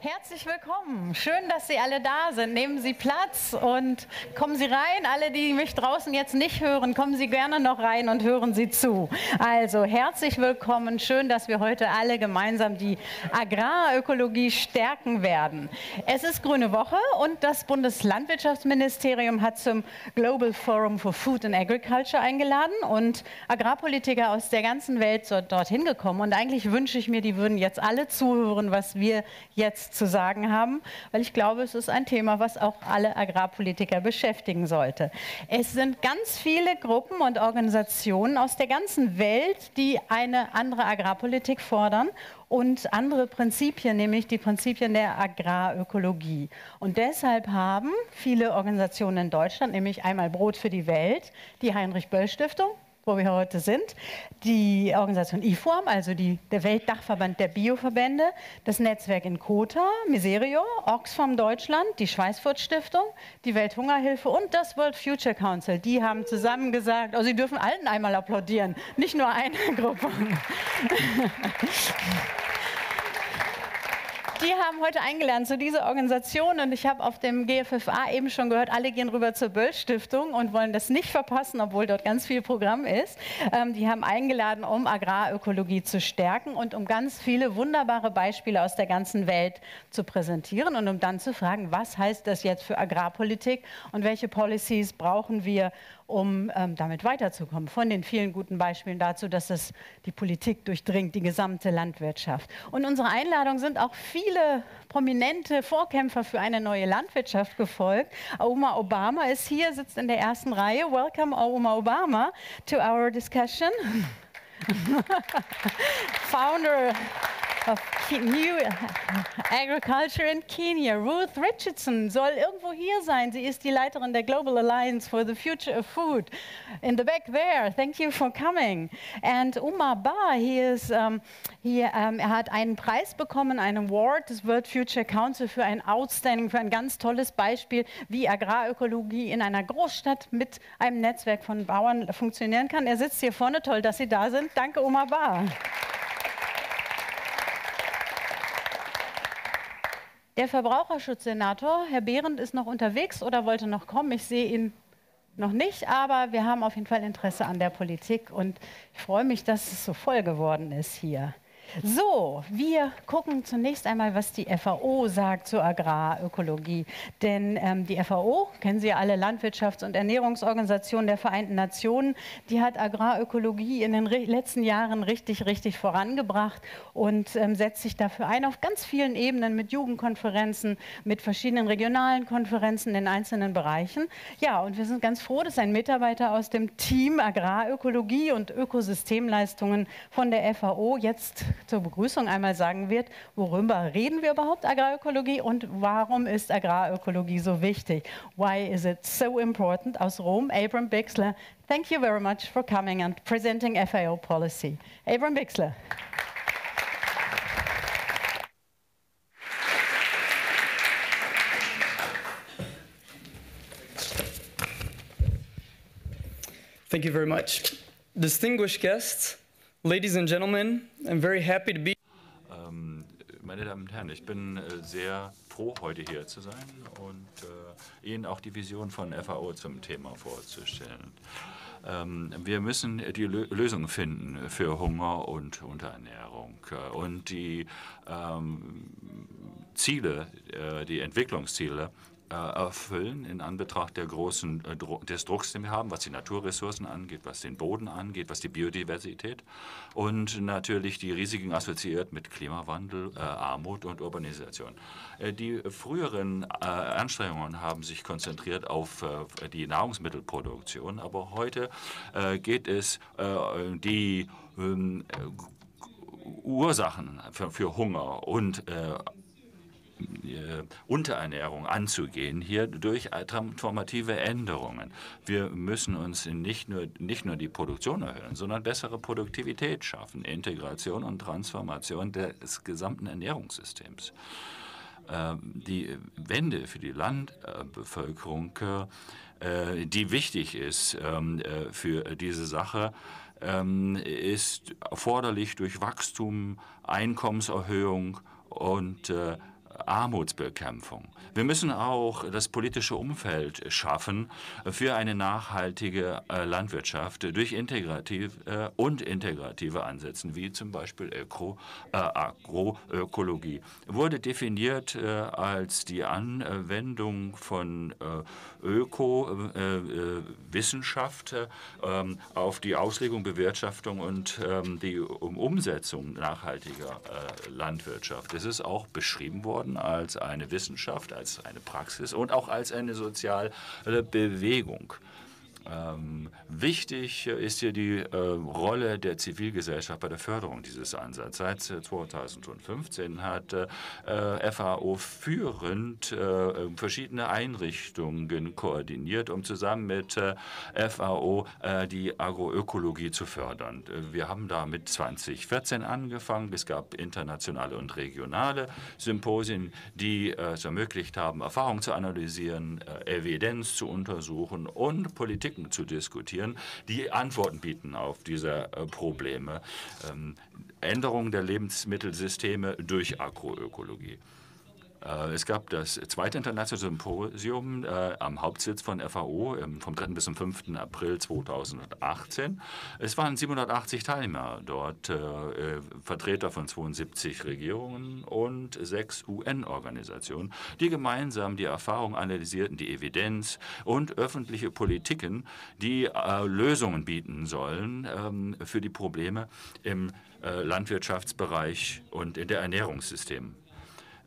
Herzlich willkommen. Schön, dass Sie alle da sind. Nehmen Sie Platz und kommen Sie rein. Alle, die mich draußen jetzt nicht hören, kommen Sie gerne noch rein und hören Sie zu. Also herzlich willkommen. Schön, dass wir heute alle gemeinsam die Agrarökologie stärken werden. Es ist Grüne Woche und das Bundeslandwirtschaftsministerium hat zum Global Forum for Food and Agriculture eingeladen und Agrarpolitiker aus der ganzen Welt sind dorthin gekommen. Und eigentlich wünsche ich mir, die würden jetzt alle zuhören, was wir jetzt zu sagen haben, weil ich glaube, es ist ein Thema, was auch alle Agrarpolitiker beschäftigen sollte. Es sind ganz viele Gruppen und Organisationen aus der ganzen Welt, die eine andere Agrarpolitik fordern und andere Prinzipien, nämlich die Prinzipien der Agrarökologie. Und deshalb haben viele Organisationen in Deutschland, nämlich einmal Brot für die Welt, die Heinrich Böll Stiftung, wo wir heute sind, die Organisation IFORM, also die, der Weltdachverband der Bioverbände, das Netzwerk in Kota, Miserio, Oxfam Deutschland, die Schweißfurt Stiftung, die Welthungerhilfe und das World Future Council. Die haben zusammen gesagt, oh, sie dürfen allen einmal applaudieren, nicht nur eine Gruppe. die haben heute eingeladen zu dieser Organisation und ich habe auf dem GFFA eben schon gehört, alle gehen rüber zur Böll Stiftung und wollen das nicht verpassen, obwohl dort ganz viel Programm ist. Ähm, die haben eingeladen, um Agrarökologie zu stärken und um ganz viele wunderbare Beispiele aus der ganzen Welt zu präsentieren und um dann zu fragen, was heißt das jetzt für Agrarpolitik und welche Policies brauchen wir, um ähm, damit weiterzukommen. Von den vielen guten Beispielen dazu, dass es die Politik durchdringt, die gesamte Landwirtschaft. Und unsere Einladung sind auch viele prominente Vorkämpfer für eine neue Landwirtschaft gefolgt. Oma Obama ist hier, sitzt in der ersten Reihe. Welcome, Oma Obama, to our discussion. Founder of New Agriculture in Kenya. Ruth Richardson soll irgendwo hier sein. Sie ist die Leiterin der Global Alliance for the Future of Food. In the back there. Thank you for coming. And Umar Ba, he is, um, he, um, er hat einen Preis bekommen, einen Award des World Future Council für ein Outstanding, für ein ganz tolles Beispiel, wie Agrarökologie in einer Großstadt mit einem Netzwerk von Bauern funktionieren kann. Er sitzt hier vorne. Toll, dass Sie da sind. Danke, Umar Ba. Der Verbraucherschutzsenator, Herr Behrendt, ist noch unterwegs oder wollte noch kommen. Ich sehe ihn noch nicht, aber wir haben auf jeden Fall Interesse an der Politik und ich freue mich, dass es so voll geworden ist hier. So, wir gucken zunächst einmal, was die FAO sagt zur Agrarökologie. Denn ähm, die FAO, kennen Sie alle, Landwirtschafts- und Ernährungsorganisation der Vereinten Nationen, die hat Agrarökologie in den letzten Jahren richtig, richtig vorangebracht und ähm, setzt sich dafür ein auf ganz vielen Ebenen mit Jugendkonferenzen, mit verschiedenen regionalen Konferenzen in einzelnen Bereichen. Ja, und wir sind ganz froh, dass ein Mitarbeiter aus dem Team Agrarökologie und Ökosystemleistungen von der FAO jetzt zur Begrüßung einmal sagen wird, worüber reden wir überhaupt Agrarökologie und warum ist Agrarökologie so wichtig? Why is it so important? Aus Rom, Abram Bixler. Thank you very much for coming and presenting FAO policy. Abram Bixler. Thank you very much. Distinguished guests, Ladies and gentlemen, I'm very happy to be. Ähm, meine Damen und Herren, ich bin äh, sehr froh, heute hier zu sein und äh, Ihnen auch die Vision von FAO zum Thema vorzustellen. Ähm, wir müssen die Lö Lösung finden für Hunger und Unterernährung. Und die ähm, Ziele, äh, die Entwicklungsziele äh, erfüllen in Anbetracht der großen, äh, des Drucks, den wir haben, was die Naturressourcen angeht, was den Boden angeht, was die Biodiversität und natürlich die Risiken assoziiert mit Klimawandel, äh, Armut und Urbanisation. die früheren Anstrengungen haben sich konzentriert auf die Nahrungsmittelproduktion, aber heute geht es die ähm, Ursachen für, Hunger und äh, äh, Unterernährung anzugehen, hier durch transformative Änderungen. Wir müssen uns nicht nur, nicht nur die Produktion erhöhen, sondern bessere Produktivität schaffen, Integration und Transformation des gesamten Ernährungssystems. Ähm, die Wende für die Landbevölkerung, äh, die wichtig ist ähm, äh, für diese Sache, ähm, ist erforderlich durch Wachstum, Einkommenserhöhung und Armutsbekämpfung. Wir müssen auch das politische Umfeld schaffen für eine nachhaltige äh, Landwirtschaft durch integrative äh, und integrative Ansätze, wie zum Beispiel Öko, äh, Agroökologie. Wurde definiert äh, als die Anwendung von Öko-Wissenschaft äh, ähm, auf die Auslegung, Bewirtschaftung und ähm, die Umsetzung nachhaltiger Landwirtschaft. Es ist auch beschrieben worden als eine Wissenschaft, als eine Praxis und auch als eine soziale Bewegung. Ähm, wichtig ist hier die äh, Rolle der Zivilgesellschaft bei der Förderung dieses Ansatzes. Seit 2015 hat äh, FAO führend äh, verschiedene Einrichtungen koordiniert, um zusammen mit äh, FAO äh, die Agroökologie zu fördern. Äh, wir haben da mit 2014 angefangen. Es gab internationale und regionale Symposien, die es ermöglicht haben, Erfahrungen zu analysieren, Evidenz zu untersuchen und Politik Politiken zu diskutieren, die Antworten bieten auf diese äh, Probleme. Ähm, Änderung der Lebensmittelsysteme durch Agroökologie. Äh, es gab das zweite internationale Symposium äh, am Hauptsitz von FAO ähm, vom 3. bis zum 5. April 2018. Es waren 780 Teilnehmer dort, äh, Vertreter von 72 Regierungen und sechs UN-Organisationen, die gemeinsam die Erfahrung analysierten, die Evidenz und öffentliche Politiken, die Lösungen bieten sollen ähm, für die Probleme im Landwirtschaftsbereich und in der Ernährungssystem.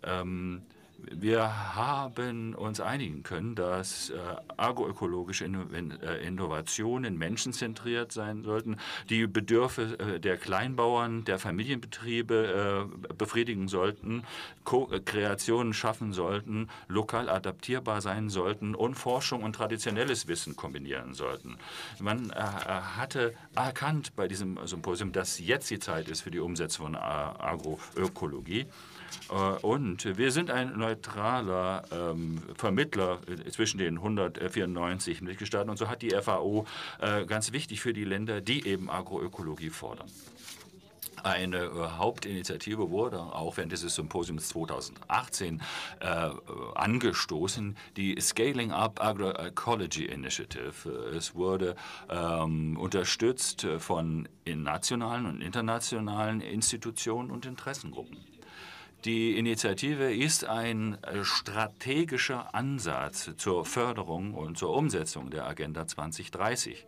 Ähm, wir haben uns einigen können, dass äh, agroökologische äh, Innovationen menschenzentriert sein sollten, die Bedürfe äh, der Kleinbauern, der Familienbetriebe äh, befriedigen sollten, Ko äh, Kreationen schaffen sollten, lokal adaptierbar sein sollten und Forschung und traditionelles Wissen kombinieren sollten. Man äh, hatte erkannt bei diesem Symposium, dass jetzt die Zeit ist für die Umsetzung von Agroökologie. Äh, und wir sind ein neutraler ähm, Vermittler zwischen den 194 Mitgliedstaaten. Und so hat die FAO äh, ganz wichtig für die Länder, die eben Agroökologie fordern. Eine äh, Hauptinitiative wurde auch während dieses Symposiums 2018 äh, angestoßen, die Scaling Up Agroecology Initiative. Es wurde ähm, unterstützt von nationalen und internationalen Institutionen und Interessengruppen. Die Initiative ist ein äh, strategischer Ansatz zur Förderung und zur Umsetzung der Agenda 2030.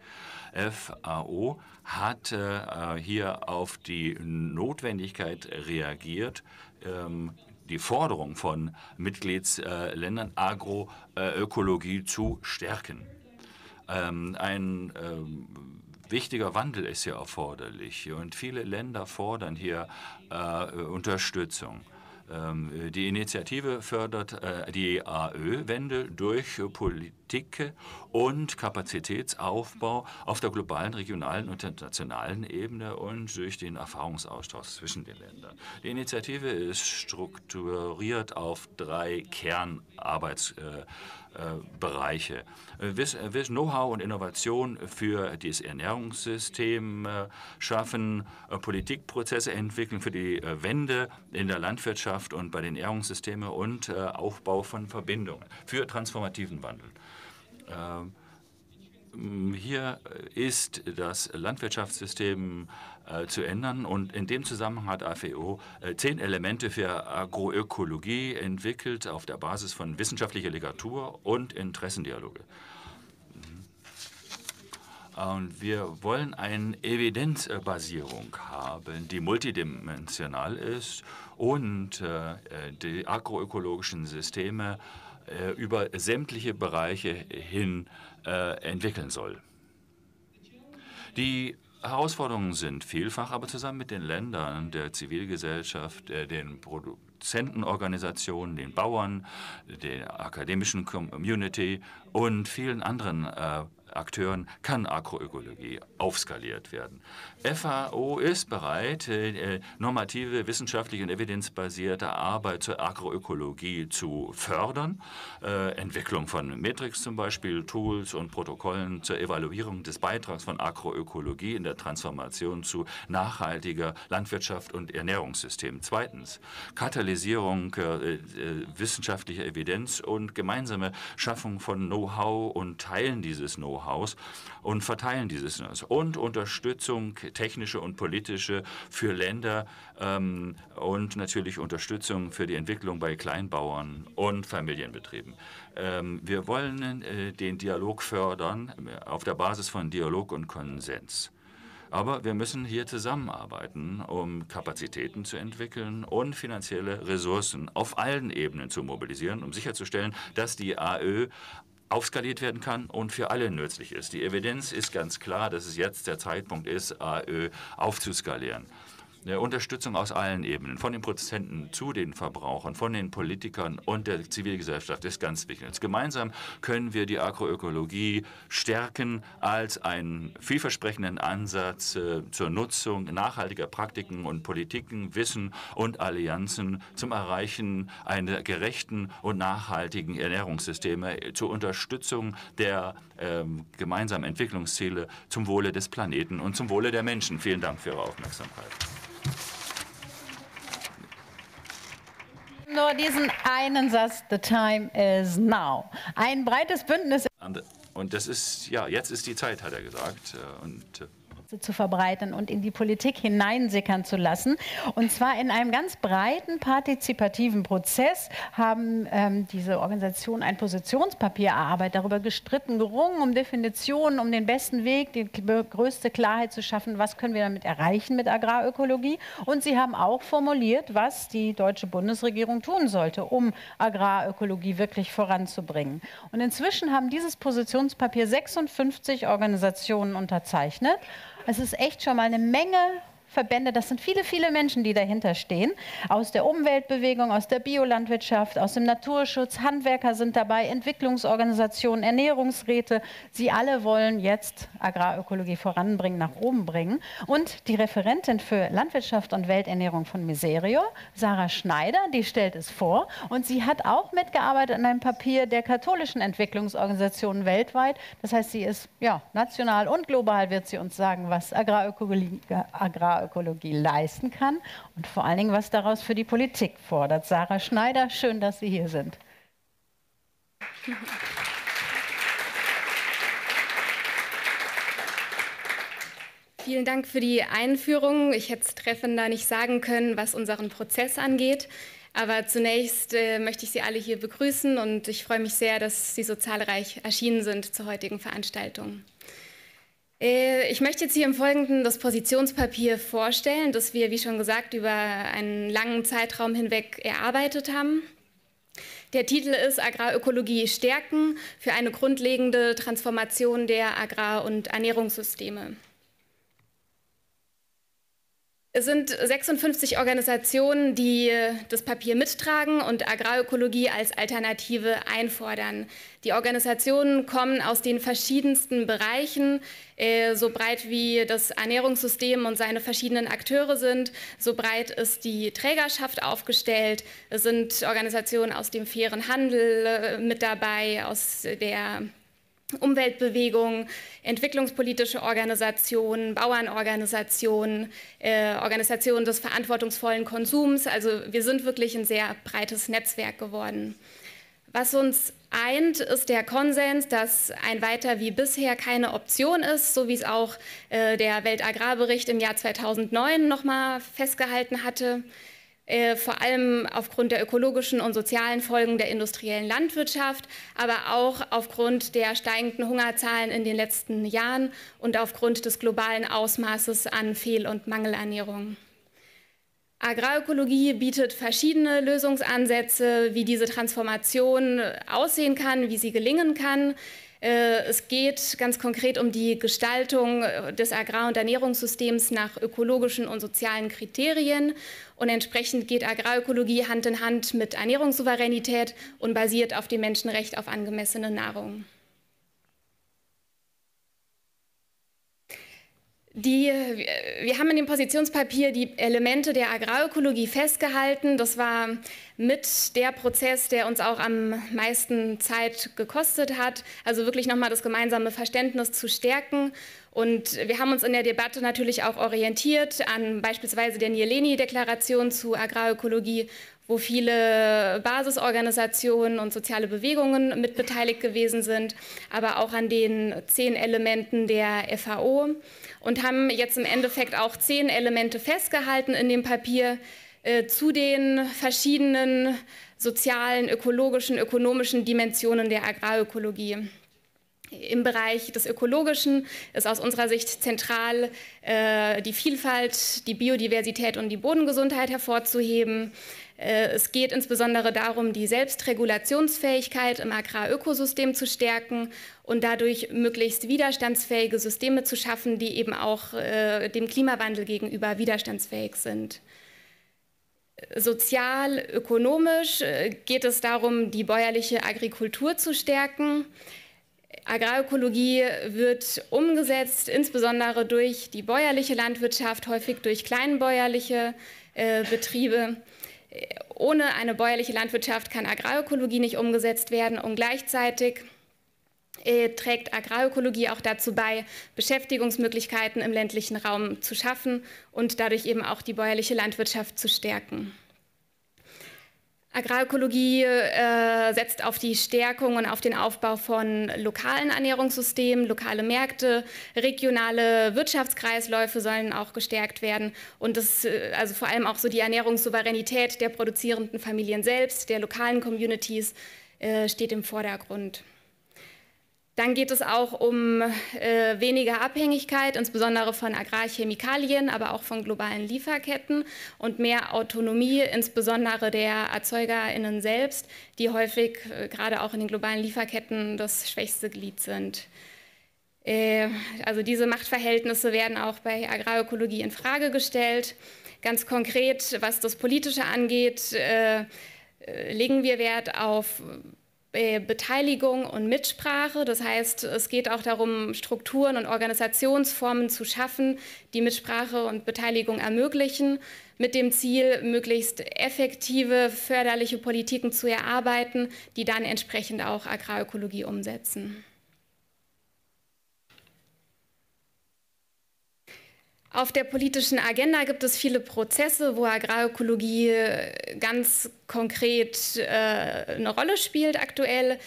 FAO hat äh, hier auf die Notwendigkeit reagiert, ähm, die Forderung von Mitgliedsländern Agroökologie zu stärken. Ähm, ein ähm, wichtiger Wandel ist hier erforderlich und viele Länder fordern hier äh, Unterstützung. Ähm, die Initiative fördert äh, die AÖ-Wende durch Politik und Kapazitätsaufbau auf der globalen, regionalen und internationalen Ebene und durch den Erfahrungsaustausch zwischen den Ländern. Die Initiative ist strukturiert auf drei Kernarbeitsbereiche. Bereiche. Know-how und Innovation für das Ernährungssystem äh, schaffen, äh, Politikprozesse entwickeln für die Wende in der Landwirtschaft Wirtschaft und bei den Ernährungssystemen und äh, Aufbau von Verbindungen für transformativen Wandel. Ähm, hier ist das Landwirtschaftssystem äh, zu ändern und in dem Zusammenhang hat AFEO äh, zehn Elemente für Agroökologie entwickelt auf der Basis von wissenschaftlicher Literatur und Interessendialoge. Und wir wollen eine Evidenzbasierung haben, die multidimensional ist und äh, die agroökologischen Systeme äh, über sämtliche Bereiche hin äh, entwickeln soll. Die Herausforderungen sind vielfach, aber zusammen mit den Ländern, der Zivilgesellschaft, den Produzentenorganisationen, den Bauern, der akademischen Community und vielen anderen äh, Akteuren kann Agroökologie aufskaliert werden. FAO ist bereit, äh, normative, wissenschaftliche und evidenzbasierte Arbeit zur Agroökologie zu fördern. Äh, Entwicklung von Matrix zum Beispiel, Tools und Protokollen zur Evaluierung des Beitrags von Agroökologie in der Transformation zu nachhaltiger Landwirtschaft und Ernährungssystemen. Zweitens, Katalysierung äh, wissenschaftlicher Evidenz und gemeinsame Schaffung von Know-how und Teilen dieses Know-hows und Verteilen dieses und Unterstützung, technische und politische für Länder ähm, und natürlich Unterstützung für die Entwicklung bei Kleinbauern und Familienbetrieben. Ähm, wir wollen äh, den Dialog fördern äh, auf der Basis von Dialog und Konsens. Aber wir müssen hier zusammenarbeiten, um Kapazitäten zu entwickeln und finanzielle Ressourcen auf allen Ebenen zu mobilisieren, um sicherzustellen, dass die AÖ aufskaliert werden kann und für alle nützlich ist. Die Evidenz ist ganz klar, dass es jetzt der Zeitpunkt ist, AÖ aufzuskalieren. Unterstützung aus allen Ebenen, von den Produzenten zu den Verbrauchern, von den Politikern und der Zivilgesellschaft ist ganz wichtig. Gemeinsam können wir die Agroökologie stärken als einen vielversprechenden Ansatz äh, zur Nutzung nachhaltiger Praktiken und Politiken, Wissen und Allianzen zum Erreichen einer gerechten und nachhaltigen Ernährungssysteme zur Unterstützung der äh, gemeinsamen Entwicklungsziele zum Wohle des Planeten und zum Wohle der Menschen. Vielen Dank für Ihre Aufmerksamkeit. Nur diesen einen Satz, the time is now. Ein breites Bündnis. Und das ist, ja, jetzt ist die Zeit, hat er gesagt. Äh, und äh, zu verbreiten und in die Politik hineinsickern zu lassen. Und zwar in einem ganz breiten partizipativen Prozess haben ähm, diese Organisationen ein Positionspapier erarbeitet, darüber gestritten, gerungen um Definitionen, um den besten Weg, die größte Klarheit zu schaffen, was können wir damit erreichen mit Agrarökologie. Und sie haben auch formuliert, was die deutsche Bundesregierung tun sollte, um Agrarökologie wirklich voranzubringen. Und inzwischen haben dieses Positionspapier 56 Organisationen unterzeichnet. Es ist echt schon mal eine Menge Verbände, das sind viele, viele Menschen, die dahinter stehen. Aus der Umweltbewegung, aus der Biolandwirtschaft, aus dem Naturschutz, Handwerker sind dabei, Entwicklungsorganisationen, Ernährungsräte. Sie alle wollen jetzt Agrarökologie voranbringen, nach oben bringen. Und die Referentin für Landwirtschaft und Welternährung von Miserio, Sarah Schneider, die stellt es vor. Und sie hat auch mitgearbeitet an einem Papier der katholischen Entwicklungsorganisationen weltweit. Das heißt, sie ist ja, national und global, wird sie uns sagen, was Agrarökologie, Agrar Agrarökologie leisten kann und vor allen Dingen, was daraus für die Politik fordert. Sarah Schneider, schön, dass Sie hier sind. Vielen Dank für die Einführung. Ich hätte es treffender nicht sagen können, was unseren Prozess angeht. Aber zunächst äh, möchte ich Sie alle hier begrüßen und ich freue mich sehr, dass Sie so zahlreich erschienen sind zur heutigen Veranstaltung. Äh, ich möchte jetzt hier im Folgenden das Positionspapier vorstellen, das wir, wie schon gesagt, über einen langen Zeitraum hinweg erarbeitet haben. Der Titel ist Agrarökologie stärken für eine grundlegende Transformation der Agrar- und Ernährungssysteme. Es sind 56 Organisationen, die das Papier mittragen und Agrarökologie als Alternative einfordern. Die Organisationen kommen aus den verschiedensten Bereichen, äh, so breit wie das Ernährungssystem und seine verschiedenen Akteure sind, so breit ist die Trägerschaft aufgestellt. Es sind Organisationen aus dem fairen Handel äh, mit dabei, aus der Umweltbewegungen, entwicklungspolitische Organisationen, Bauernorganisationen, äh, Organisationen des verantwortungsvollen Konsums. Also wir sind wirklich ein sehr breites Netzwerk geworden. Was uns eint, ist der Konsens, dass ein Weiter wie bisher keine Option ist, so wie es auch äh, der Weltagrarbericht im Jahr 2009 nochmal festgehalten hatte. Äh, vor allem aufgrund der ökologischen und sozialen Folgen der industriellen Landwirtschaft, aber auch aufgrund der steigenden Hungerzahlen in den letzten Jahren und aufgrund des globalen Ausmaßes an Fehl- und Mangelernährung. Agrarökologie bietet verschiedene Lösungsansätze, wie diese Transformation aussehen kann, wie sie gelingen kann. Äh, es geht ganz konkret um die Gestaltung des Agrar- und Ernährungssystems nach ökologischen und sozialen Kriterien. Und entsprechend geht Agrarökologie Hand in Hand mit Ernährungssouveränität und basiert auf dem Menschenrecht auf angemessene Nahrung. Die, wir haben in dem Positionspapier die Elemente der Agrarökologie festgehalten. Das war mit der Prozess, der uns auch am meisten Zeit gekostet hat. Also wirklich nochmal das gemeinsame Verständnis zu stärken. Und wir haben uns in der Debatte natürlich auch orientiert an beispielsweise der Nieleni-Deklaration zu Agrarökologie, wo viele Basisorganisationen und soziale Bewegungen mitbeteiligt gewesen sind, aber auch an den zehn Elementen der FAO und haben jetzt im Endeffekt auch zehn Elemente festgehalten in dem Papier äh, zu den verschiedenen sozialen, ökologischen, ökonomischen Dimensionen der Agrarökologie. Im Bereich des Ökologischen ist aus unserer Sicht zentral, äh, die Vielfalt, die Biodiversität und die Bodengesundheit hervorzuheben. Äh, es geht insbesondere darum, die Selbstregulationsfähigkeit im Agrarökosystem zu stärken und dadurch möglichst widerstandsfähige Systeme zu schaffen, die eben auch äh, dem Klimawandel gegenüber widerstandsfähig sind. Sozial, ökonomisch äh, geht es darum, die bäuerliche Agrikultur zu stärken. Agrarökologie wird umgesetzt, insbesondere durch die bäuerliche Landwirtschaft, häufig durch kleinbäuerliche äh, Betriebe ohne eine bäuerliche Landwirtschaft kann Agrarökologie nicht umgesetzt werden und gleichzeitig äh, trägt Agrarökologie auch dazu bei, Beschäftigungsmöglichkeiten im ländlichen Raum zu schaffen und dadurch eben auch die bäuerliche Landwirtschaft zu stärken. Agrarökologie äh, setzt auf die Stärkung und auf den Aufbau von lokalen Ernährungssystemen, lokale Märkte, regionale Wirtschaftskreisläufe sollen auch gestärkt werden und das, äh, also vor allem auch so die Ernährungssouveränität der produzierenden Familien selbst, der lokalen Communities äh, steht im Vordergrund. Dann geht es auch um äh, weniger Abhängigkeit, insbesondere von Agrarchemikalien, aber auch von globalen Lieferketten und mehr Autonomie, insbesondere der ErzeugerInnen selbst, die häufig äh, gerade auch in den globalen Lieferketten das schwächste Glied sind. Äh, also diese Machtverhältnisse werden auch bei Agrarökologie in Frage gestellt. Ganz konkret, was das Politische angeht, äh, äh, legen wir Wert auf Beteiligung und Mitsprache. Das heißt, es geht auch darum, Strukturen und Organisationsformen zu schaffen, die Mitsprache und Beteiligung ermöglichen, mit dem Ziel, möglichst effektive förderliche Politiken zu erarbeiten, die dann entsprechend auch Agrarökologie umsetzen. Auf der politischen Agenda gibt es viele Prozesse, wo Agrarökologie äh, ganz konkret äh, eine Rolle spielt aktuell.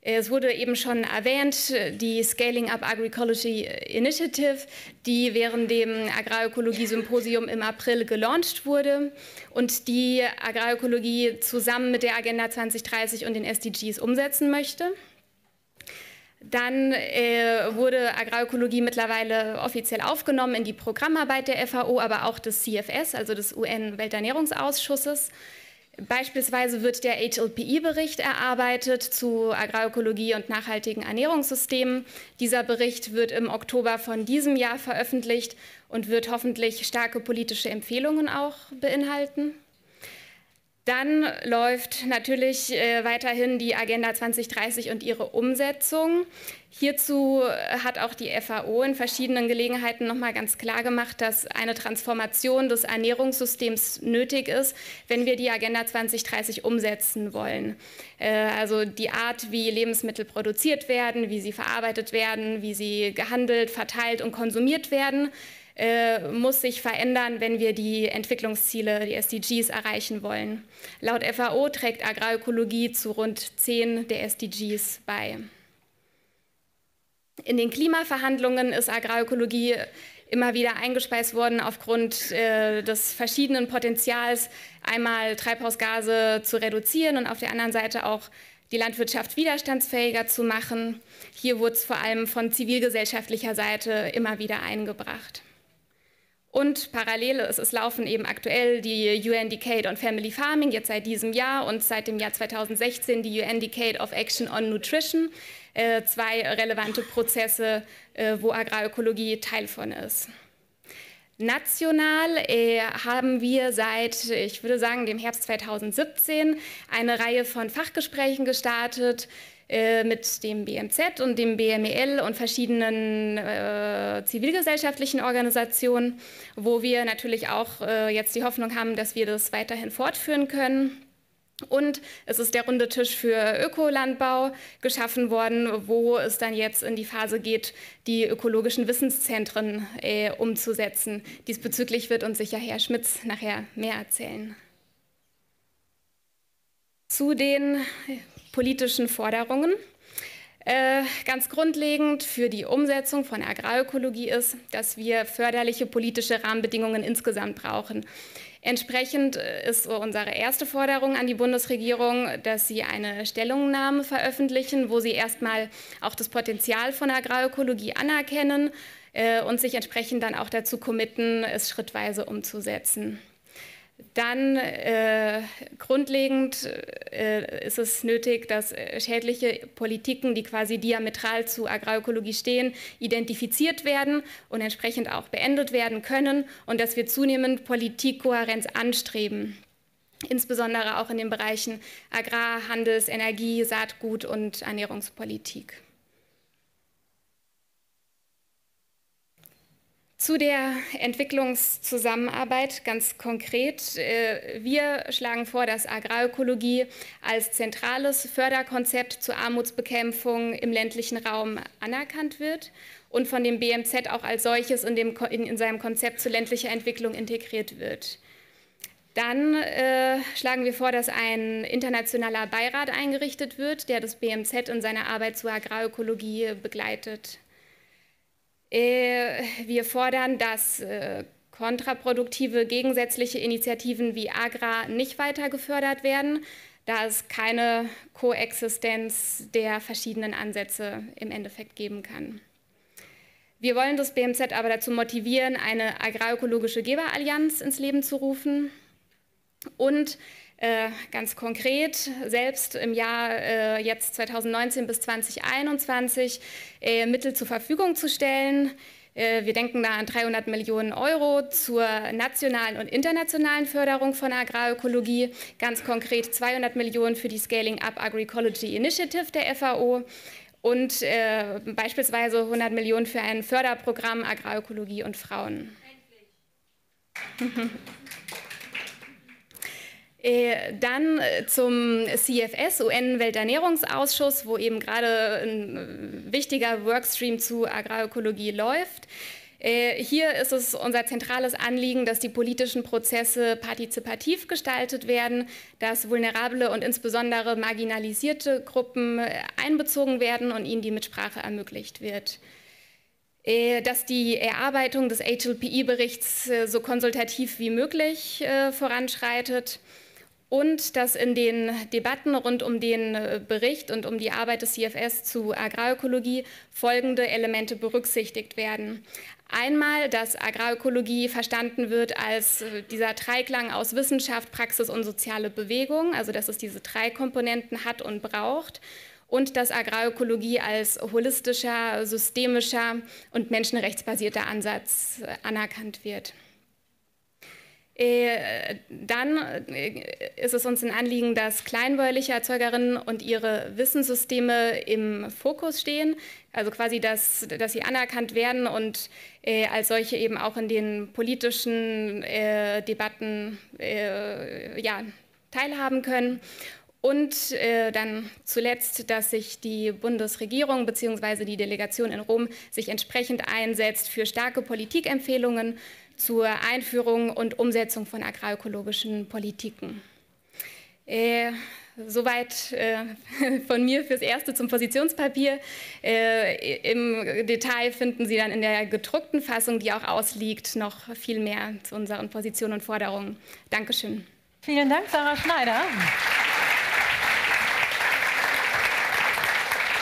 Es wurde eben schon erwähnt, die Scaling Up Agroecology Initiative, die während dem Agrarökologie-Symposium im April gelauncht wurde und die Agrarökologie zusammen mit der Agenda 2030 und den SDGs umsetzen möchte. Dann äh, wurde Agrarökologie mittlerweile offiziell aufgenommen in die Programmarbeit der FAO, aber auch des CFS, also des UN-Welternährungsausschusses. Beispielsweise wird der HLPI-Bericht erarbeitet zu Agrarökologie und nachhaltigen Ernährungssystemen. Dieser Bericht wird im Oktober von diesem Jahr veröffentlicht und wird hoffentlich starke politische Empfehlungen auch beinhalten. Dann läuft natürlich äh, weiterhin die Agenda 2030 und ihre Umsetzung. Hierzu hat auch die FAO in verschiedenen Gelegenheiten nochmal ganz klar gemacht, dass eine Transformation des Ernährungssystems nötig ist, wenn wir die Agenda 2030 umsetzen wollen. Äh, also die Art, wie Lebensmittel produziert werden, wie sie verarbeitet werden, wie sie gehandelt, verteilt und konsumiert werden äh, muss sich verändern, wenn wir die Entwicklungsziele, die SDGs, erreichen wollen. Laut FAO trägt Agrarökologie zu rund zehn der SDGs bei. In den Klimaverhandlungen ist Agrarökologie immer wieder eingespeist worden aufgrund äh, des verschiedenen Potenzials, einmal Treibhausgase zu reduzieren und auf der anderen Seite auch die Landwirtschaft widerstandsfähiger zu machen. Hier wurde es vor allem von zivilgesellschaftlicher Seite immer wieder eingebracht. Und parallel ist es laufen eben aktuell die UN Decade on Family Farming, jetzt seit diesem Jahr und seit dem Jahr 2016 die UN Decade of Action on Nutrition, äh, zwei relevante Prozesse, äh, wo Agrarökologie Teil von ist. National äh, haben wir seit, ich würde sagen, dem Herbst 2017 eine Reihe von Fachgesprächen gestartet, äh, mit dem BMZ und dem BMEL und verschiedenen äh, zivilgesellschaftlichen Organisationen, wo wir natürlich auch äh, jetzt die Hoffnung haben, dass wir das weiterhin fortführen können. Und es ist der runde Tisch für Ökolandbau geschaffen worden, wo es dann jetzt in die Phase geht, die ökologischen Wissenszentren äh, umzusetzen. Diesbezüglich wird uns sicher Herr Schmitz nachher mehr erzählen. Zu den politischen Forderungen. Äh, ganz grundlegend für die Umsetzung von Agrarökologie ist, dass wir förderliche politische Rahmenbedingungen insgesamt brauchen. Entsprechend äh, ist unsere erste Forderung an die Bundesregierung, dass sie eine Stellungnahme veröffentlichen, wo sie erstmal auch das Potenzial von Agrarökologie anerkennen äh, und sich entsprechend dann auch dazu committen, es schrittweise umzusetzen. Dann äh, grundlegend äh, ist es nötig, dass äh, schädliche Politiken, die quasi diametral zu Agrarökologie stehen, identifiziert werden und entsprechend auch beendet werden können und dass wir zunehmend Politikkohärenz anstreben, insbesondere auch in den Bereichen Agrar, Handels, Energie, Saatgut und Ernährungspolitik. Zu der Entwicklungszusammenarbeit ganz konkret. Äh, wir schlagen vor, dass Agrarökologie als zentrales Förderkonzept zur Armutsbekämpfung im ländlichen Raum anerkannt wird und von dem BMZ auch als solches in, dem, in seinem Konzept zur ländlicher Entwicklung integriert wird. Dann äh, schlagen wir vor, dass ein internationaler Beirat eingerichtet wird, der das BMZ in seiner Arbeit zur Agrarökologie begleitet. Äh, wir fordern, dass äh, kontraproduktive gegensätzliche Initiativen wie Agra nicht weiter gefördert werden, da es keine Koexistenz der verschiedenen Ansätze im Endeffekt geben kann. Wir wollen das BMZ aber dazu motivieren, eine agrarökologische Geberallianz ins Leben zu rufen und ganz konkret selbst im Jahr äh, jetzt 2019 bis 2021 äh, Mittel zur Verfügung zu stellen. Äh, wir denken da an 300 Millionen Euro zur nationalen und internationalen Förderung von Agrarökologie, ganz konkret 200 Millionen für die Scaling Up Agroecology Initiative der FAO und äh, beispielsweise 100 Millionen für ein Förderprogramm Agrarökologie und Frauen. Äh, dann äh, zum CFS, UN-Welternährungsausschuss, wo eben gerade ein äh, wichtiger Workstream zu Agrarökologie läuft. Hier ist es unser zentrales Anliegen, dass die politischen Prozesse partizipativ gestaltet werden, dass vulnerable und insbesondere marginalisierte Gruppen einbezogen werden und ihnen die Mitsprache ermöglicht wird dass die Erarbeitung des HLPI-Berichts so konsultativ wie möglich voranschreitet und dass in den Debatten rund um den äh, Bericht und um die Arbeit des CFS zu Agrarökologie folgende Elemente berücksichtigt werden. Einmal, dass Agrarökologie verstanden wird als äh, dieser Dreiklang aus Wissenschaft, Praxis und soziale Bewegung, also dass es diese drei Komponenten hat und braucht und dass Agrarökologie als holistischer, systemischer und menschenrechtsbasierter Ansatz äh, anerkannt wird. Äh, dann äh, ist es uns ein Anliegen, dass kleinbäuerliche Erzeugerinnen und ihre Wissenssysteme im Fokus stehen, also quasi, dass, dass sie anerkannt werden und äh, als solche eben auch in den politischen äh, Debatten äh, ja, teilhaben können. Und äh, dann zuletzt, dass sich die Bundesregierung bzw. die Delegation in Rom sich entsprechend einsetzt für starke Politikempfehlungen zur Einführung und Umsetzung von agrarökologischen Politiken. Äh, Soweit äh, von mir fürs Erste zum Positionspapier. Äh, Im Detail finden Sie dann in der gedruckten Fassung, die auch ausliegt, noch viel mehr zu unseren Positionen und Forderungen. Dankeschön. Vielen Dank, Sarah Schneider.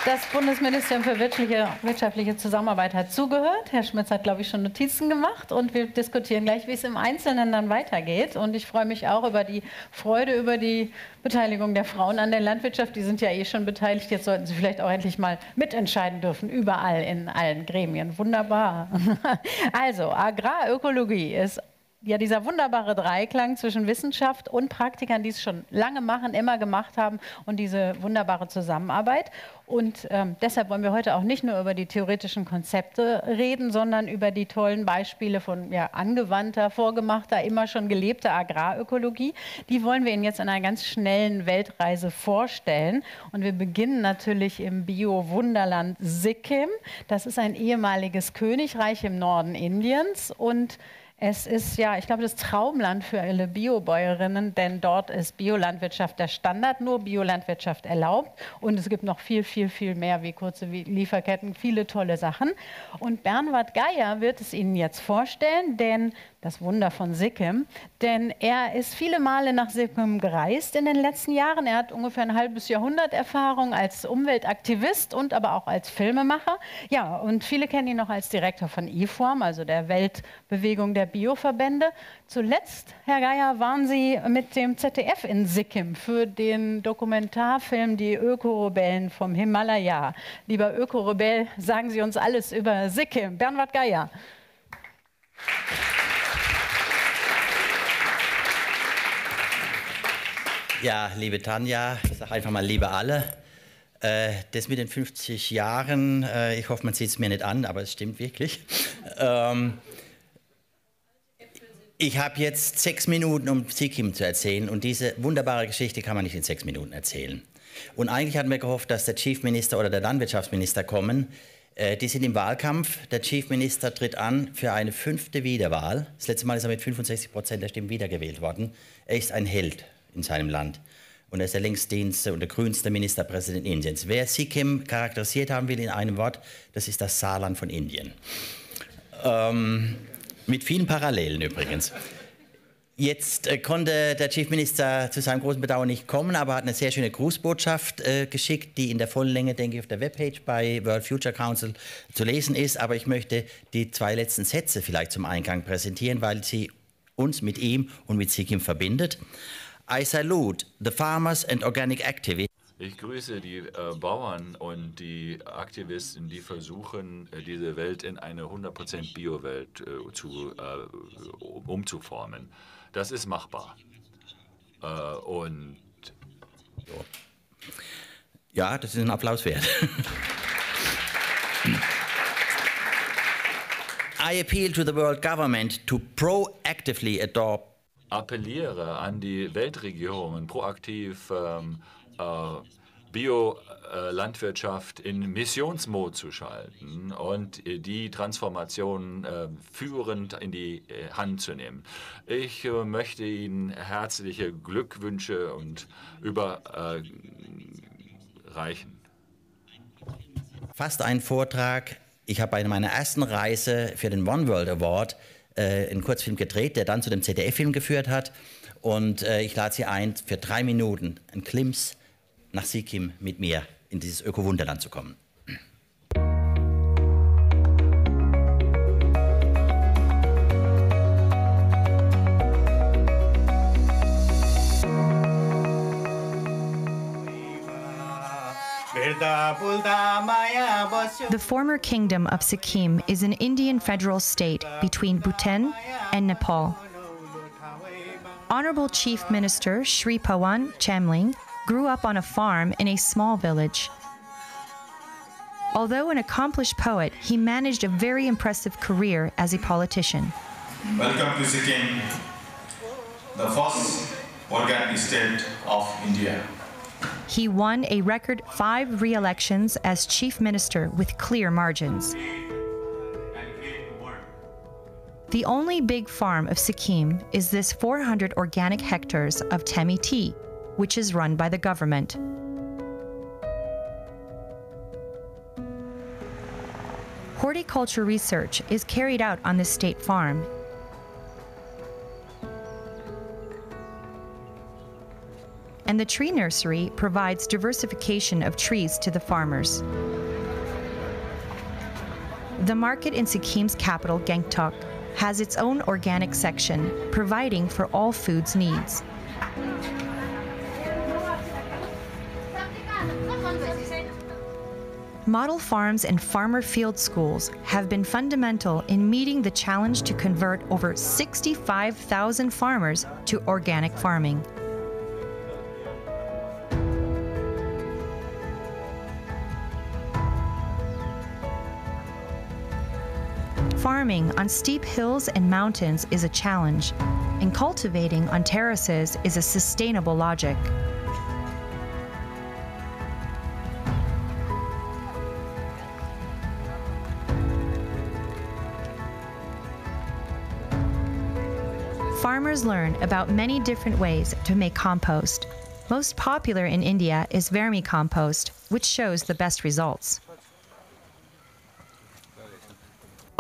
Das Bundesministerium für wirtschaftliche Zusammenarbeit hat zugehört. Herr Schmitz hat, glaube ich, schon Notizen gemacht und wir diskutieren gleich, wie es im Einzelnen dann weitergeht. Und ich freue mich auch über die Freude über die Beteiligung der Frauen an der Landwirtschaft. Die sind ja eh schon beteiligt. Jetzt sollten sie vielleicht auch endlich mal mitentscheiden dürfen, überall in allen Gremien. Wunderbar. Also, Agrarökologie ist ja dieser wunderbare Dreiklang zwischen Wissenschaft und Praktikern, die es schon lange machen, immer gemacht haben und diese wunderbare Zusammenarbeit. Und ähm, deshalb wollen wir heute auch nicht nur über die theoretischen Konzepte reden, sondern über die tollen Beispiele von ja, angewandter, vorgemachter, immer schon gelebter Agrarökologie. Die wollen wir Ihnen jetzt in einer ganz schnellen Weltreise vorstellen. Und wir beginnen natürlich im Bio-Wunderland Sikkim. Das ist ein ehemaliges Königreich im Norden Indiens und es ist ja, ich glaube, das Traumland für alle Biobäuerinnen, denn dort ist Biolandwirtschaft der Standard, nur Biolandwirtschaft erlaubt. Und es gibt noch viel, viel, viel mehr wie kurze Lieferketten, viele tolle Sachen. Und Bernhard Geier wird es Ihnen jetzt vorstellen, denn das Wunder von Sikkim, denn er ist viele Male nach Sikkim gereist in den letzten Jahren. Er hat ungefähr ein halbes Jahrhundert Erfahrung als Umweltaktivist und aber auch als Filmemacher. Ja, und viele kennen ihn noch als Direktor von IFORM, also der Weltbewegung der Bioverbände. Zuletzt, Herr Geier, waren Sie mit dem ZDF in Sikkim für den Dokumentarfilm Die Ökorebellen vom Himalaya. Lieber Ökorebell, sagen Sie uns alles über Sikkim. Bernhard Geier. Ja, liebe Tanja, ich sage einfach mal liebe alle. Äh, das mit den 50 Jahren, äh, ich hoffe, man sieht es mir nicht an, aber es stimmt wirklich. Ähm, ich habe jetzt sechs Minuten, um Sikkim zu erzählen und diese wunderbare Geschichte kann man nicht in sechs Minuten erzählen. Und eigentlich hatten wir gehofft, dass der Chief Minister oder der Landwirtschaftsminister kommen. Äh, die sind im Wahlkampf. Der Chief Minister tritt an für eine fünfte Wiederwahl. Das letzte Mal ist er mit 65 Prozent der Stimmen wiedergewählt worden. Er ist ein Held in seinem Land. Und er ist der längstdienste und der grünste Ministerpräsident Indiens. Wer Sikkim charakterisiert haben will in einem Wort, das ist das Saarland von Indien. Ähm, mit vielen Parallelen übrigens. Jetzt äh, konnte der Chief Minister zu seinem großen Bedauern nicht kommen, aber hat eine sehr schöne Grußbotschaft äh, geschickt, die in der vollen Länge, denke ich, auf der Webpage bei World Future Council zu lesen ist. Aber ich möchte die zwei letzten Sätze vielleicht zum Eingang präsentieren, weil sie uns mit ihm und mit Sikkim verbindet. I salute the farmers and organic activists. Ich grüße die äh, Bauern und die Aktivisten, die versuchen, äh, diese Welt in eine 100% Bio-Welt äh, zu, äh, umzuformen. Das ist machbar. Äh, und ja, das ist ein Applaus wert. I appeal to the world government to proactively adopt appelliere an die Weltregierungen, proaktiv ähm, äh, Biolandwirtschaft in Missionsmod zu schalten und die Transformation äh, führend in die äh, Hand zu nehmen. Ich äh, möchte Ihnen herzliche Glückwünsche und überreichen. Fast ein Vortrag. Ich habe bei meiner ersten Reise für den One World Award äh, einen Kurzfilm gedreht, der dann zu dem ZDF-Film geführt hat. Und äh, ich lade Sie ein, für drei Minuten ein Klims nach Sikkim mit mir in dieses Öko-Wunderland zu kommen. The former kingdom of Sikkim is an Indian federal state between Bhutan and Nepal. Honorable Chief Minister Sri Pawan Chamling grew up on a farm in a small village. Although an accomplished poet, he managed a very impressive career as a politician. Welcome to Sikkim, the first organic state of India. He won a record five re elections as chief minister with clear margins. The only big farm of Sikkim is this 400 organic hectares of Temi tea, which is run by the government. Horticulture research is carried out on this state farm. And the tree nursery provides diversification of trees to the farmers. The market in Sikkim's capital, Gangtok, has its own organic section, providing for all foods needs. Model farms and farmer field schools have been fundamental in meeting the challenge to convert over 65,000 farmers to organic farming. Farming on steep hills and mountains is a challenge, and cultivating on terraces is a sustainable logic. Farmers learn about many different ways to make compost. Most popular in India is vermicompost, which shows the best results.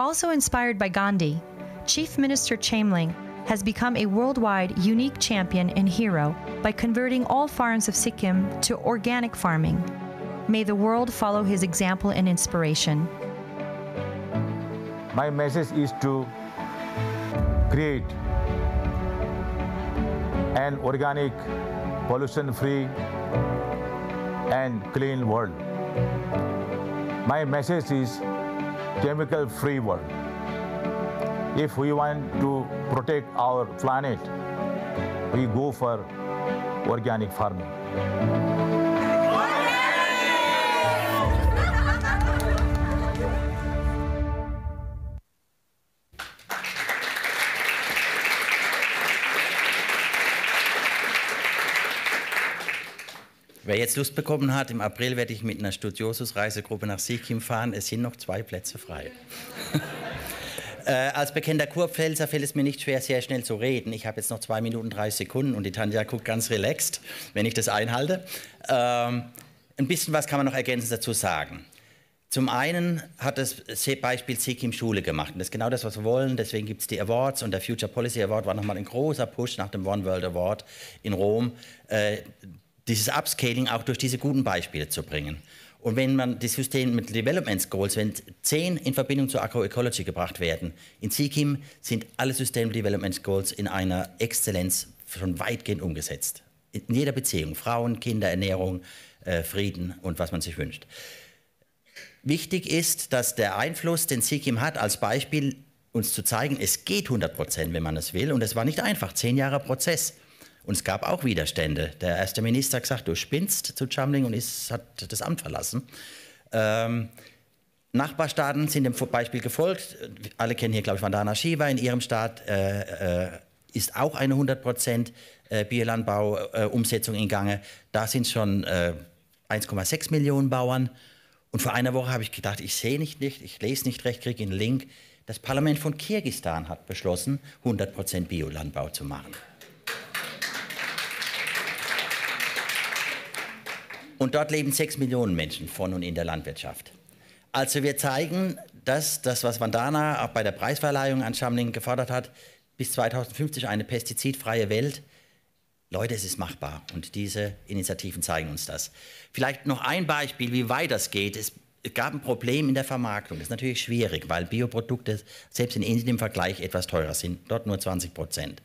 Also inspired by Gandhi, Chief Minister Chamling has become a worldwide unique champion and hero by converting all farms of Sikkim to organic farming. May the world follow his example and inspiration. My message is to create an organic, pollution free, and clean world. My message is chemical free world. If we want to protect our planet, we go for organic farming. Wer jetzt Lust bekommen hat, im April werde ich mit einer Studiosus-Reisegruppe nach Sikkim fahren. Es sind noch zwei Plätze frei. äh, als bekannter Kurpfälzer fällt es mir nicht schwer, sehr schnell zu reden. Ich habe jetzt noch zwei Minuten 30 Sekunden und die Tanja guckt ganz relaxed, wenn ich das einhalte. Ähm, ein bisschen was kann man noch ergänzend dazu sagen. Zum einen hat das Beispiel Sikkim Schule gemacht. Und das ist genau das, was wir wollen. Deswegen gibt es die Awards und der Future Policy Award war nochmal ein großer Push nach dem One World Award in Rom. Äh, dieses Upscaling auch durch diese guten Beispiele zu bringen. Und wenn man die System mit Development Goals, wenn zehn in Verbindung zur Agroecology gebracht werden, in Sikkim sind alle Sustainable Development Goals in einer Exzellenz schon weitgehend umgesetzt. In jeder Beziehung, Frauen, Kinder, Ernährung, äh, Frieden und was man sich wünscht. Wichtig ist, dass der Einfluss, den Sikkim hat, als Beispiel uns zu zeigen, es geht 100 Prozent, wenn man es will. Und es war nicht einfach, zehn Jahre Prozess. Und es gab auch Widerstände. Der erste Minister hat gesagt, du spinnst zu Chamling und ist, hat das Amt verlassen. Ähm, Nachbarstaaten sind dem Beispiel gefolgt. Alle kennen hier, glaube ich, Vandana Shiva. In ihrem Staat äh, äh, ist auch eine 100% äh, Biolandbau-Umsetzung in Gange. Da sind schon 1,6 äh, Millionen Bauern. Und vor einer Woche habe ich gedacht, ich sehe nicht, nicht, ich lese nicht recht, kriege einen Link. Das Parlament von Kirgistan hat beschlossen, 100% Biolandbau zu machen. Und dort leben sechs Millionen Menschen von und in der Landwirtschaft. Also wir zeigen, dass das, was Vandana auch bei der Preisverleihung an Schamling gefordert hat, bis 2050 eine pestizidfreie Welt. Leute, es ist machbar und diese Initiativen zeigen uns das. Vielleicht noch ein Beispiel, wie weit das geht. Es gab ein Problem in der Vermarktung. Das ist natürlich schwierig, weil Bioprodukte selbst in Indien im Vergleich etwas teurer sind. Dort nur 20 Prozent.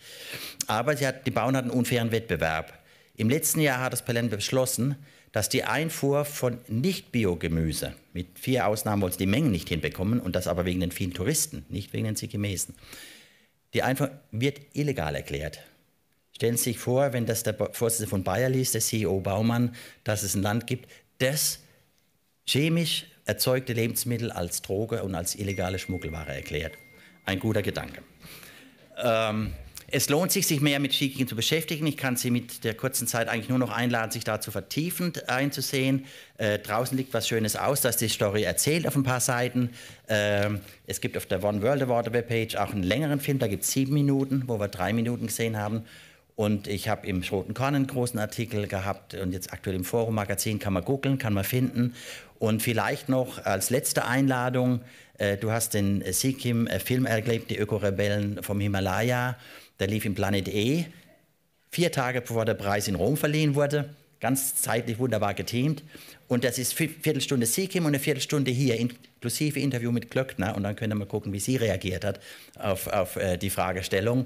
Aber hat, die Bauern hatten einen unfairen Wettbewerb. Im letzten Jahr hat das Parlament beschlossen, dass die Einfuhr von Nicht-Bio-Gemüse, mit vier Ausnahmen, wo sie die Mengen nicht hinbekommen, und das aber wegen den vielen Touristen, nicht wegen den Sikimesen, die Einfuhr wird illegal erklärt. Stellen Sie sich vor, wenn das der Vorsitzende von Bayer liest, der CEO Baumann, dass es ein Land gibt, das chemisch erzeugte Lebensmittel als Droge und als illegale Schmuggelware erklärt. Ein guter Gedanke. Ähm, es lohnt sich, sich mehr mit Skiking zu beschäftigen. Ich kann Sie mit der kurzen Zeit eigentlich nur noch einladen, sich dazu vertiefend einzusehen. Äh, draußen liegt was Schönes aus, das die Story erzählt auf ein paar Seiten. Äh, es gibt auf der One World Award Webpage auch einen längeren Film, da gibt es sieben Minuten, wo wir drei Minuten gesehen haben. Und ich habe im Roten Korn einen großen Artikel gehabt und jetzt aktuell im Forum Magazin kann man googeln, kann man finden. Und vielleicht noch als letzte Einladung, äh, du hast den Sikkim-Film erlebt, die Ökorebellen vom Himalaya. Der lief im Planet E, vier Tage bevor der Preis in Rom verliehen wurde. Ganz zeitlich wunderbar geteamt. Und das ist eine Viertelstunde Sikkim und eine Viertelstunde hier, inklusive Interview mit Glöckner. Und dann können wir gucken, wie sie reagiert hat auf, auf äh, die Fragestellung.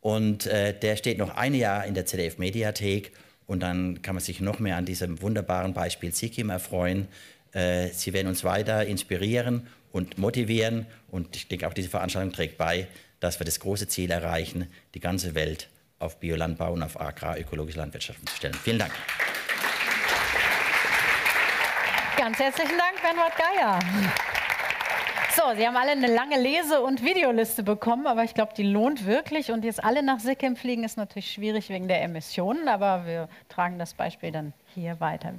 Und äh, der steht noch ein Jahr in der ZDF-Mediathek. Und dann kann man sich noch mehr an diesem wunderbaren Beispiel Sikkim erfreuen. Äh, sie werden uns weiter inspirieren und motivieren. Und ich denke, auch diese Veranstaltung trägt bei, dass wir das große Ziel erreichen, die ganze Welt auf Biolandbau und auf agrarökologische Landwirtschaft zu stellen. Vielen Dank. Ganz herzlichen Dank, Bernhard Geier. So, Sie haben alle eine lange Lese- und Videoliste bekommen, aber ich glaube, die lohnt wirklich. Und jetzt alle nach Sikkim fliegen ist natürlich schwierig wegen der Emissionen, aber wir tragen das Beispiel dann hier weiter.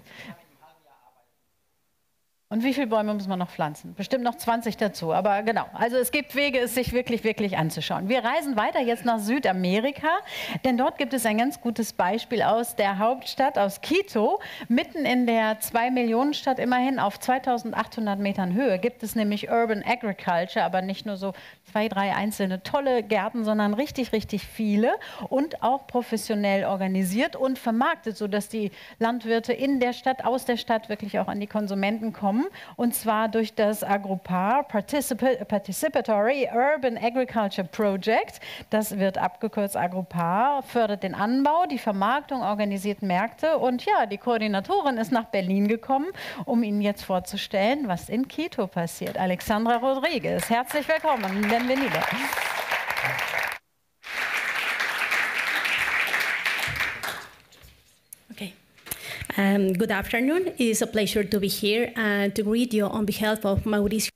Und wie viele Bäume muss man noch pflanzen? Bestimmt noch 20 dazu. Aber genau, also es gibt Wege, es sich wirklich, wirklich anzuschauen. Wir reisen weiter jetzt nach Südamerika, denn dort gibt es ein ganz gutes Beispiel aus der Hauptstadt, aus Quito. Mitten in der 2-Millionen-Stadt, immerhin auf 2800 Metern Höhe, gibt es nämlich Urban Agriculture, aber nicht nur so zwei, drei einzelne tolle Gärten, sondern richtig, richtig viele und auch professionell organisiert und vermarktet, sodass die Landwirte in der Stadt, aus der Stadt wirklich auch an die Konsumenten kommen bekommen, und zwar durch das Agropar Participa Participatory Urban Agriculture Project. Das wird abgekürzt Agropar, fördert den Anbau, die Vermarktung, organisiert Märkte und ja, die Koordinatorin ist nach Berlin gekommen, um Ihnen jetzt vorzustellen, was in Quito passiert. Alexandra Rodriguez, herzlich willkommen. Bienvenida. Um, good afternoon. It is a pleasure to be here and to greet you on behalf of Mauricio.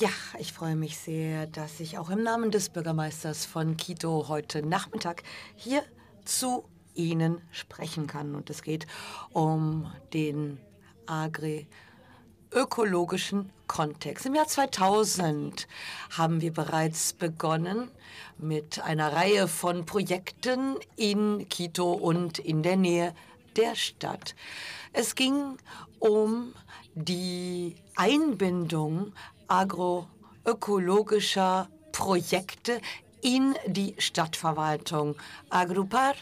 Ja, ich freue mich sehr, dass ich auch im Namen des Bürgermeisters von Quito heute Nachmittag hier zu Ihnen sprechen kann. Und es geht um den agri-ökologischen Kontext. Im Jahr 2000 haben wir bereits begonnen mit einer Reihe von Projekten in Quito und in der Nähe der Stadt. Es ging um die Einbindung agroökologischer Projekte in die Stadtverwaltung. Agrupar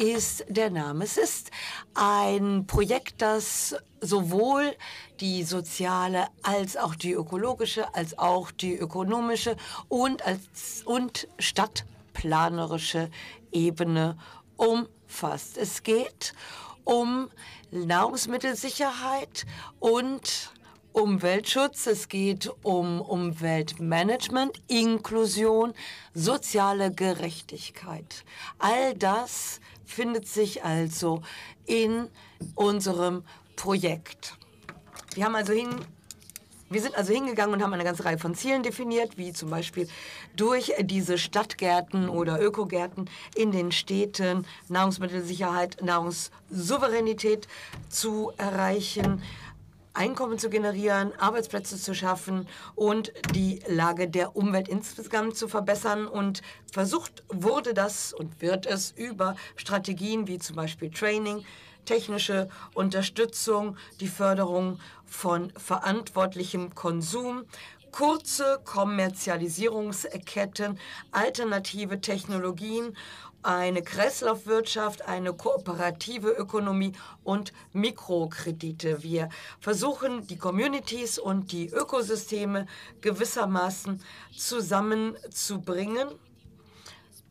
ist der Name. Es ist ein Projekt, das sowohl die soziale als auch die ökologische, als auch die ökonomische und, als, und stadtplanerische Ebene umfasst. Es geht um um Nahrungsmittelsicherheit und Umweltschutz, es geht um Umweltmanagement, Inklusion, soziale Gerechtigkeit. All das findet sich also in unserem Projekt. Wir haben also hin wir sind also hingegangen und haben eine ganze Reihe von Zielen definiert, wie zum Beispiel durch diese Stadtgärten oder Ökogärten in den Städten Nahrungsmittelsicherheit, Nahrungssouveränität zu erreichen, Einkommen zu generieren, Arbeitsplätze zu schaffen und die Lage der Umwelt insgesamt zu verbessern. Und versucht wurde das und wird es über Strategien wie zum Beispiel Training, technische Unterstützung, die Förderung von verantwortlichem Konsum, kurze Kommerzialisierungsketten, alternative Technologien, eine Kreislaufwirtschaft, eine kooperative Ökonomie und Mikrokredite. Wir versuchen, die Communities und die Ökosysteme gewissermaßen zusammenzubringen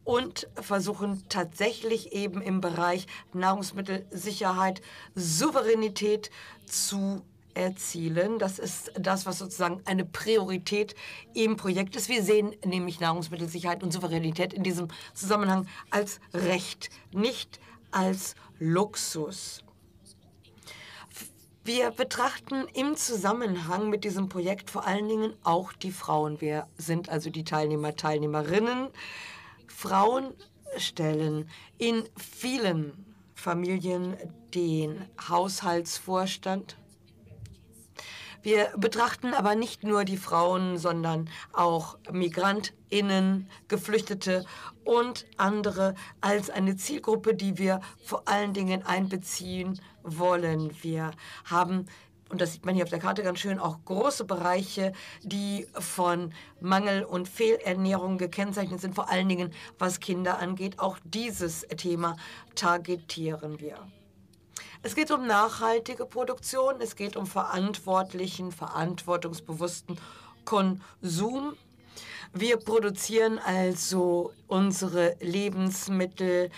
und versuchen tatsächlich eben im Bereich Nahrungsmittelsicherheit Souveränität zu erzielen. Das ist das, was sozusagen eine Priorität im Projekt ist. Wir sehen nämlich Nahrungsmittelsicherheit und Souveränität in diesem Zusammenhang als Recht, nicht als Luxus. Wir betrachten im Zusammenhang mit diesem Projekt vor allen Dingen auch die Frauen. Wir sind also die Teilnehmer, Teilnehmerinnen. Frauen stellen in vielen Familien den Haushaltsvorstand. Wir betrachten aber nicht nur die Frauen, sondern auch Migrantinnen, Geflüchtete und andere als eine Zielgruppe, die wir vor allen Dingen einbeziehen wollen. Wir haben und das sieht man hier auf der Karte ganz schön, auch große Bereiche, die von Mangel und Fehlernährung gekennzeichnet sind, vor allen Dingen was Kinder angeht. Auch dieses Thema targetieren wir. Es geht um nachhaltige Produktion, es geht um verantwortlichen, verantwortungsbewussten Konsum. Wir produzieren also unsere Lebensmittel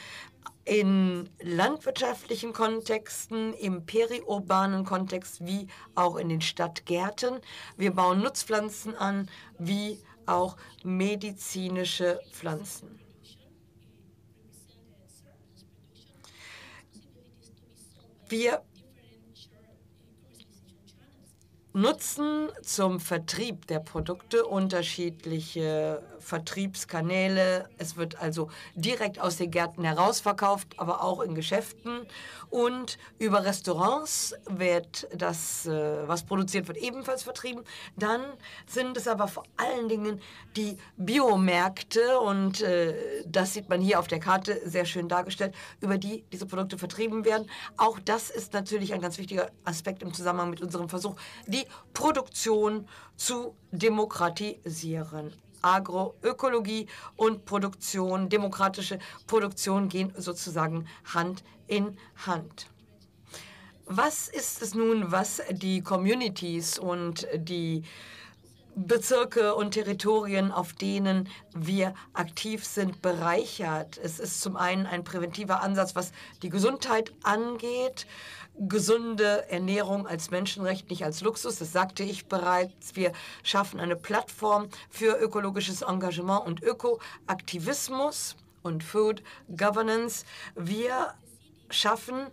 in landwirtschaftlichen Kontexten, im periurbanen Kontext wie auch in den Stadtgärten. Wir bauen Nutzpflanzen an, wie auch medizinische Pflanzen. Wir nutzen zum Vertrieb der Produkte unterschiedliche Vertriebskanäle. Es wird also direkt aus den Gärten herausverkauft, aber auch in Geschäften. Und über Restaurants wird das, äh, was produziert wird, ebenfalls vertrieben. Dann sind es aber vor allen Dingen die Biomärkte und äh, das sieht man hier auf der Karte sehr schön dargestellt, über die diese Produkte vertrieben werden. Auch das ist natürlich ein ganz wichtiger Aspekt im Zusammenhang mit unserem Versuch, die Produktion zu demokratisieren. Agroökologie und Produktion, demokratische Produktion gehen sozusagen Hand in Hand. Was ist es nun, was die Communities und die Bezirke und Territorien, auf denen wir aktiv sind, bereichert? Es ist zum einen ein präventiver Ansatz, was die Gesundheit angeht gesunde Ernährung als Menschenrecht, nicht als Luxus. Das sagte ich bereits. Wir schaffen eine Plattform für ökologisches Engagement und Ökoaktivismus und Food Governance. Wir schaffen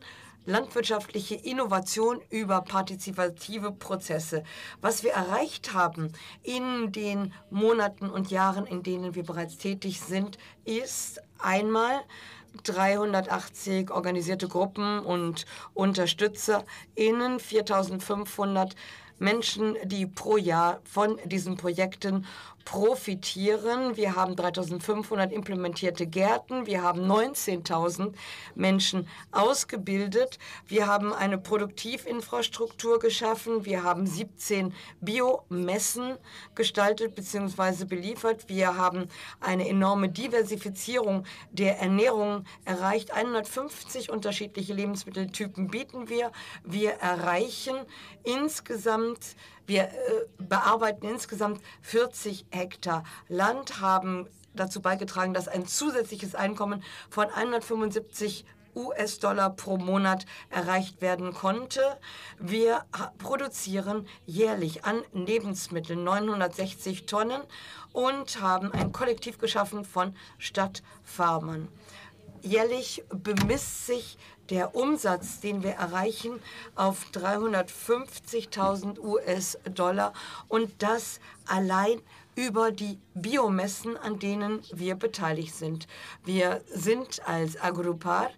landwirtschaftliche Innovation über partizipative Prozesse. Was wir erreicht haben in den Monaten und Jahren, in denen wir bereits tätig sind, ist einmal 380 organisierte Gruppen und UnterstützerInnen, 4500 Menschen, die pro Jahr von diesen Projekten profitieren. Wir haben 3500 implementierte Gärten. Wir haben 19.000 Menschen ausgebildet. Wir haben eine Produktivinfrastruktur geschaffen. Wir haben 17 Biomessen gestaltet bzw. beliefert. Wir haben eine enorme Diversifizierung der Ernährung erreicht. 150 unterschiedliche Lebensmitteltypen bieten wir. Wir erreichen insgesamt wir äh, bearbeiten insgesamt 40 Hektar Land, haben dazu beigetragen, dass ein zusätzliches Einkommen von 175 US-Dollar pro Monat erreicht werden konnte. Wir produzieren jährlich an Lebensmitteln 960 Tonnen und haben ein Kollektiv geschaffen von Stadtfarmern. Jährlich bemisst sich der Umsatz, den wir erreichen, auf 350.000 US-Dollar und das allein über die Biomessen, an denen wir beteiligt sind. Wir sind als Agrupar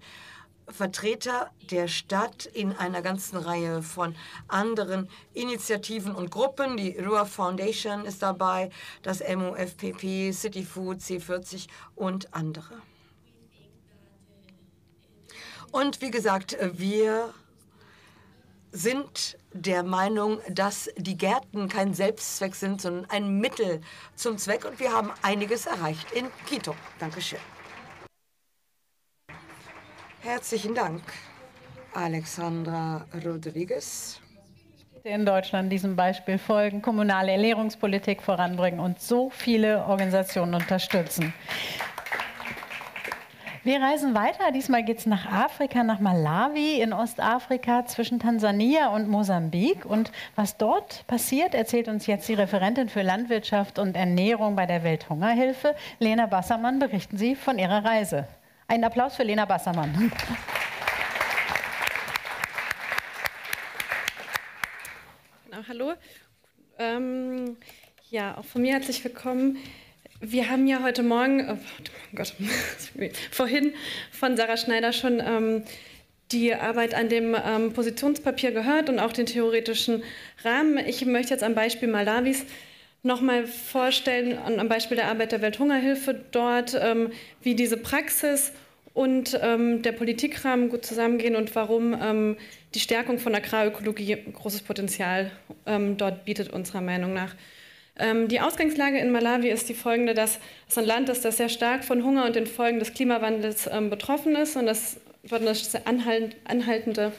Vertreter der Stadt in einer ganzen Reihe von anderen Initiativen und Gruppen. Die Ruhr Foundation ist dabei, das MOFPP, City Food, C40 und andere. Und wie gesagt, wir sind der Meinung, dass die Gärten kein Selbstzweck sind, sondern ein Mittel zum Zweck. Und wir haben einiges erreicht in Quito. Dankeschön. Herzlichen Dank, Alexandra Rodriguez. In Deutschland diesem Beispiel folgen, kommunale Ernährungspolitik voranbringen und so viele Organisationen unterstützen. Wir reisen weiter. Diesmal geht es nach Afrika, nach Malawi in Ostafrika zwischen Tansania und Mosambik. Und was dort passiert, erzählt uns jetzt die Referentin für Landwirtschaft und Ernährung bei der Welthungerhilfe, Lena Bassermann. Berichten Sie von Ihrer Reise. Einen Applaus für Lena Bassermann. Genau, hallo. Ähm, ja, auch von mir herzlich willkommen. Wir haben ja heute Morgen, oh, Gott, vorhin von Sarah Schneider schon ähm, die Arbeit an dem ähm, Positionspapier gehört und auch den theoretischen Rahmen. Ich möchte jetzt am Beispiel Malawis nochmal vorstellen, am Beispiel der Arbeit der Welthungerhilfe dort, ähm, wie diese Praxis und ähm, der Politikrahmen gut zusammengehen und warum ähm, die Stärkung von Agrarökologie großes Potenzial ähm, dort bietet, unserer Meinung nach. Ähm, die Ausgangslage in Malawi ist die folgende, dass es ein Land ist, das sehr stark von Hunger und den Folgen des Klimawandels ähm, betroffen ist und das dort eine anhaltende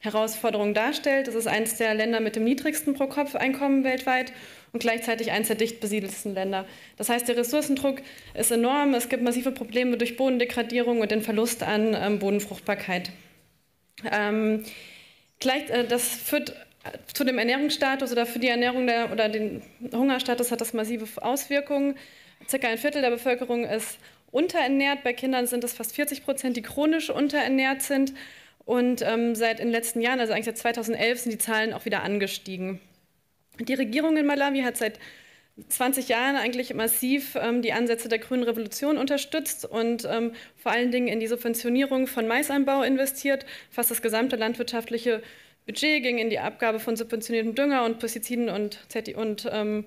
Herausforderung darstellt. Es ist eines der Länder mit dem niedrigsten Pro-Kopf-Einkommen weltweit und gleichzeitig eines der dicht besiedelsten Länder. Das heißt, der Ressourcendruck ist enorm. Es gibt massive Probleme durch Bodendegradierung und den Verlust an ähm, Bodenfruchtbarkeit. Äh, das führt zu dem Ernährungsstatus oder für die Ernährung der, oder den Hungerstatus hat das massive Auswirkungen. Circa ein Viertel der Bevölkerung ist unterernährt. Bei Kindern sind es fast 40 Prozent, die chronisch unterernährt sind. Und ähm, seit den letzten Jahren, also eigentlich seit 2011, sind die Zahlen auch wieder angestiegen. Die Regierung in Malawi hat seit 20 Jahren eigentlich massiv ähm, die Ansätze der Grünen Revolution unterstützt und ähm, vor allen Dingen in die Subventionierung von Maisanbau investiert. Fast das gesamte landwirtschaftliche Budget ging in die Abgabe von subventioniertem Dünger und Pestiziden und, und ähm,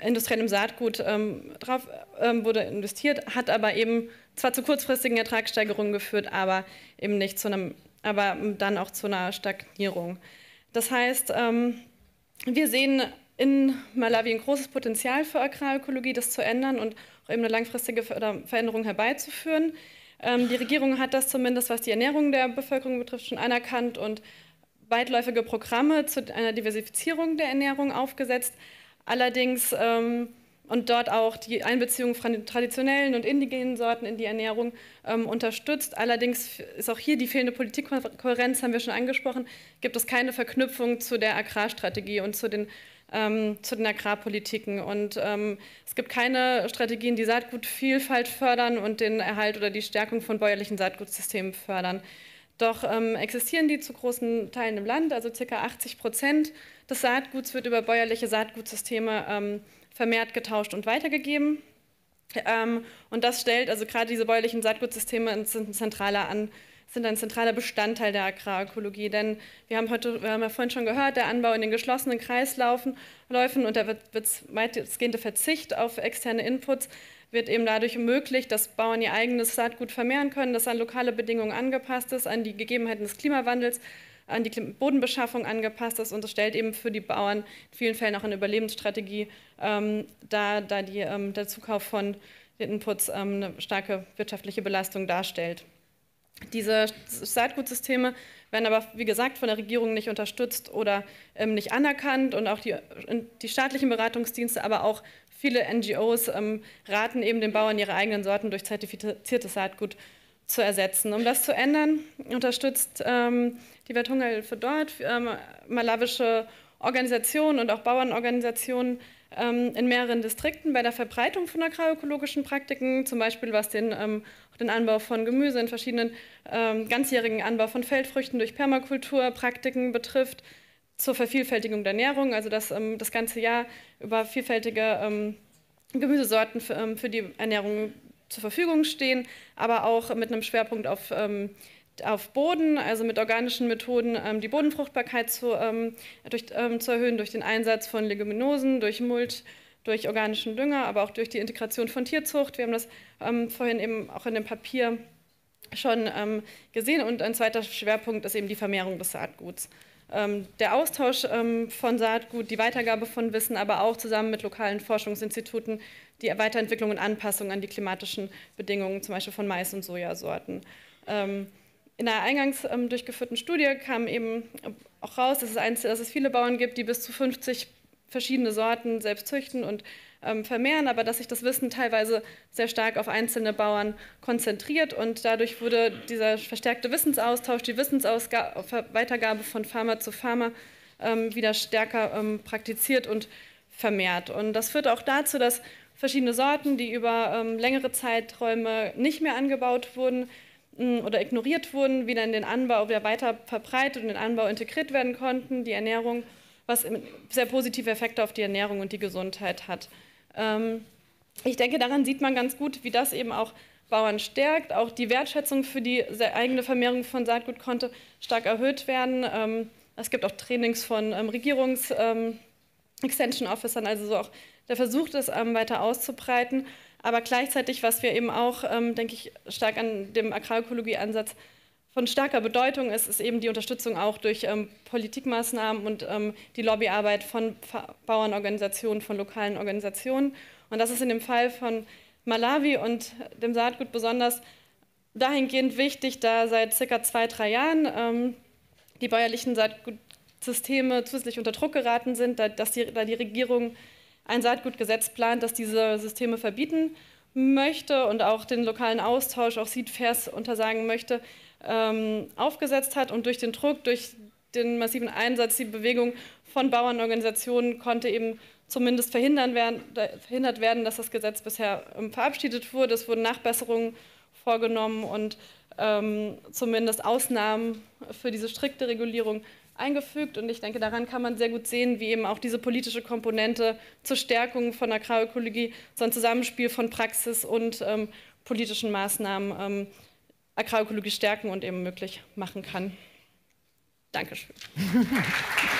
industriellem Saatgut ähm, drauf ähm, wurde investiert, hat aber eben zwar zu kurzfristigen Ertragssteigerungen geführt, aber eben nicht zu einem, aber dann auch zu einer Stagnierung. Das heißt, ähm, wir sehen in Malawi ein großes Potenzial für Agrarökologie, das zu ändern und auch eben eine langfristige Veränderung herbeizuführen. Ähm, die Regierung hat das zumindest, was die Ernährung der Bevölkerung betrifft, schon anerkannt und weitläufige Programme zu einer Diversifizierung der Ernährung aufgesetzt. Allerdings ähm, und dort auch die Einbeziehung von traditionellen und indigenen Sorten in die Ernährung ähm, unterstützt. Allerdings ist auch hier die fehlende Politikkohärenz, haben wir schon angesprochen, gibt es keine Verknüpfung zu der Agrarstrategie und zu den, ähm, zu den Agrarpolitiken. Und ähm, es gibt keine Strategien, die Saatgutvielfalt fördern und den Erhalt oder die Stärkung von bäuerlichen Saatgutsystemen fördern. Doch ähm, existieren die zu großen Teilen im Land, also ca. 80 Prozent des Saatguts wird über bäuerliche Saatgutsysteme ähm, vermehrt getauscht und weitergegeben. Ähm, und das stellt, also gerade diese bäuerlichen Saatgutsysteme sind ein zentraler an, sind ein zentraler Bestandteil der Agrarökologie. Denn wir haben heute, wir haben ja vorhin schon gehört, der Anbau in den geschlossenen Kreislaufen läufen und der weitestgehende Verzicht auf externe Inputs wird eben dadurch ermöglicht, dass Bauern ihr eigenes Saatgut vermehren können, das an lokale Bedingungen angepasst ist, an die Gegebenheiten des Klimawandels, an die Bodenbeschaffung angepasst ist. Und das stellt eben für die Bauern in vielen Fällen auch eine Überlebensstrategie ähm, dar, da die, ähm, der Zukauf von Inputs ähm, eine starke wirtschaftliche Belastung darstellt. Diese Saatgutsysteme werden aber, wie gesagt, von der Regierung nicht unterstützt oder ähm, nicht anerkannt und auch die, die staatlichen Beratungsdienste, aber auch Viele NGOs ähm, raten eben den Bauern, ihre eigenen Sorten durch zertifiziertes Saatgut zu ersetzen. Um das zu ändern, unterstützt ähm, die Welthungerhilfe dort ähm, malawische Organisationen und auch Bauernorganisationen ähm, in mehreren Distrikten bei der Verbreitung von agroökologischen Praktiken, zum Beispiel was den, ähm, den Anbau von Gemüse in verschiedenen ähm, ganzjährigen Anbau von Feldfrüchten durch Permakulturpraktiken betrifft, zur Vervielfältigung der Ernährung, also dass ähm, das ganze Jahr über vielfältige ähm, Gemüsesorten für, ähm, für, die Ernährung zur Verfügung stehen, aber auch mit einem Schwerpunkt auf, ähm, auf Boden, also mit organischen Methoden ähm, die Bodenfruchtbarkeit zu, ähm, durch, zu erhöhen durch den Einsatz von Leguminosen, durch Mulch, durch organischen Dünger, aber auch durch die Integration von Tierzucht. Wir haben das vorhin eben auch in dem Papier schon gesehen und ein zweiter Schwerpunkt ist eben die Vermehrung des Saatguts. Ähm, der Austausch ähm, von Saatgut, die Weitergabe von Wissen, aber auch zusammen mit lokalen Forschungsinstituten die Weiterentwicklung und Anpassung an die klimatischen Bedingungen, zum Beispiel von Mais- und Sojasorten. Ähm, in einer eingangs durchgeführten Studie kam eben auch raus, dass es, viele Bauern gibt, die bis zu 50 verschiedene Sorten selbst züchten und vermehren, aber dass sich das Wissen teilweise sehr stark auf einzelne Bauern konzentriert und dadurch wurde dieser verstärkte Wissensaustausch, die Wissensweitergabe von Farmer zu Farmer ähm, wieder stärker ähm, praktiziert und vermehrt. Und das führt auch dazu, dass verschiedene Sorten, die über ähm, längere Zeiträume nicht mehr angebaut wurden, oder ignoriert wurden, wieder in den Anbau wieder weiter verbreitet und in den Anbau integriert werden konnten, die Ernährung, was sehr positive Effekte auf die Ernährung und die Gesundheit hat. Ähm, ich denke, daran sieht man ganz gut, wie das eben auch Bauern stärkt. Auch die Wertschätzung für die eigene Vermehrung von Saatgut konnte stark erhöht werden. Ähm, es gibt auch Trainings von ähm, Regierungs-Extension Officern, also so auch der Versuch, das weiter auszubreiten. Aber gleichzeitig, was wir eben auch, denke ich, stark an dem Agrarökologie-Ansatz von starker Bedeutung ist, ist eben die Unterstützung auch durch ähm, Politikmaßnahmen und ähm, die Lobbyarbeit von Bauernorganisationen, von lokalen Organisationen. Und das ist in dem Fall von Malawi und dem Saatgut besonders dahingehend wichtig, da seit circa zwei, drei Jahren ähm, die bäuerlichen Saatgutsysteme zusätzlich unter Druck geraten sind, dass die, da die Regierung ein Saatgutgesetz plant, das diese Systeme verbieten möchte und auch den lokalen Austausch, auch Seedfairs untersagen möchte, ähm, aufgesetzt hat. Und durch den Druck, durch den massiven Einsatz, die Bewegung von Bauernorganisationen konnte eben zumindest verhindern werden, verhindert werden, dass das Gesetz bisher ähm, verabschiedet wurde. Es wurden Nachbesserungen vorgenommen und ähm, zumindest Ausnahmen für diese strikte Regulierung eingefügt. Und ich denke, daran kann man sehr gut sehen, wie eben auch diese politische Komponente zur Stärkung von Agrarökologie, so ein Zusammenspiel von Praxis und ähm, politischen Maßnahmen ähm, Agrarökologie stärken und eben möglich machen kann. Dankeschön.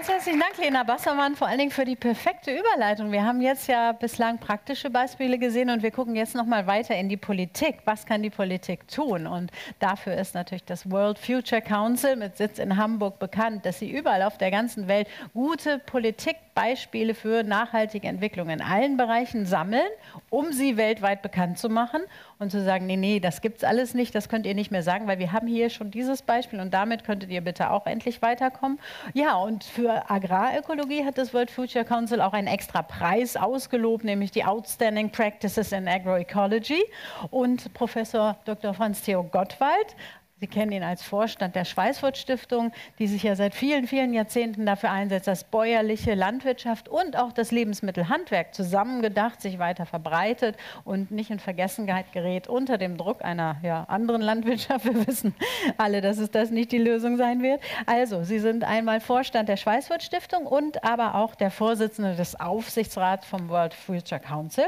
Ganz herzlichen Dank, Lena Bassermann, vor allen Dingen für die perfekte Überleitung. Wir haben jetzt ja bislang praktische Beispiele gesehen und wir gucken jetzt noch mal weiter in die Politik. Was kann die Politik tun? Und dafür ist natürlich das World Future Council mit Sitz in Hamburg bekannt, dass sie überall auf der ganzen Welt gute Politikbeispiele für nachhaltige Entwicklung in allen Bereichen sammeln, um sie weltweit bekannt zu machen und zu sagen, nee, nee, das gibt es alles nicht, das könnt ihr nicht mehr sagen, weil wir haben hier schon dieses Beispiel und damit könntet ihr bitte auch endlich weiterkommen. Ja, und für Agrarökologie hat das World Future Council auch einen extra Preis ausgelobt, nämlich die Outstanding Practices in Agroecology. Und Professor Dr. Franz Theo Gottwald Sie kennen ihn als Vorstand der Schweißfurt Stiftung, die sich ja seit vielen, vielen Jahrzehnten dafür einsetzt, dass bäuerliche Landwirtschaft und auch das Lebensmittelhandwerk zusammengedacht sich weiter verbreitet und nicht in Vergessenheit gerät unter dem Druck einer ja, anderen Landwirtschaft. Wir wissen alle, dass es das nicht die Lösung sein wird. Also, Sie sind einmal Vorstand der Schweißfurt Stiftung und aber auch der Vorsitzende des Aufsichtsrats vom World Future Council.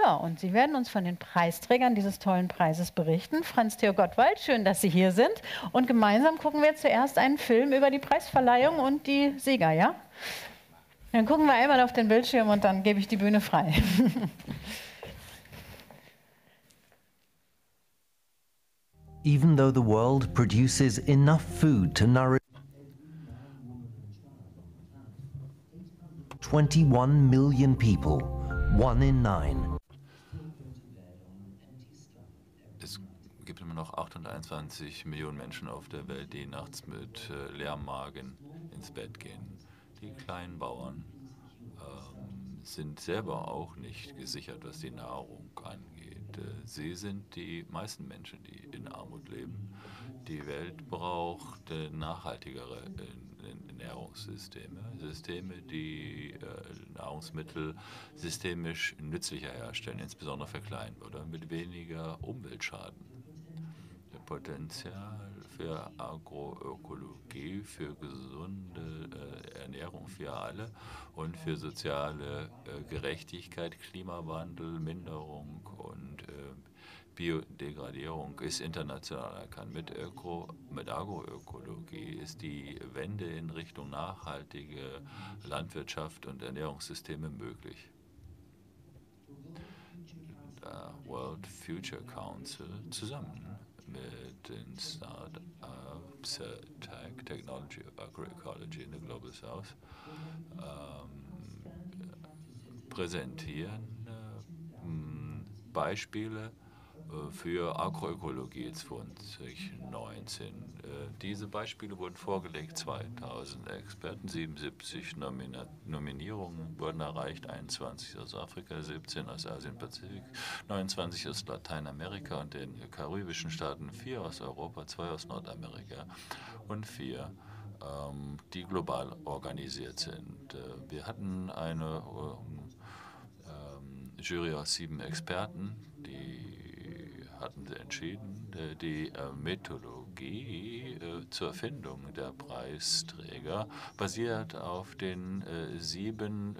Ja, und Sie werden uns von den Preisträgern dieses tollen Preises berichten. Franz Theo Gottwald, schön, dass Sie hier sind. Und gemeinsam gucken wir zuerst einen Film über die Preisverleihung und die Sieger, ja? Dann gucken wir einmal auf den Bildschirm und dann gebe ich die Bühne frei. Even though the world produces enough food to nourish 21 million people, one in nine noch 821 Millionen Menschen auf der Welt, die nachts mit äh, leerem Magen ins Bett gehen. Die kleinen Bauern ähm, sind selber auch nicht gesichert, was die Nahrung angeht. Äh, sie sind die meisten Menschen, die in Armut leben. Die Welt braucht äh, nachhaltigere Ernährungssysteme, Systeme, die äh, Nahrungsmittel systemisch nützlicher herstellen, insbesondere für Kleinbürger, mit weniger Umweltschaden. Potenzial für Agroökologie, für gesunde äh, Ernährung für alle und für soziale äh, Gerechtigkeit, Klimawandel, Minderung und äh, Biodegradierung ist international erkannt. Mit, Öko, mit Agroökologie ist die Wende in Richtung nachhaltige Landwirtschaft und Ernährungssysteme möglich. Der World Future Council zusammen mit den Startups Tech, Technology, Agroecology in the Global South ähm, präsentieren äh, Beispiele äh, für Agroökologie 2019. Äh, diese Beispiele wurden vorgelegt, 2000 Experten, 77 Nomina Nominierungen wurden erreicht, 21 aus Afrika, 17 aus Asien-Pazifik, 29 aus Lateinamerika und den karibischen Staaten, 4 aus Europa, 2 aus Nordamerika und 4 ähm, die global organisiert sind. Äh, wir hatten eine ähm, Jury aus sieben Experten, die hatten sie entschieden, äh, die äh, Methodologie äh, zur Findung der Preisträger basiert auf den sieben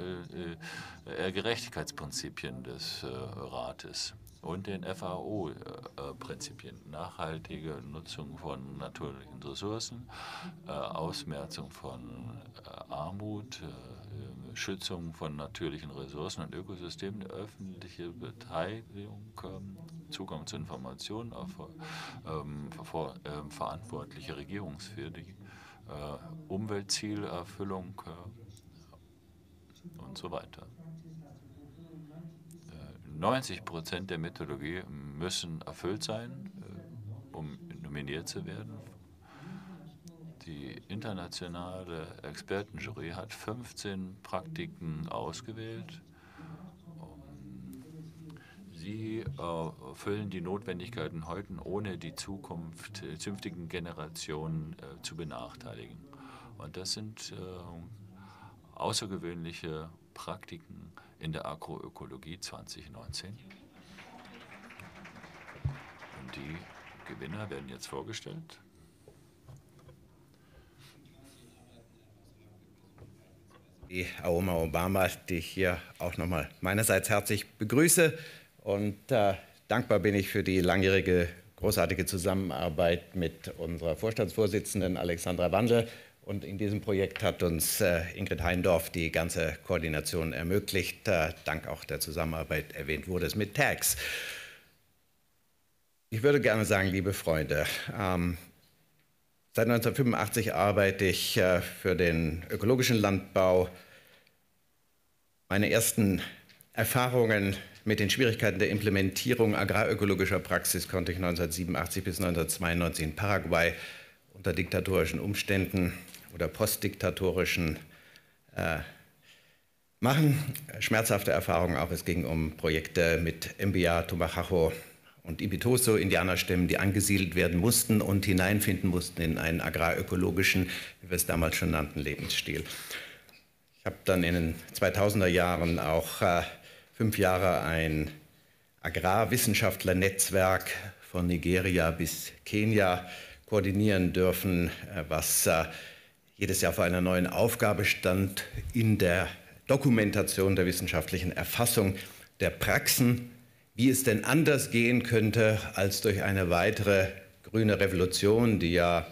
Gerechtigkeitsprinzipien des Rates und den FAO-Prinzipien. Nachhaltige Nutzung von natürlichen Ressourcen, Ausmerzung von Armut, Schützung von natürlichen Ressourcen und Ökosystemen, öffentliche Beteiligung, ähm, Zugang zu Informationen, auf ähm, vor, äh, verantwortliche Regierungsführung, äh, Umweltzielerfüllung äh, und so weiter. Äh, 90 Prozent der Methodologie müssen erfüllt sein, äh, um nominiert zu werden. Die internationale Expertenjury hat 15 Praktiken ausgewählt. Sie äh, erfüllen die Notwendigkeiten heute, ohne die Zukunft, äh, zünftigen Generationen äh, zu benachteiligen. Und das sind äh, außergewöhnliche Praktiken in der Agroökologie 2019. Und die Gewinner werden jetzt vorgestellt. Die Aoma Obama, die ich hier auch nochmal meinerseits herzlich begrüße. Und äh, dankbar bin ich für die langjährige großartige Zusammenarbeit mit unserer Vorstandsvorsitzenden Alexandra Wandel. Und in diesem Projekt hat uns äh, Ingrid Heindorf die ganze Koordination ermöglicht. Äh, dank auch der Zusammenarbeit erwähnt wurde es mit Tags. Ich würde gerne sagen, liebe Freunde, ähm, seit 1985 arbeite ich äh, für den ökologischen Landbau. Meine ersten Erfahrungen mit den Schwierigkeiten der Implementierung agrarökologischer Praxis konnte ich 1987 bis 1992 in Paraguay unter diktatorischen Umständen oder postdiktatorischen äh, machen. Schmerzhafte Erfahrungen auch. Es ging um Projekte mit Mbia, Tumajajo und Ibitoso, Indianerstämmen, die angesiedelt werden mussten und hineinfinden mussten in einen agrarökologischen, wie wir es damals schon nannten, Lebensstil. Ich habe dann in den 2000er Jahren auch äh, fünf Jahre ein Agrarwissenschaftlernetzwerk von Nigeria bis Kenia koordinieren dürfen, äh, was äh, jedes Jahr vor einer neuen Aufgabe stand in der Dokumentation der wissenschaftlichen Erfassung der Praxen, wie es denn anders gehen könnte als durch eine weitere grüne Revolution, die ja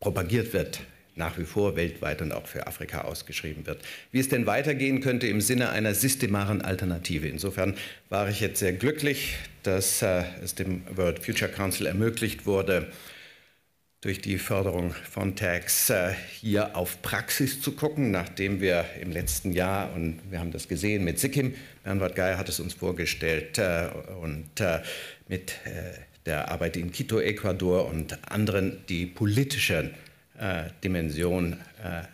propagiert wird nach wie vor weltweit und auch für Afrika ausgeschrieben wird. Wie es denn weitergehen könnte im Sinne einer systemaren Alternative. Insofern war ich jetzt sehr glücklich, dass äh, es dem World Future Council ermöglicht wurde, durch die Förderung von Tags äh, hier auf Praxis zu gucken, nachdem wir im letzten Jahr, und wir haben das gesehen mit Sikkim, Bernhard Geier hat es uns vorgestellt, äh, und äh, mit der Arbeit in Quito, Ecuador und anderen die politische Dimension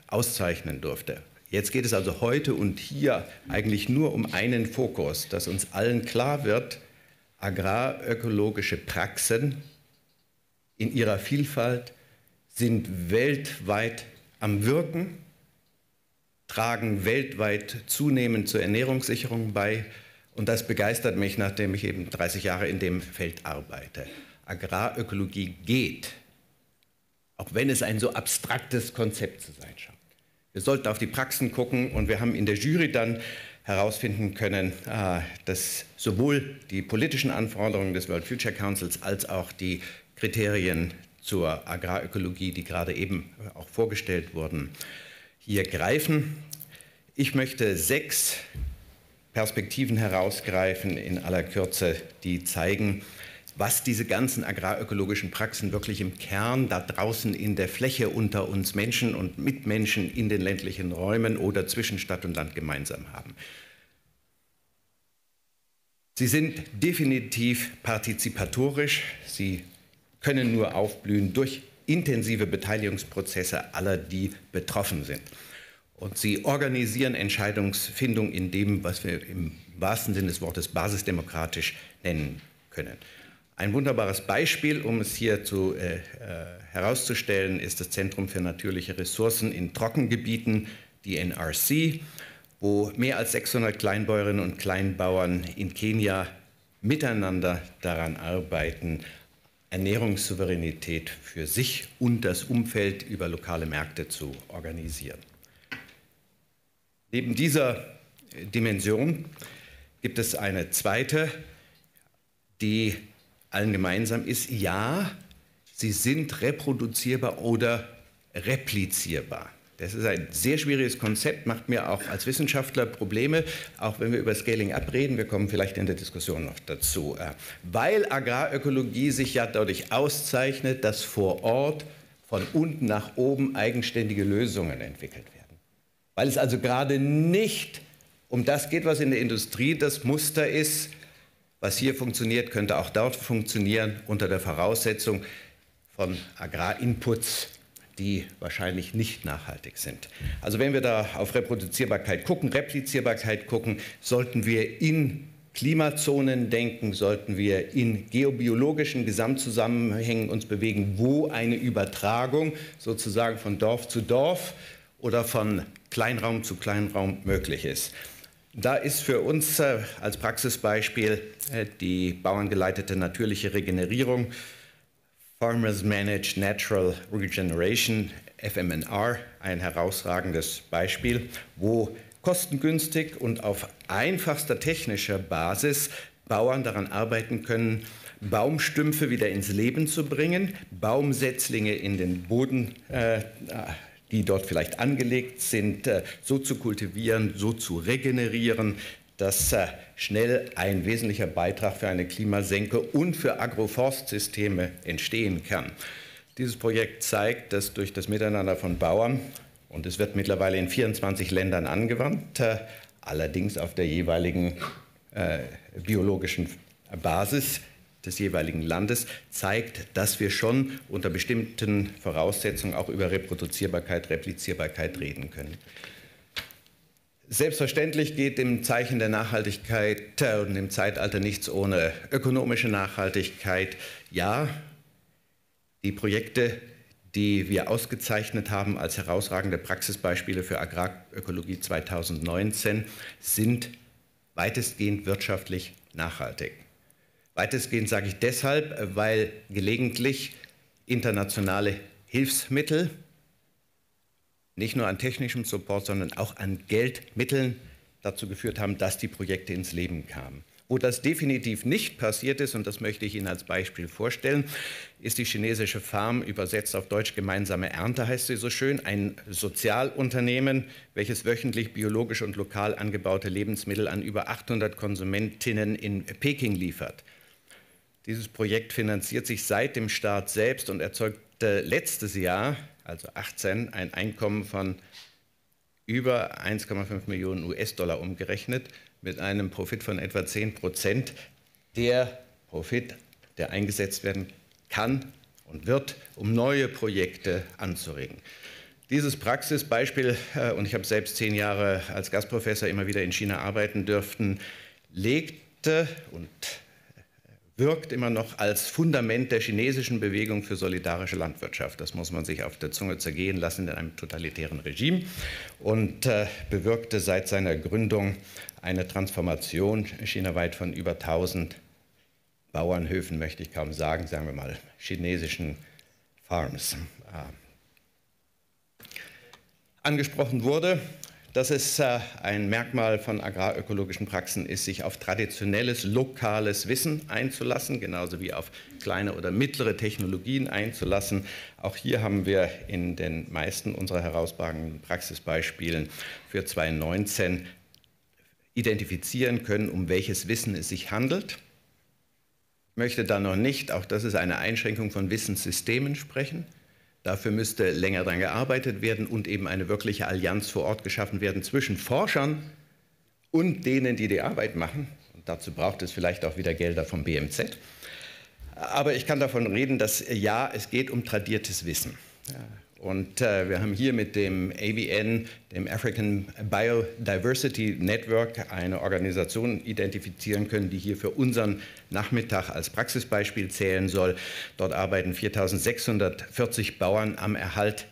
auszeichnen durfte. Jetzt geht es also heute und hier eigentlich nur um einen Fokus, dass uns allen klar wird, agrarökologische Praxen in ihrer Vielfalt sind weltweit am Wirken, tragen weltweit zunehmend zur Ernährungssicherung bei. Und das begeistert mich, nachdem ich eben 30 Jahre in dem Feld arbeite. Agrarökologie geht auch wenn es ein so abstraktes Konzept zu sein scheint. Wir sollten auf die Praxen gucken und wir haben in der Jury dann herausfinden können, äh, dass sowohl die politischen Anforderungen des World Future Councils als auch die Kriterien zur Agrarökologie, die gerade eben auch vorgestellt wurden, hier greifen. Ich möchte sechs Perspektiven herausgreifen in aller Kürze, die zeigen, was diese ganzen agrarökologischen Praxen wirklich im Kern da draußen in der Fläche unter uns Menschen und Mitmenschen in den ländlichen Räumen oder zwischen Stadt und Land gemeinsam haben. Sie sind definitiv partizipatorisch. Sie können nur aufblühen durch intensive Beteiligungsprozesse aller, die betroffen sind. Und sie organisieren Entscheidungsfindung in dem, was wir im wahrsten Sinne des Wortes basisdemokratisch nennen können. Ein wunderbares Beispiel, um es hier zu, äh, äh herauszustellen, ist das Zentrum für natürliche Ressourcen in Trockengebieten, die NRC, wo mehr als 600 Kleinbäuerinnen und Kleinbauern in Kenia miteinander daran arbeiten, Ernährungssouveränität für sich und das Umfeld über lokale Märkte zu organisieren. Neben dieser Dimension gibt es eine zweite, die allen gemeinsam ist, ja, sie sind reproduzierbar oder replizierbar. Das ist ein sehr schwieriges Konzept, macht mir auch als Wissenschaftler Probleme, auch wenn wir über Scaling abreden. Wir kommen vielleicht in der Diskussion noch dazu. Äh, weil Agrarökologie sich ja dadurch auszeichnet, dass vor Ort von unten nach oben eigenständige Lösungen entwickelt werden. Weil es also gerade nicht Um das geht, was in der Industrie das Muster ist. Was hier funktioniert, könnte auch dort funktionieren unter der Voraussetzung von Agrarinputs, die wahrscheinlich nicht nachhaltig sind. Also wenn wir da auf Reproduzierbarkeit gucken, Replizierbarkeit gucken, sollten wir in Klimazonen denken, sollten wir in geobiologischen Gesamtzusammenhängen uns bewegen, wo eine Übertragung sozusagen von Dorf zu Dorf oder von Kleinraum zu Kleinraum möglich ist. Da ist für uns äh, als Praxisbeispiel äh, die bauerngeleitete natürliche Regenerierung, Farmers Managed Natural Regeneration, FMNR, ein herausragendes Beispiel, wo kostengünstig und auf einfachster technischer Basis Bauern daran arbeiten können, Baumstümpfe wieder ins Leben zu bringen, Baumsetzlinge in den Boden äh, die dort vielleicht angelegt sind, äh, so zu kultivieren, so zu regenerieren, dass äh, schnell ein wesentlicher Beitrag für eine Klimasenke und für Agroforstsysteme entstehen kann. Dieses Projekt zeigt, dass durch das Miteinander von Bauern, und es wird mittlerweile in 24 Ländern angewandt, äh, allerdings auf der jeweiligen äh, biologischen Basis, des jeweiligen Landes zeigt, dass wir schon unter bestimmten Voraussetzungen auch über Reproduzierbarkeit, Replizierbarkeit reden können. Selbstverständlich geht im Zeichen der Nachhaltigkeit und im Zeitalter nichts ohne ökonomische Nachhaltigkeit. Ja, die Projekte, die wir ausgezeichnet haben als herausragende Praxisbeispiele für Agrarökologie 2019, sind weitestgehend wirtschaftlich nachhaltig. Weitestgehend sage ich deshalb, weil gelegentlich internationale Hilfsmittel nicht nur an technischem Support, sondern auch an Geldmitteln dazu geführt haben, dass die Projekte ins Leben kamen. Wo das definitiv nicht passiert ist, und das möchte ich Ihnen als Beispiel vorstellen, ist die chinesische Farm, übersetzt auf Deutsch gemeinsame Ernte, heißt sie so schön, ein Sozialunternehmen, welches wöchentlich biologisch und lokal angebaute Lebensmittel an über 800 Konsumentinnen in Peking liefert. Dieses Projekt finanziert sich seit dem Start selbst und erzeugte letztes Jahr, also 18, ein Einkommen von über 1,5 Millionen US-Dollar umgerechnet, mit einem Profit von etwa 10 Prozent. Der Profit, der eingesetzt werden kann und wird, um neue Projekte anzuregen. Dieses Praxisbeispiel, äh, und ich habe selbst zehn Jahre als Gastprofessor immer wieder in China arbeiten dürften, legte und wirkt immer noch als Fundament der chinesischen Bewegung für solidarische Landwirtschaft. Das muss man sich auf der Zunge zergehen lassen in einem totalitären Regime und äh, bewirkte seit seiner Gründung eine Transformation chinaweit von über 1000 Bauernhöfen, möchte ich kaum sagen, sagen wir mal chinesischen Farms. Äh, angesprochen wurde, dass es äh, ein Merkmal von agrarökologischen Praxen ist, sich auf traditionelles, lokales Wissen einzulassen, genauso wie auf kleine oder mittlere Technologien einzulassen. Auch hier haben wir in den meisten unserer herausragenden Praxisbeispielen für 2019 identifizieren können, um welches Wissen es sich handelt. Ich möchte da noch nicht, auch das ist eine Einschränkung von Wissenssystemen sprechen. Dafür müsste länger daran gearbeitet werden und eben eine wirkliche Allianz vor Ort geschaffen werden zwischen Forschern und denen, die die Arbeit machen. Und dazu braucht es vielleicht auch wieder Gelder vom BMZ. Aber ich kann davon reden, dass ja, es geht um tradiertes Wissen. Ja. Und äh, wir haben hier mit dem ABN, dem African Biodiversity Network, eine Organisation identifizieren können, die hier für unseren Nachmittag als Praxisbeispiel zählen soll. Dort arbeiten 4640 Bauern am Erhalt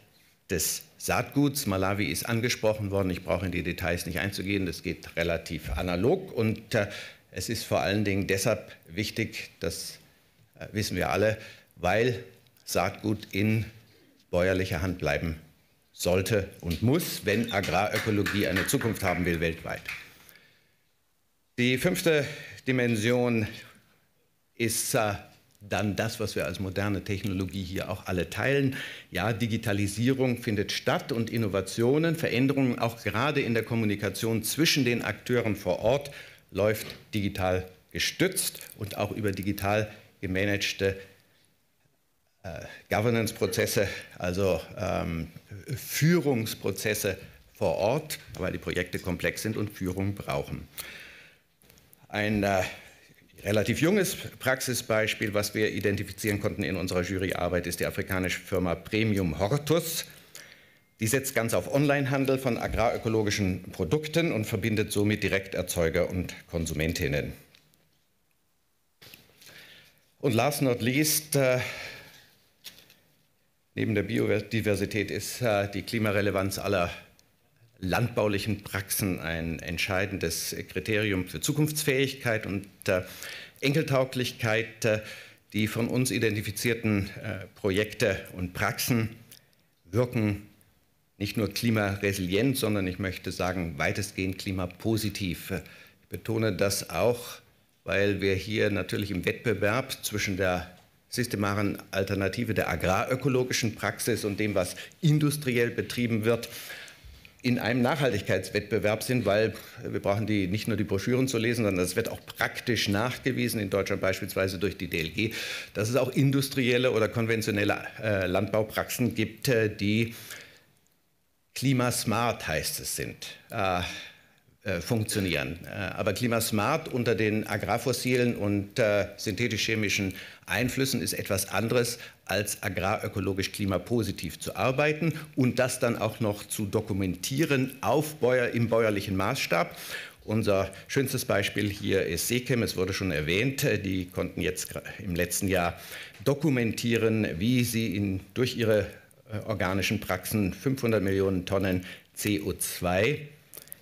des Saatguts. Malawi ist angesprochen worden. Ich brauche in die Details nicht einzugehen. Das geht relativ analog. Und äh, es ist vor allen Dingen deshalb wichtig, das äh, wissen wir alle, weil Saatgut in bäuerlicher Hand bleiben sollte und muss, wenn Agrarökologie eine Zukunft haben will weltweit. Die fünfte Dimension ist äh, dann das, was wir als moderne Technologie hier auch alle teilen. Ja, Digitalisierung findet statt und Innovationen, Veränderungen auch gerade in der Kommunikation zwischen den Akteuren vor Ort läuft digital gestützt und auch über digital gemanagte Governance-Prozesse, also ähm, Führungsprozesse vor Ort, weil die Projekte komplex sind und Führung brauchen. Ein äh, relativ junges Praxisbeispiel, was wir identifizieren konnten in unserer Juryarbeit, ist die afrikanische Firma Premium Hortus. Die setzt ganz auf Onlinehandel von agrarökologischen Produkten und verbindet somit Direkterzeuger und Konsumentinnen. Und last not least, äh, neben der Biodiversität ist äh, die Klimarelevanz aller landbaulichen Praxen ein entscheidendes Kriterium für Zukunftsfähigkeit und äh, Enkeltauglichkeit. Äh, die von uns identifizierten Projekte und Praxen wirken nicht nur klimaresilient, sondern ich möchte sagen weitestgehend klimapositiv. Ich betone das auch weil wir hier natürlich im Wettbewerb zwischen der systemaren Alternative der agrarökologischen Praxis und dem, was industriell betrieben wird, in einem Nachhaltigkeitswettbewerb sind, weil wir brauchen die, nicht nur die Broschüren zu lesen, sondern es wird auch praktisch nachgewiesen, in Deutschland beispielsweise durch die DLG, dass es auch industrielle oder konventionelle äh, Landbaupraxen gibt, äh, die klimasmart, heißt es, sind. Äh, äh, funktionieren. Äh, aber Klimasmart unter den agrarfossilen und äh, synthetisch-chemischen Einflüssen ist etwas anderes als agrarökologisch klimapositiv zu arbeiten und das dann auch noch zu dokumentieren auf Bäuer, im bäuerlichen Maßstab. Unser schönstes Beispiel hier ist Sekem, es wurde schon erwähnt. Die konnten jetzt im letzten Jahr dokumentieren, wie sie in, durch ihre organischen Praxen 500 Millionen Tonnen CO2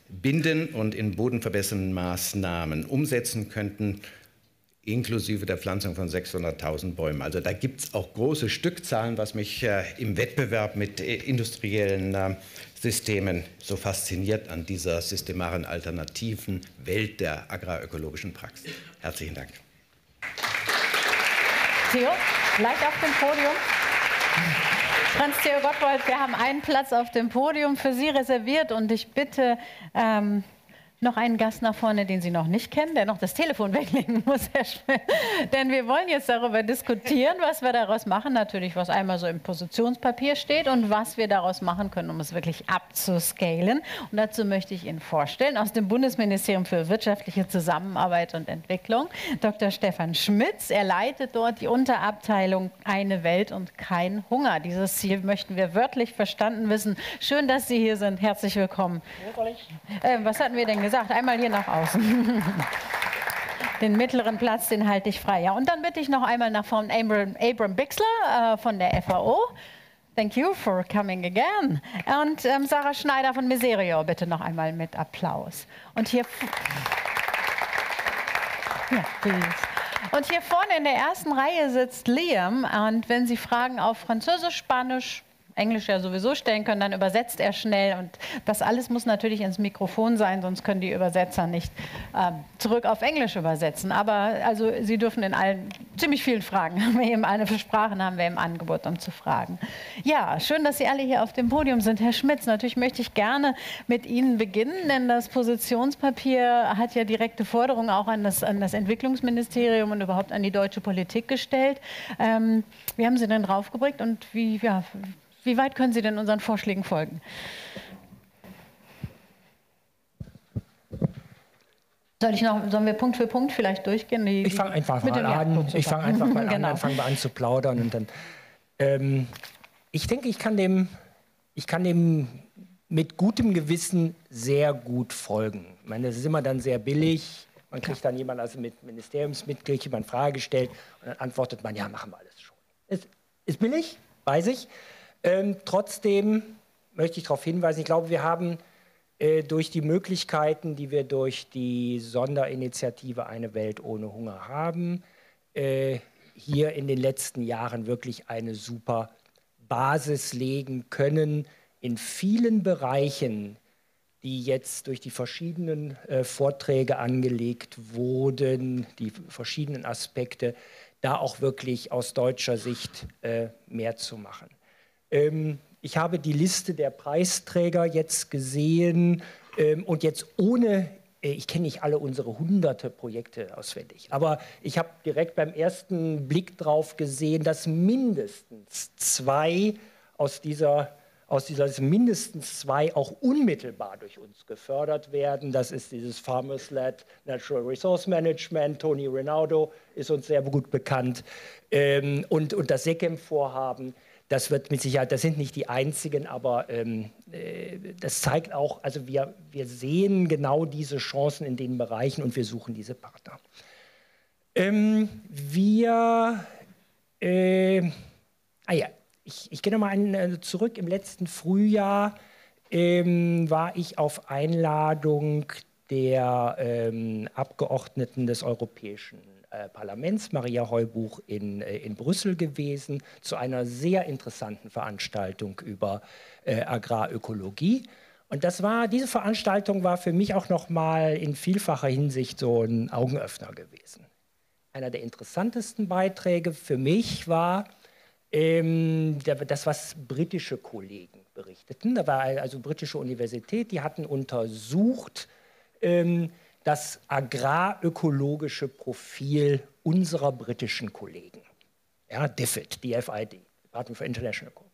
binden und in bodenverbessernden Maßnahmen umsetzen könnten, inklusive der Pflanzung von 600.000 Bäumen. Also da gibt es auch große Stückzahlen, was mich äh, im Wettbewerb mit äh, industriellen äh, Systemen so fasziniert an dieser systemaren alternativen Welt der agrarökologischen Praxis. Herzlichen Dank. Theo, gleich auf dem Podium. Franz Theo Gottwald, wir haben einen Platz auf dem Podium für Sie reserviert und ich bitte ähm, noch einen Gast nach vorne, den Sie noch nicht kennen, der noch das Telefon weglegen muss, Herr Schmidt. Denn wir wollen jetzt darüber diskutieren, was wir daraus machen. Natürlich, was einmal so im Positionspapier steht und was wir daraus machen können, um es wirklich abzuscalen. Und dazu möchte ich Ihnen vorstellen, aus dem Bundesministerium für wirtschaftliche Zusammenarbeit und Entwicklung, Dr. Stefan Schmitz. Er leitet dort die Unterabteilung Eine Welt und kein Hunger. Dieses Ziel möchten wir wörtlich verstanden wissen. Schön, dass Sie hier sind. Herzlich willkommen. Äh, was hatten wir denn gesagt? Gesagt, einmal hier nach außen. Den mittleren Platz, den halte ich frei. Ja, und dann bitte ich noch einmal nach vorne Abram, Abram Bixler äh, von der FAO. Thank you for coming again. Und ähm, Sarah Schneider von Miserio, bitte noch einmal mit Applaus. Und hier, ja, Und hier vorne in der ersten Reihe sitzt Liam. Und wenn Sie Fragen auf Französisch, Spanisch, Englisch ja sowieso stellen können, dann übersetzt er schnell. Und das alles muss natürlich ins Mikrofon sein, sonst können die Übersetzer nicht äh, zurück auf Englisch übersetzen. Aber also Sie dürfen in allen, ziemlich vielen Fragen, haben wir eben eine Sprachen haben wir im Angebot, um zu fragen. Ja, schön, dass Sie alle hier auf dem Podium sind. Herr Schmitz, natürlich möchte ich gerne mit Ihnen beginnen, denn das Positionspapier hat ja direkte Forderungen auch an das, an das Entwicklungsministerium und überhaupt an die deutsche Politik gestellt. Ähm, wie haben Sie denn draufgebracht und wie, ja, wie weit können Sie denn unseren Vorschlägen folgen? Soll ich noch, sollen wir Punkt für Punkt vielleicht durchgehen? Die, ich fange einfach mal an. Ich fange einfach mal genau. an, dann fangen wir an zu plaudern und dann. Ähm, ich denke, ich kann dem, ich kann dem mit gutem Gewissen sehr gut folgen. Ich meine, das ist immer dann sehr billig. Man kriegt dann jemand, also mit Ministeriumsmitglied, jemand Frage gestellt und dann antwortet man, ja, machen wir alles schon. Es ist billig, weiß ich. Ähm, trotzdem möchte ich darauf hinweisen, ich glaube, wir haben äh, durch die Möglichkeiten, die wir durch die Sonderinitiative Eine Welt ohne Hunger haben, äh, hier in den letzten Jahren wirklich eine super Basis legen können in vielen Bereichen, die jetzt durch die verschiedenen äh, Vorträge angelegt wurden, die verschiedenen Aspekte, da auch wirklich aus deutscher Sicht äh, mehr zu machen. Ähm, ich habe die Liste der Preisträger jetzt gesehen ähm, und jetzt ohne, äh, ich kenne nicht alle unsere hunderte Projekte auswendig, aber ich habe direkt beim ersten Blick drauf gesehen, dass mindestens zwei aus dieser aus dieser mindestens zwei auch unmittelbar durch uns gefördert werden. Das ist dieses Farmers-led Natural Resource Management. Tony Rinaldo ist uns sehr gut bekannt. Ähm, und, und das SECAM-Vorhaben, das wird mit Sicherheit, das sind nicht die einzigen, aber ähm, äh, das zeigt auch, also wir, wir sehen genau diese Chancen in den Bereichen und wir suchen diese Partner. Ähm, wir, äh, ah ja, ich, ich gehe nochmal äh, zurück. Im letzten Frühjahr ähm, war ich auf Einladung der ähm, Abgeordneten des Europäischen äh, Parlaments, Maria Heubuch, in, äh, in Brüssel gewesen, zu einer sehr interessanten Veranstaltung über äh, Agrarökologie. Und das war, diese Veranstaltung war für mich auch nochmal in vielfacher Hinsicht so ein Augenöffner gewesen. Einer der interessantesten Beiträge für mich war, ähm, das, was britische Kollegen berichteten. Da war also britische Universität, die hatten untersucht ähm, das agrarökologische Profil unserer britischen Kollegen. Ja, DFID, DFID, Department for International Cooperation.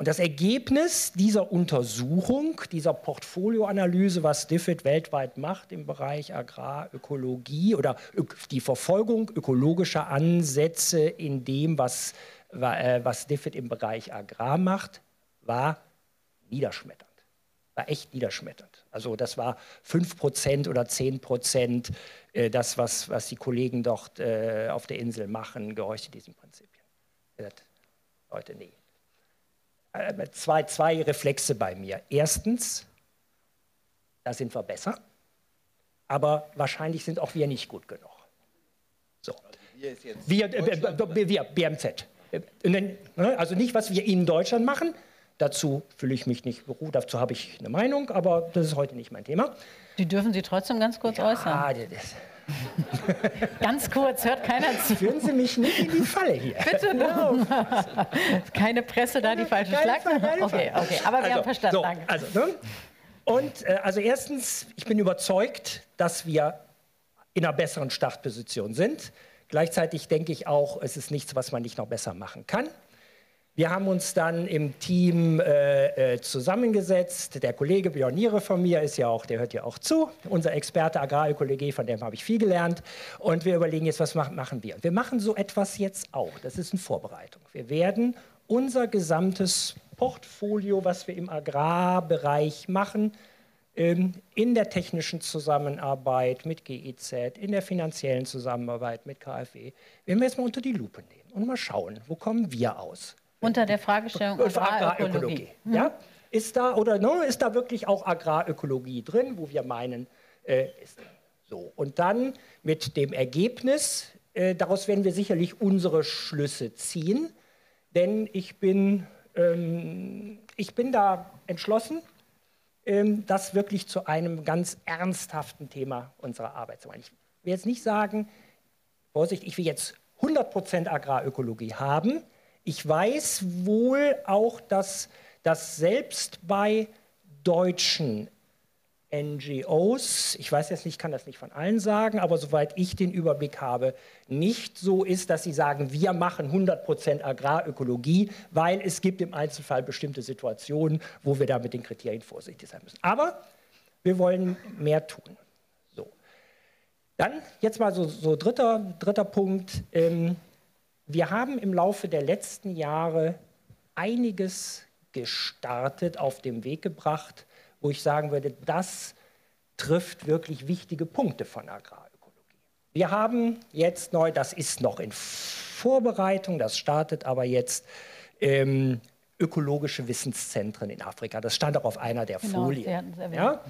Und das Ergebnis dieser Untersuchung, dieser Portfolioanalyse, was DFID weltweit macht im Bereich Agrarökologie oder die Verfolgung ökologischer Ansätze in dem, was, äh, was DFID im Bereich Agrar macht, war niederschmetternd. War echt niederschmetternd. Also das war 5% oder 10% äh, das, was, was die Kollegen dort äh, auf der Insel machen, gehorchte diesen Prinzipien. Leute, nee. Äh, zwei, zwei Reflexe bei mir. Erstens, da sind wir besser, aber wahrscheinlich sind auch wir nicht gut genug. So. Wir, äh, wir, BMZ. Ne, also nicht, was wir in Deutschland machen. Dazu fühle ich mich nicht beruht, dazu habe ich eine Meinung, aber das ist heute nicht mein Thema. Die dürfen Sie trotzdem ganz kurz ja, äußern. Das, Ganz kurz, hört keiner zu. Führen Sie mich nicht in die Falle hier. Bitte doch. Keine Presse da, die falsche Schlagzeile. Okay, okay, aber wir also, haben verstanden. So, Danke. Also, ne? Und äh, also erstens, ich bin überzeugt, dass wir in einer besseren Startposition sind. Gleichzeitig denke ich auch, es ist nichts, was man nicht noch besser machen kann. Wir haben uns dann im Team äh, äh, zusammengesetzt. Der Kollege Björn Niere von mir ist ja auch, der hört ja auch zu, unser Experte Agrarökologie, von dem habe ich viel gelernt. Und wir überlegen jetzt, was machen, wir? Wir machen so etwas jetzt auch. Das ist eine Vorbereitung. Wir werden unser gesamtes Portfolio, was wir im Agrarbereich machen, ähm, in der technischen Zusammenarbeit mit GIZ, in der finanziellen Zusammenarbeit mit KfW, werden wir jetzt mal unter die Lupe nehmen und mal schauen, wo kommen wir aus? Unter der Fragestellung Agrarökologie. Mhm. Ja? Ist da oder ne, ist da wirklich auch Agrarökologie drin, wo wir meinen, äh, ist so. Und dann mit dem Ergebnis, äh, daraus werden wir sicherlich unsere Schlüsse ziehen, denn ich bin, ähm, ich bin da entschlossen, ähm, das wirklich zu einem ganz ernsthaften Thema unserer Arbeit zu machen. Ich will jetzt nicht sagen, Vorsicht, ich will jetzt 100% Agrarökologie haben, ich weiß wohl auch, dass, dass selbst bei deutschen NGOs, ich weiß jetzt nicht, ich kann das nicht von allen sagen, aber soweit ich den Überblick habe, nicht so ist, dass sie sagen, wir machen 100% Agrarökologie, weil es gibt im Einzelfall bestimmte Situationen, wo wir da mit den Kriterien vorsichtig sein müssen. Aber wir wollen mehr tun. So. Dann jetzt mal so, so dritter, dritter Punkt. Ähm, wir haben im Laufe der letzten Jahre einiges gestartet, auf den Weg gebracht, wo ich sagen würde, das trifft wirklich wichtige Punkte von Agrarökologie. Wir haben jetzt neu, das ist noch in Vorbereitung, das startet aber jetzt ähm, ökologische Wissenszentren in Afrika. Das stand auch auf einer der genau, Folien. Ja?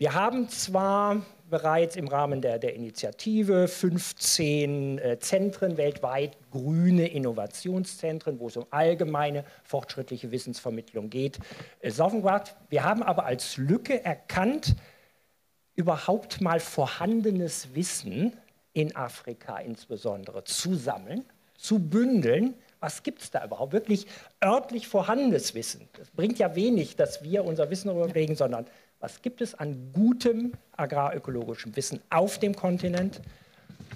Wir haben zwar bereits im Rahmen der, der Initiative 15 äh, Zentren weltweit, grüne Innovationszentren, wo es um allgemeine fortschrittliche Wissensvermittlung geht, äh, gebracht. Wir haben aber als Lücke erkannt, überhaupt mal vorhandenes Wissen in Afrika insbesondere zu sammeln, zu bündeln. Was gibt es da überhaupt? Wirklich örtlich vorhandenes Wissen. Das bringt ja wenig, dass wir unser Wissen überlegen, sondern was gibt es an gutem agrarökologischem Wissen auf dem Kontinent?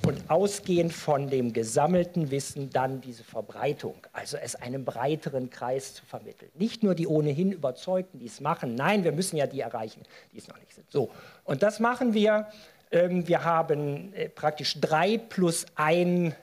und ausgehend von dem gesammelten Wissen dann diese Verbreitung, also es einem breiteren Kreis zu vermitteln. Nicht nur die ohnehin Überzeugten, die es machen, nein, wir müssen ja die erreichen, die es noch nicht sind. So, und das machen wir. Ähm, wir haben äh, praktisch drei plus ein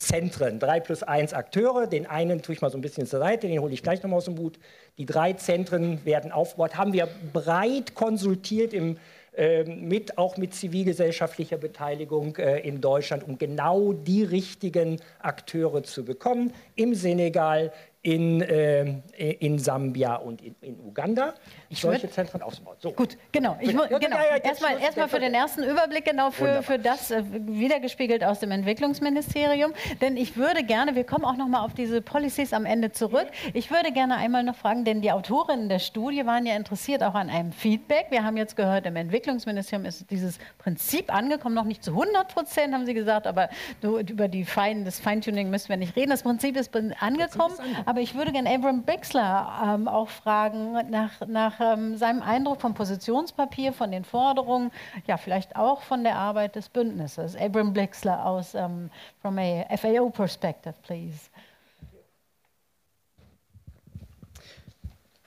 Zentren, drei plus eins Akteure. Den einen tue ich mal so ein bisschen zur Seite, den hole ich gleich nochmal aus dem Hut. Die drei Zentren werden aufgebaut, haben wir breit konsultiert im ähm, mit, auch mit zivilgesellschaftlicher Beteiligung äh, in Deutschland, um genau die richtigen Akteure zu bekommen. Im Senegal, in, äh, in Sambia und in, in Uganda ich solche Zentren aufzubauen. So. Gut, genau. Ich, genau. Ja, erstmal, erstmal für den ersten Überblick genau für, für das äh, wiedergespiegelt aus dem Entwicklungsministerium. Denn ich würde gerne, wir kommen auch noch mal auf diese Policies am Ende zurück. Ich würde gerne einmal noch fragen, denn die Autorinnen der Studie waren ja interessiert auch an einem Feedback. Wir haben jetzt gehört, im Entwicklungsministerium ist dieses Prinzip angekommen, noch nicht zu 100 Prozent, haben Sie gesagt, aber über die Fein, das Feintuning müssen wir nicht reden. Das Prinzip ist angekommen. Aber ich würde gerne Abram Bixler ähm, auch fragen nach, nach ähm, seinem Eindruck vom Positionspapier, von den Forderungen, ja vielleicht auch von der Arbeit des Bündnisses. Abram Blixler aus um, ähm, from a FAO perspective, please.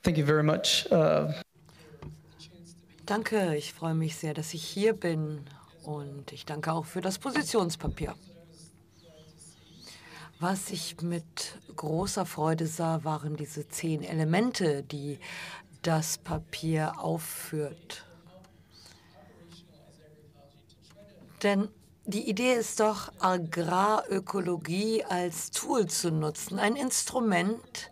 Thank you very much. Uh... Danke, ich freue mich sehr, dass ich hier bin und ich danke auch für das Positionspapier. Was ich mit großer Freude sah, waren diese zehn Elemente, die das Papier aufführt. Denn die Idee ist doch, Agrarökologie als Tool zu nutzen, ein Instrument,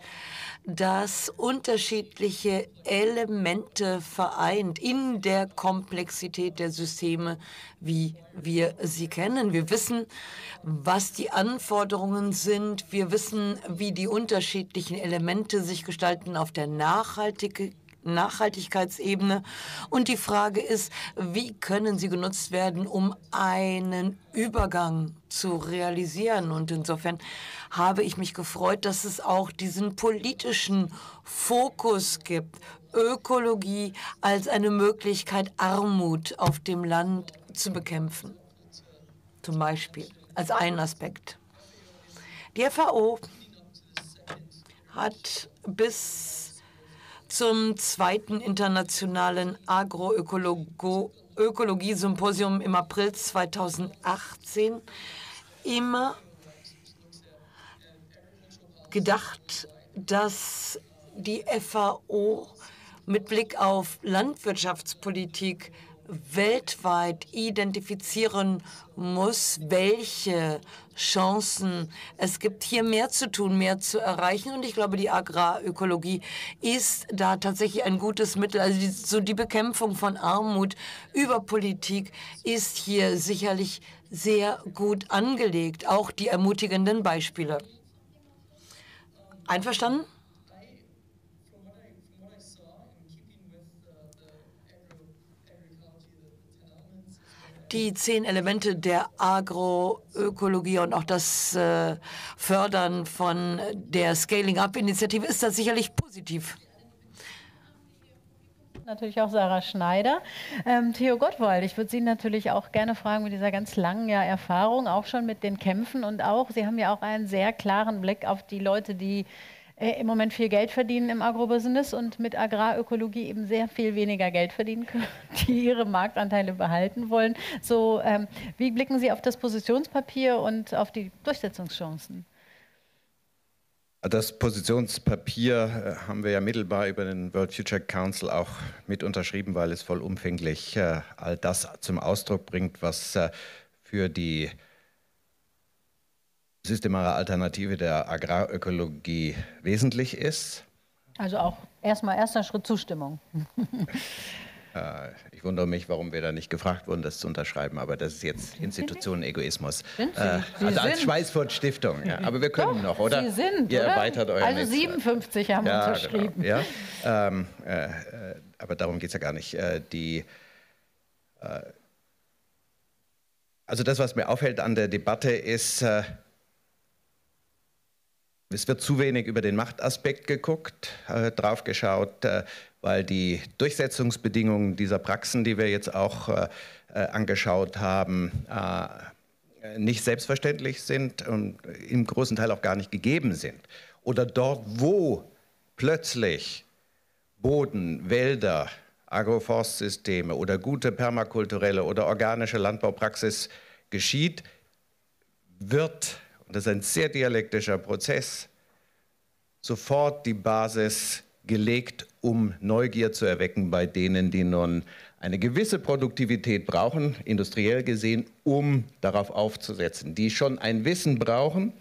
das unterschiedliche Elemente vereint in der Komplexität der Systeme, wie wir sie kennen. Wir wissen, was die Anforderungen sind. Wir wissen, wie die unterschiedlichen Elemente sich gestalten auf der Nachhaltigkeit Nachhaltigkeitsebene. Und die Frage ist, wie können sie genutzt werden, um einen Übergang zu realisieren? Und insofern habe ich mich gefreut, dass es auch diesen politischen Fokus gibt. Ökologie als eine Möglichkeit, Armut auf dem Land zu bekämpfen. Zum Beispiel als einen Aspekt. Die FAO hat bis zum zweiten internationalen Agroökologie-Symposium im April 2018 immer gedacht, dass die FAO mit Blick auf Landwirtschaftspolitik weltweit identifizieren muss, welche Chancen es gibt, hier mehr zu tun, mehr zu erreichen. Und ich glaube, die Agrarökologie ist da tatsächlich ein gutes Mittel. Also die, so die Bekämpfung von Armut über Politik ist hier sicherlich sehr gut angelegt. Auch die ermutigenden Beispiele. Einverstanden? Die zehn Elemente der Agroökologie und auch das äh, Fördern von der Scaling-up-Initiative ist das sicherlich positiv. Natürlich auch Sarah Schneider. Ähm, Theo Gottwald, ich würde Sie natürlich auch gerne fragen mit dieser ganz langen ja, Erfahrung, auch schon mit den Kämpfen und auch, Sie haben ja auch einen sehr klaren Blick auf die Leute, die im Moment viel Geld verdienen im Agrobusiness und mit Agrarökologie eben sehr viel weniger Geld verdienen können, die ihre Marktanteile behalten wollen. So, ähm, wie blicken Sie auf das Positionspapier und auf die Durchsetzungschancen? Das Positionspapier äh, haben wir ja mittelbar über den World Future Council auch mit unterschrieben, weil es vollumfänglich äh, all das zum Ausdruck bringt, was äh, für die systemare Alternative der Agrarökologie wesentlich ist. Also auch erstmal erster Schritt Zustimmung. Äh, ich wundere mich, warum wir da nicht gefragt wurden, das zu unterschreiben, aber das ist jetzt Institutionenegoismus. Äh, also als Schweißfurt Stiftung. Ja. Aber wir können Doch, noch, oder? Sie sind, Ihr oder? erweitert euer Also 57 Netz. haben ja, unterschrieben. Genau. Ja? Ähm, äh, aber darum geht es ja gar nicht. Äh, die, äh, also das, was mir auffällt an der Debatte, ist, äh, es wird zu wenig über den Machtaspekt geguckt, äh, drauf geschaut, äh, weil die Durchsetzungsbedingungen dieser Praxen, die wir jetzt auch äh, äh angeschaut haben, äh, nicht selbstverständlich sind und im großen Teil auch gar nicht gegeben sind. Oder dort, wo plötzlich Boden, Wälder, Agroforstsysteme oder gute permakulturelle oder organische Landbaupraxis geschieht, wird, und das ist ein sehr dialektischer Prozess, sofort die Basis gelegt, um Neugier zu erwecken bei denen, die nun eine gewisse Produktivität brauchen, industriell gesehen, um darauf aufzusetzen, die schon ein Wissen brauchen,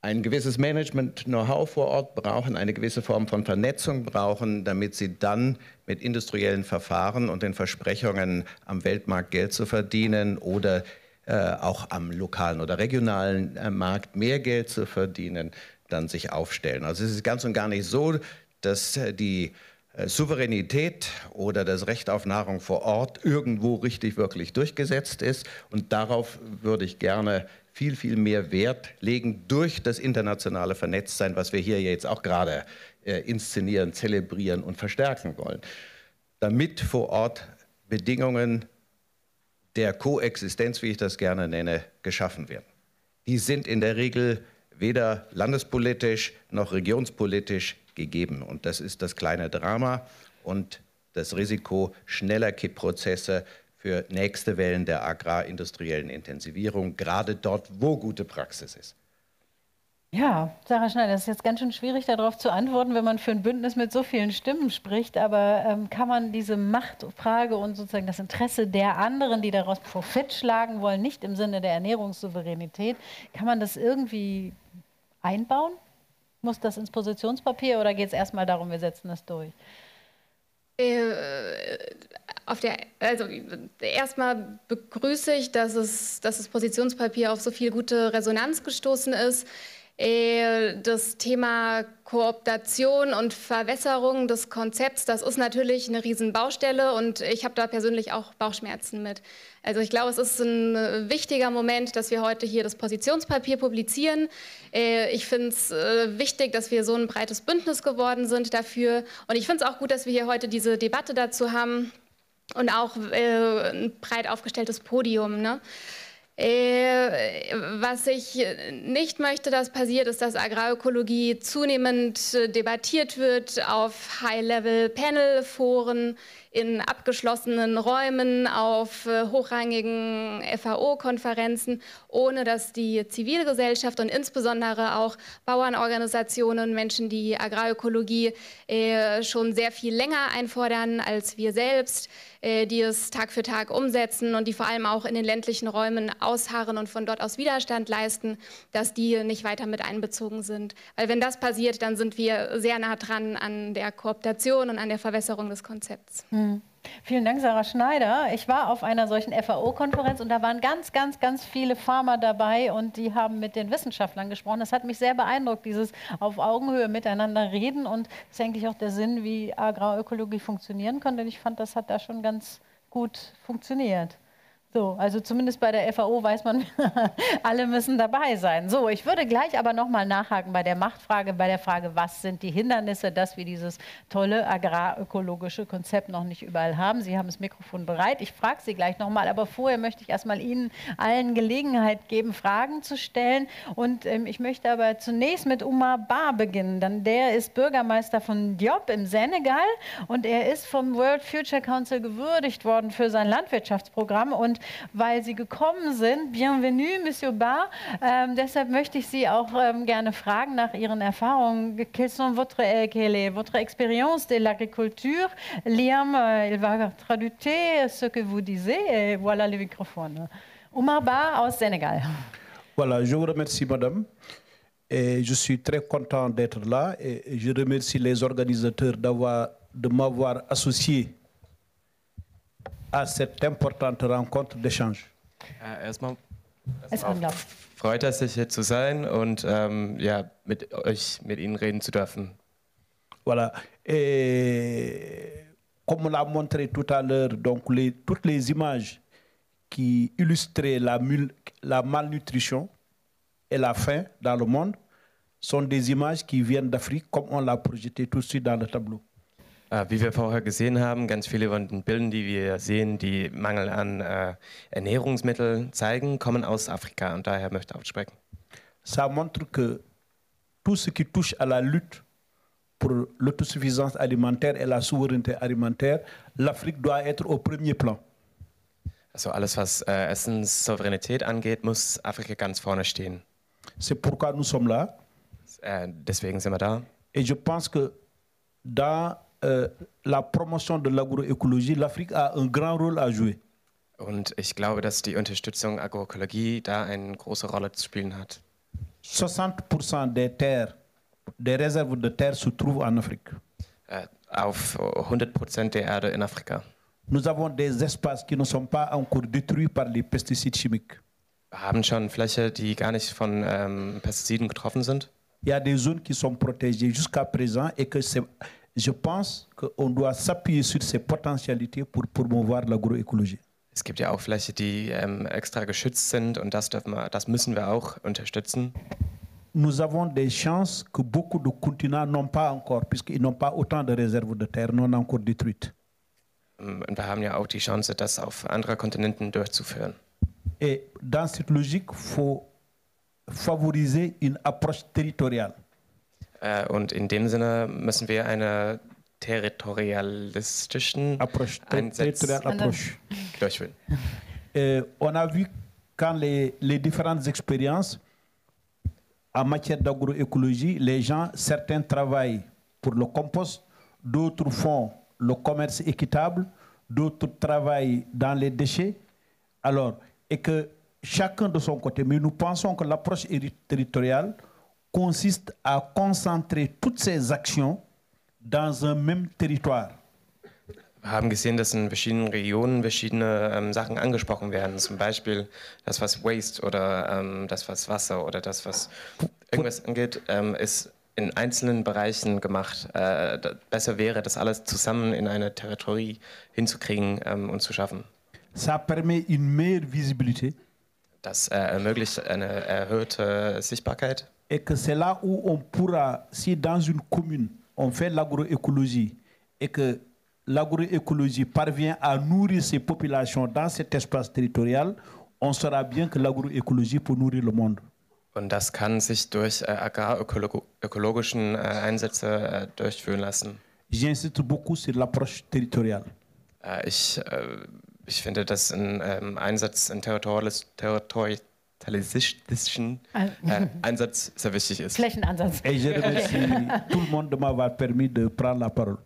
ein gewisses Management-Know-how vor Ort brauchen, eine gewisse Form von Vernetzung brauchen, damit sie dann mit industriellen Verfahren und den Versprechungen am Weltmarkt Geld zu verdienen oder äh, auch am lokalen oder regionalen äh, Markt mehr Geld zu verdienen, dann sich aufstellen. Also es ist ganz und gar nicht so, dass äh, die Souveränität oder das Recht auf Nahrung vor Ort irgendwo richtig wirklich durchgesetzt ist. Und darauf würde ich gerne viel, viel mehr Wert legen durch das internationale Vernetztsein, was wir hier jetzt auch gerade inszenieren, zelebrieren und verstärken wollen, damit vor Ort Bedingungen der Koexistenz, wie ich das gerne nenne, geschaffen werden. Die sind in der Regel weder landespolitisch noch regionspolitisch gegeben. Und das ist das kleine Drama und das Risiko schneller Kippprozesse für nächste Wellen der agrarindustriellen Intensivierung, gerade dort, wo gute Praxis ist. Ja, Sarah Schneider, es ist jetzt ganz schön schwierig, darauf zu antworten, wenn man für ein Bündnis mit so vielen Stimmen spricht. Aber ähm, kann man diese Machtfrage und sozusagen das Interesse der anderen, die daraus Profit schlagen wollen, nicht im Sinne der Ernährungssouveränität, kann man das irgendwie einbauen? Muss das ins Positionspapier oder geht es erstmal darum, wir setzen das durch? Äh, auf der, also erstmal begrüße ich, dass, es, dass das Positionspapier auf so viel gute Resonanz gestoßen ist. Äh, das Thema Kooptation und Verwässerung des Konzepts, das ist natürlich eine Riesenbaustelle und ich habe da persönlich auch Bauchschmerzen mit. Also ich glaube, es ist ein wichtiger Moment, dass wir heute hier das Positionspapier publizieren. Äh, ich finde es äh, wichtig, dass wir so ein breites Bündnis geworden sind dafür und ich finde es auch gut, dass wir hier heute diese Debatte dazu haben und auch ein breit aufgestelltes Podium. Ne? Äh, was ich nicht möchte, dass passiert, ist, dass Agrarökologie zunehmend äh, debattiert wird auf High-Level-Panel-Foren in abgeschlossenen Räumen, auf äh, hochrangigen FAO-Konferenzen, ohne dass die Zivilgesellschaft und insbesondere auch Bauernorganisationen, Menschen, die Agrarökologie äh, schon sehr viel länger einfordern als wir selbst, äh, die es Tag für Tag umsetzen und die vor allem auch in den ländlichen Räumen ausharren und von dort aus Widerstand leisten, dass die nicht weiter mit einbezogen sind. Weil wenn das passiert, dann sind wir sehr nah dran an der Kooptation und an der Verwässerung des Konzepts. Hm. Vielen Dank, Sarah Schneider. Ich war auf einer solchen FAO-Konferenz und da waren ganz, ganz, ganz viele Farmer dabei und die haben mit den Wissenschaftlern gesprochen. Das hat mich sehr beeindruckt, dieses auf Augenhöhe miteinander reden und das ist eigentlich auch der Sinn, wie Agrarökologie funktionieren kann, denn ich fand, das hat da schon ganz gut funktioniert. So, also zumindest bei der FAO weiß man, alle müssen dabei sein. So, ich würde gleich aber nochmal nachhaken bei der Machtfrage, bei der Frage, was sind die Hindernisse, dass wir dieses tolle agrarökologische Konzept noch nicht überall haben. Sie haben das Mikrofon bereit. Ich frage Sie gleich nochmal, aber vorher möchte ich erstmal Ihnen allen Gelegenheit geben, Fragen zu stellen. Und ähm, ich möchte aber zunächst mit Umar Bar beginnen. Dann der ist Bürgermeister von Diop im Senegal und er ist vom World Future Council gewürdigt worden für sein Landwirtschaftsprogramm und weil Sie gekommen sind. Bienvenue, Monsieur Bar. Ähm, deshalb möchte ich Sie auch ähm, gerne fragen nach Ihren Erfahrungen. Quelles sont votre, euh, quelle est votre expérience de l'agriculture? Liam, euh, il va traduire ce que vous disiez et voilà le microphone. Omar Ba aus Sénégal. Voilà, je vous remercie, madame. Et je suis très content d'être là et je remercie les organisateurs d'avoir de m'avoir associé à cette importante rencontre d'échange. Ja, erstmal, erstmal freut es sich hier zu sein und ähm, ja, mit euch, mit Ihnen reden zu dürfen. Voilà. Et comme on l'a montré tout à l'heure, donc les, toutes les images qui illustraient la, la malnutrition et la faim dans le monde sont des images qui viennent d'Afrique, comme on l'a projeté tout de suite dans le tableau. Äh, wie wir vorher gesehen haben, ganz viele von den Bildern, die wir sehen, die Mangel an äh, Ernährungsmitteln zeigen, kommen aus Afrika und daher möchte ich aussprechen. Ça montre que tout ce qui touche à la lutte pour l'autosuffisance alimentaire et la souveraineté alimentaire, l'Afrique doit être au premier plan. Also alles, was äh, Essenssouveränität angeht, muss Afrika ganz vorne stehen. C'est pourquoi nous sommes là. Äh, deswegen sind wir da. Et je pense que dans euh, la promotion de l'agroécologie, l'Afrique a un grand rôle à jouer. Und ich glaube, dass die Unterstützung Agroökologie da eine große Rolle zu spielen hat. 60% des terres, des réserves de terre se trouvent en Afrique. Äh, auf 100% der Erde in Afrika. Nous avons des espaces qui ne sont pas encore détruits par les pesticides chimiques. Wir haben schon Fläche, die gar nicht von ähm, Pestiziden getroffen sind. Il y a des zones qui sont protégées jusqu'à présent et que je pense qu'on doit s'appuyer sur ces potentialités pour promouvoir l'agroécologie. Es gibt ja auch Flächen, die ähm, extra geschützt sind und das, dürfen wir, das müssen wir auch unterstützen. Nous avons des chances que beaucoup de continents n'ont pas encore, puisqu'ils n'ont pas autant de réserves de terre non encore détruites. Ähm, und wir haben ja auch die Chance, das auf anderen Kontinenten durchzuführen. Et dans cette logique, il faut favoriser une approche territoriale. Äh, und in dem Sinne müssen wir eine territorialistischen approche, durchführen. Et on a vu quand les, les différentes expériences en matière d'agroécologie, les gens, certains travaillent pour le compost, d'autres font le commerce équitable, d'autres travaillent dans les déchets. Alors, et que chacun de son côté, mais nous pensons que l'approche territoriale consiste à concentrer toutes ces actions dans un même territoire. Wir haben gesehen, dass in verschiedenen Regionen verschiedene ähm, Sachen angesprochen werden. Zum Beispiel das, was Waste oder ähm, das, was Wasser oder das, was irgendwas angeht, ähm, ist in einzelnen Bereichen gemacht. Äh, besser wäre, das alles zusammen in eine Territorie hinzukriegen ähm, und zu schaffen. Ça permet une meilleure visibilité. Das äh, ermöglicht eine erhöhte Sichtbarkeit. Et que c'est là où on pourra, si dans une commune on fait l'agroécologie et que l'agroécologie parvient à nourrir ces populations dans cet espace territorial, on saura bien que l'agroécologie peut nourrir le monde. Und das kann sich durch äh, agrarökologischen äh, Einsätze äh, durchführen lassen. J'insiste beaucoup sur l'approche territoriale. Äh, ich, äh, ich finde, dass ein ähm, Einsatz in territorialistischen äh, Einsatz sehr wichtig ist. Flächenansatz. Et je remercie tout le monde de m'avoir permis de prendre la parole.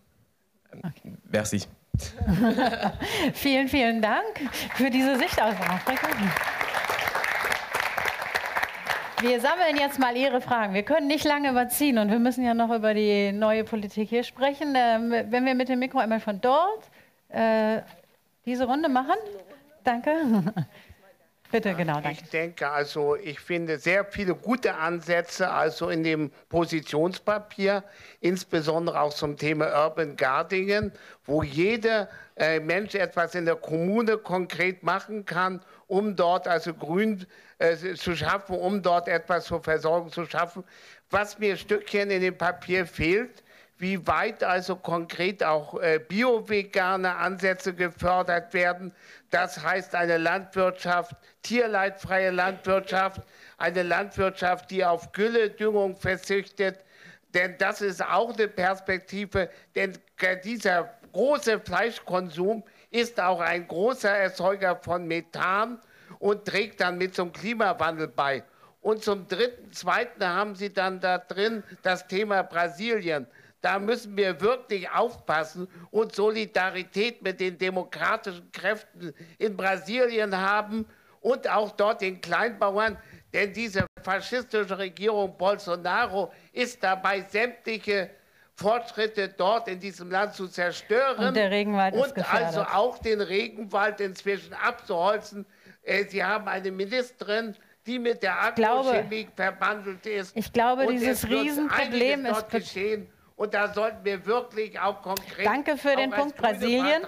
Merci. vielen, vielen Dank für diese Sicht aus Afrika. Wir sammeln jetzt mal Ihre Fragen. Wir können nicht lange überziehen und wir müssen ja noch über die neue Politik hier sprechen. Ähm, wenn wir mit dem Mikro einmal von dort äh, diese Runde machen. Danke. Bitte, genau, danke. Ich denke, also ich finde sehr viele gute Ansätze, also in dem Positionspapier, insbesondere auch zum Thema Urban Gardening, wo jeder äh, Mensch etwas in der Kommune konkret machen kann, um dort also Grün äh, zu schaffen, um dort etwas zur Versorgung zu schaffen. Was mir ein Stückchen in dem Papier fehlt, wie weit also konkret auch äh, bio-vegane Ansätze gefördert werden. Das heißt eine Landwirtschaft, tierleidfreie Landwirtschaft, eine Landwirtschaft, die auf Gülledüngung verzichtet. Denn das ist auch eine Perspektive, denn dieser große Fleischkonsum ist auch ein großer Erzeuger von Methan und trägt dann mit zum Klimawandel bei. Und zum dritten, zweiten haben Sie dann da drin das Thema Brasilien. Da müssen wir wirklich aufpassen und Solidarität mit den demokratischen Kräften in Brasilien haben und auch dort den Kleinbauern. Denn diese faschistische Regierung Bolsonaro ist dabei, sämtliche Fortschritte dort in diesem Land zu zerstören. Und der Regenwald und ist gefährdet. also auch den Regenwald inzwischen abzuholzen. Äh, Sie haben eine Ministerin, die mit der Agrochemie verbandelt ist. Ich glaube, dieses Riesenproblem ist geschehen. Und da sollten wir wirklich auch konkret. Danke für den Punkt Brasilien.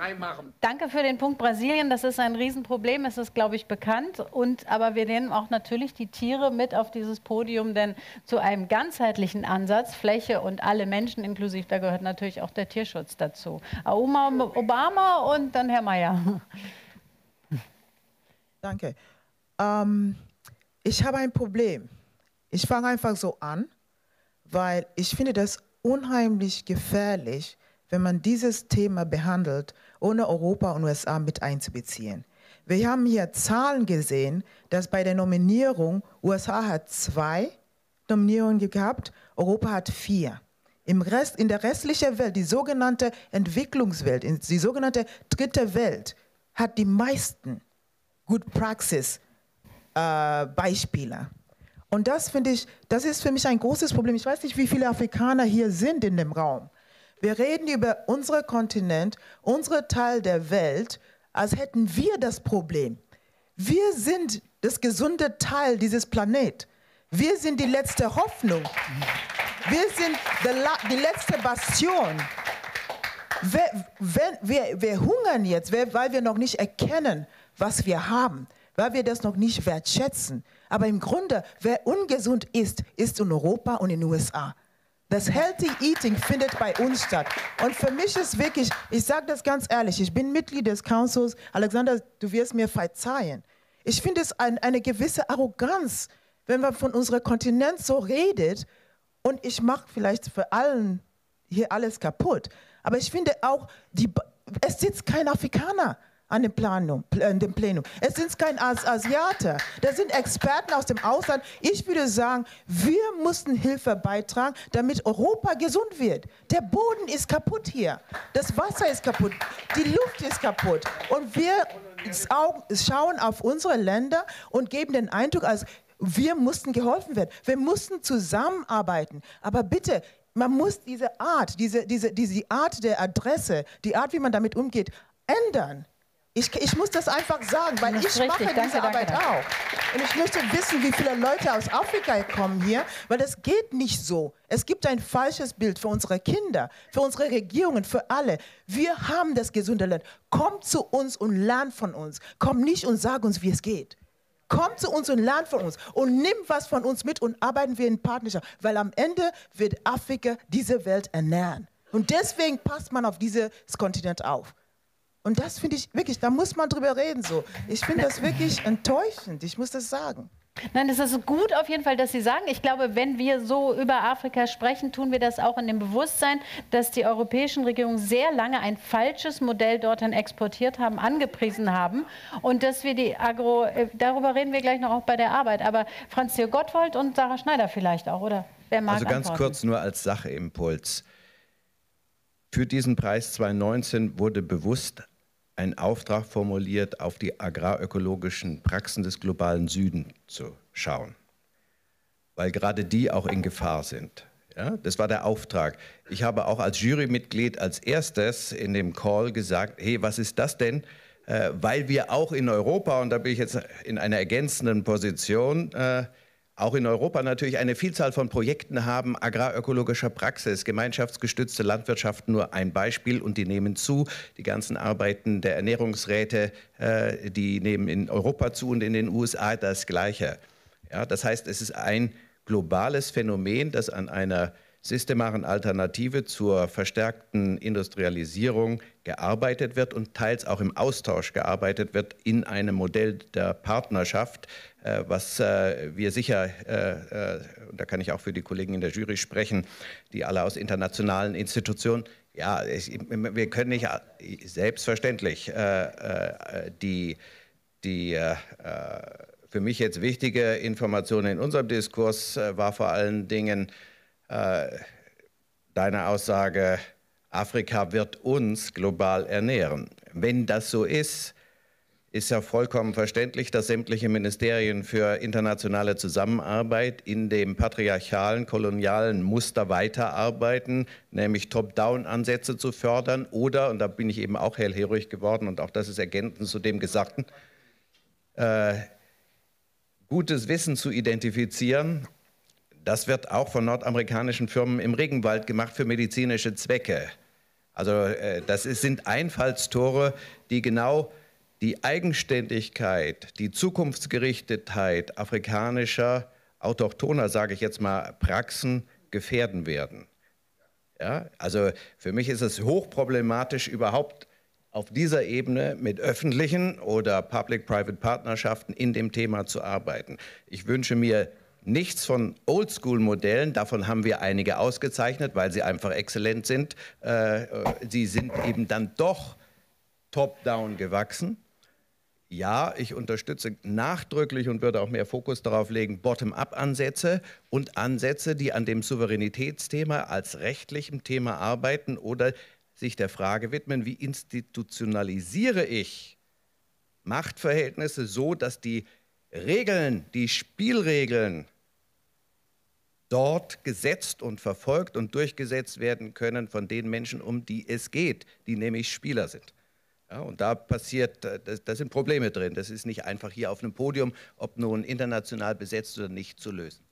Danke für den Punkt Brasilien. Das ist ein Riesenproblem. Es ist, glaube ich, bekannt. Und, aber wir nehmen auch natürlich die Tiere mit auf dieses Podium, denn zu einem ganzheitlichen Ansatz, Fläche und alle Menschen inklusive, da gehört natürlich auch der Tierschutz dazu. Auma Obama und dann Herr Mayer. Danke. Ähm, ich habe ein Problem. Ich fange einfach so an, weil ich finde das unheimlich gefährlich, wenn man dieses Thema behandelt, ohne Europa und USA mit einzubeziehen. Wir haben hier Zahlen gesehen, dass bei der Nominierung USA hat zwei Nominierungen gehabt, Europa hat vier. Im Rest, in der restlichen Welt, die sogenannte Entwicklungswelt, die sogenannte dritte Welt, hat die meisten Good Praxis äh, Beispiele. Und das finde ich, das ist für mich ein großes Problem. Ich weiß nicht, wie viele Afrikaner hier sind in dem Raum. Wir reden über unseren Kontinent, unseren Teil der Welt, als hätten wir das Problem. Wir sind das gesunde Teil dieses Planeten. Wir sind die letzte Hoffnung. Wir sind die letzte Bastion. Wir, wir, wir hungern jetzt, weil wir noch nicht erkennen, was wir haben, weil wir das noch nicht wertschätzen. Aber im Grunde, wer ungesund ist, ist in Europa und in den USA. Das Healthy Eating findet bei uns statt. Und für mich ist wirklich, ich sage das ganz ehrlich, ich bin Mitglied des Councils. Alexander, du wirst mir verzeihen. Ich finde es ein, eine gewisse Arroganz, wenn man von unserem Kontinent so redet. Und ich mache vielleicht für allen hier alles kaputt. Aber ich finde auch, die, es sitzt kein Afrikaner an dem, Planum, äh, dem Plenum. Es sind keine As Asiaten, das sind Experten aus dem Ausland. Ich würde sagen, wir mussten Hilfe beitragen, damit Europa gesund wird. Der Boden ist kaputt hier, das Wasser ist kaputt, die Luft ist kaputt. Und wir schauen auf unsere Länder und geben den Eindruck, als wir mussten geholfen werden. Wir mussten zusammenarbeiten. Aber bitte, man muss diese Art, diese, diese, diese Art der Adresse, die Art, wie man damit umgeht, ändern. Ich, ich muss das einfach sagen, weil ich richtig. mache diese danke, Arbeit danke. auch. Und ich möchte wissen, wie viele Leute aus Afrika kommen hier, weil das geht nicht so. Es gibt ein falsches Bild für unsere Kinder, für unsere Regierungen, für alle. Wir haben das gesunde Land. Kommt zu uns und lernt von uns. Komm nicht und sag uns, wie es geht. Kommt zu uns und lernt von uns und nimm was von uns mit und arbeiten wir in Partnerschaft, weil am Ende wird Afrika diese Welt ernähren. Und deswegen passt man auf dieses Kontinent auf. Und das finde ich wirklich, da muss man drüber reden so. Ich finde das wirklich enttäuschend, ich muss das sagen. Nein, es ist gut auf jeden Fall, dass Sie sagen. Ich glaube, wenn wir so über Afrika sprechen, tun wir das auch in dem Bewusstsein, dass die europäischen Regierungen sehr lange ein falsches Modell dorthin exportiert haben, angepriesen haben und dass wir die Agro, äh, darüber reden wir gleich noch auch bei der Arbeit, aber Franz Theo Gottwald und Sarah Schneider vielleicht auch, oder? Wer mag also ganz antworten? kurz nur als Sachimpuls. Für diesen Preis 2019 wurde bewusst einen Auftrag formuliert, auf die agrarökologischen Praxen des globalen Süden zu schauen, weil gerade die auch in Gefahr sind. Ja, das war der Auftrag. Ich habe auch als Jurymitglied als erstes in dem Call gesagt, hey, was ist das denn? Äh, weil wir auch in Europa, und da bin ich jetzt in einer ergänzenden Position, äh, auch in Europa natürlich eine Vielzahl von Projekten haben, agrarökologischer Praxis, gemeinschaftsgestützte Landwirtschaft nur ein Beispiel und die nehmen zu. Die ganzen Arbeiten der Ernährungsräte, äh, die nehmen in Europa zu und in den USA das Gleiche. Ja, das heißt, es ist ein globales Phänomen, das an einer systemaren Alternative zur verstärkten Industrialisierung gearbeitet wird und teils auch im Austausch gearbeitet wird in einem Modell der Partnerschaft, was äh, wir sicher, äh, und da kann ich auch für die Kollegen in der Jury sprechen, die alle aus internationalen Institutionen, ja, wir können nicht selbstverständlich die, die für mich jetzt wichtige Information in unserem Diskurs war vor allen Dingen deine Aussage, Afrika wird uns global ernähren. Wenn das so ist, ist ja vollkommen verständlich, dass sämtliche Ministerien für internationale Zusammenarbeit in dem patriarchalen, kolonialen Muster weiterarbeiten, nämlich Top-Down-Ansätze zu fördern oder, und da bin ich eben auch hellhörig geworden und auch das ist ergänzend zu dem Gesagten, äh, gutes Wissen zu identifizieren, das wird auch von nordamerikanischen Firmen im Regenwald gemacht für medizinische Zwecke. Also äh, das ist, sind Einfallstore, die genau die Eigenständigkeit, die Zukunftsgerichtetheit afrikanischer, autochthoner, sage ich jetzt mal, Praxen gefährden werden. Ja, also für mich ist es hochproblematisch, überhaupt auf dieser Ebene mit öffentlichen oder Public-Private Partnerschaften in dem Thema zu arbeiten. Ich wünsche mir nichts von Oldschool-Modellen. Davon haben wir einige ausgezeichnet, weil sie einfach exzellent sind. Äh, sie sind eben dann doch top-down gewachsen. Ja, ich unterstütze nachdrücklich und würde auch mehr Fokus darauf legen, Bottom-up-Ansätze und Ansätze, die an dem Souveränitätsthema als rechtlichem Thema arbeiten oder sich der Frage widmen, wie institutionalisiere ich Machtverhältnisse so, dass die Regeln, die Spielregeln dort gesetzt und verfolgt und durchgesetzt werden können von den Menschen, um die es geht, die nämlich Spieler sind. Ja, und da passiert, äh, da sind Probleme drin. Das ist nicht einfach hier auf einem Podium, ob nun international besetzt oder nicht, zu lösen.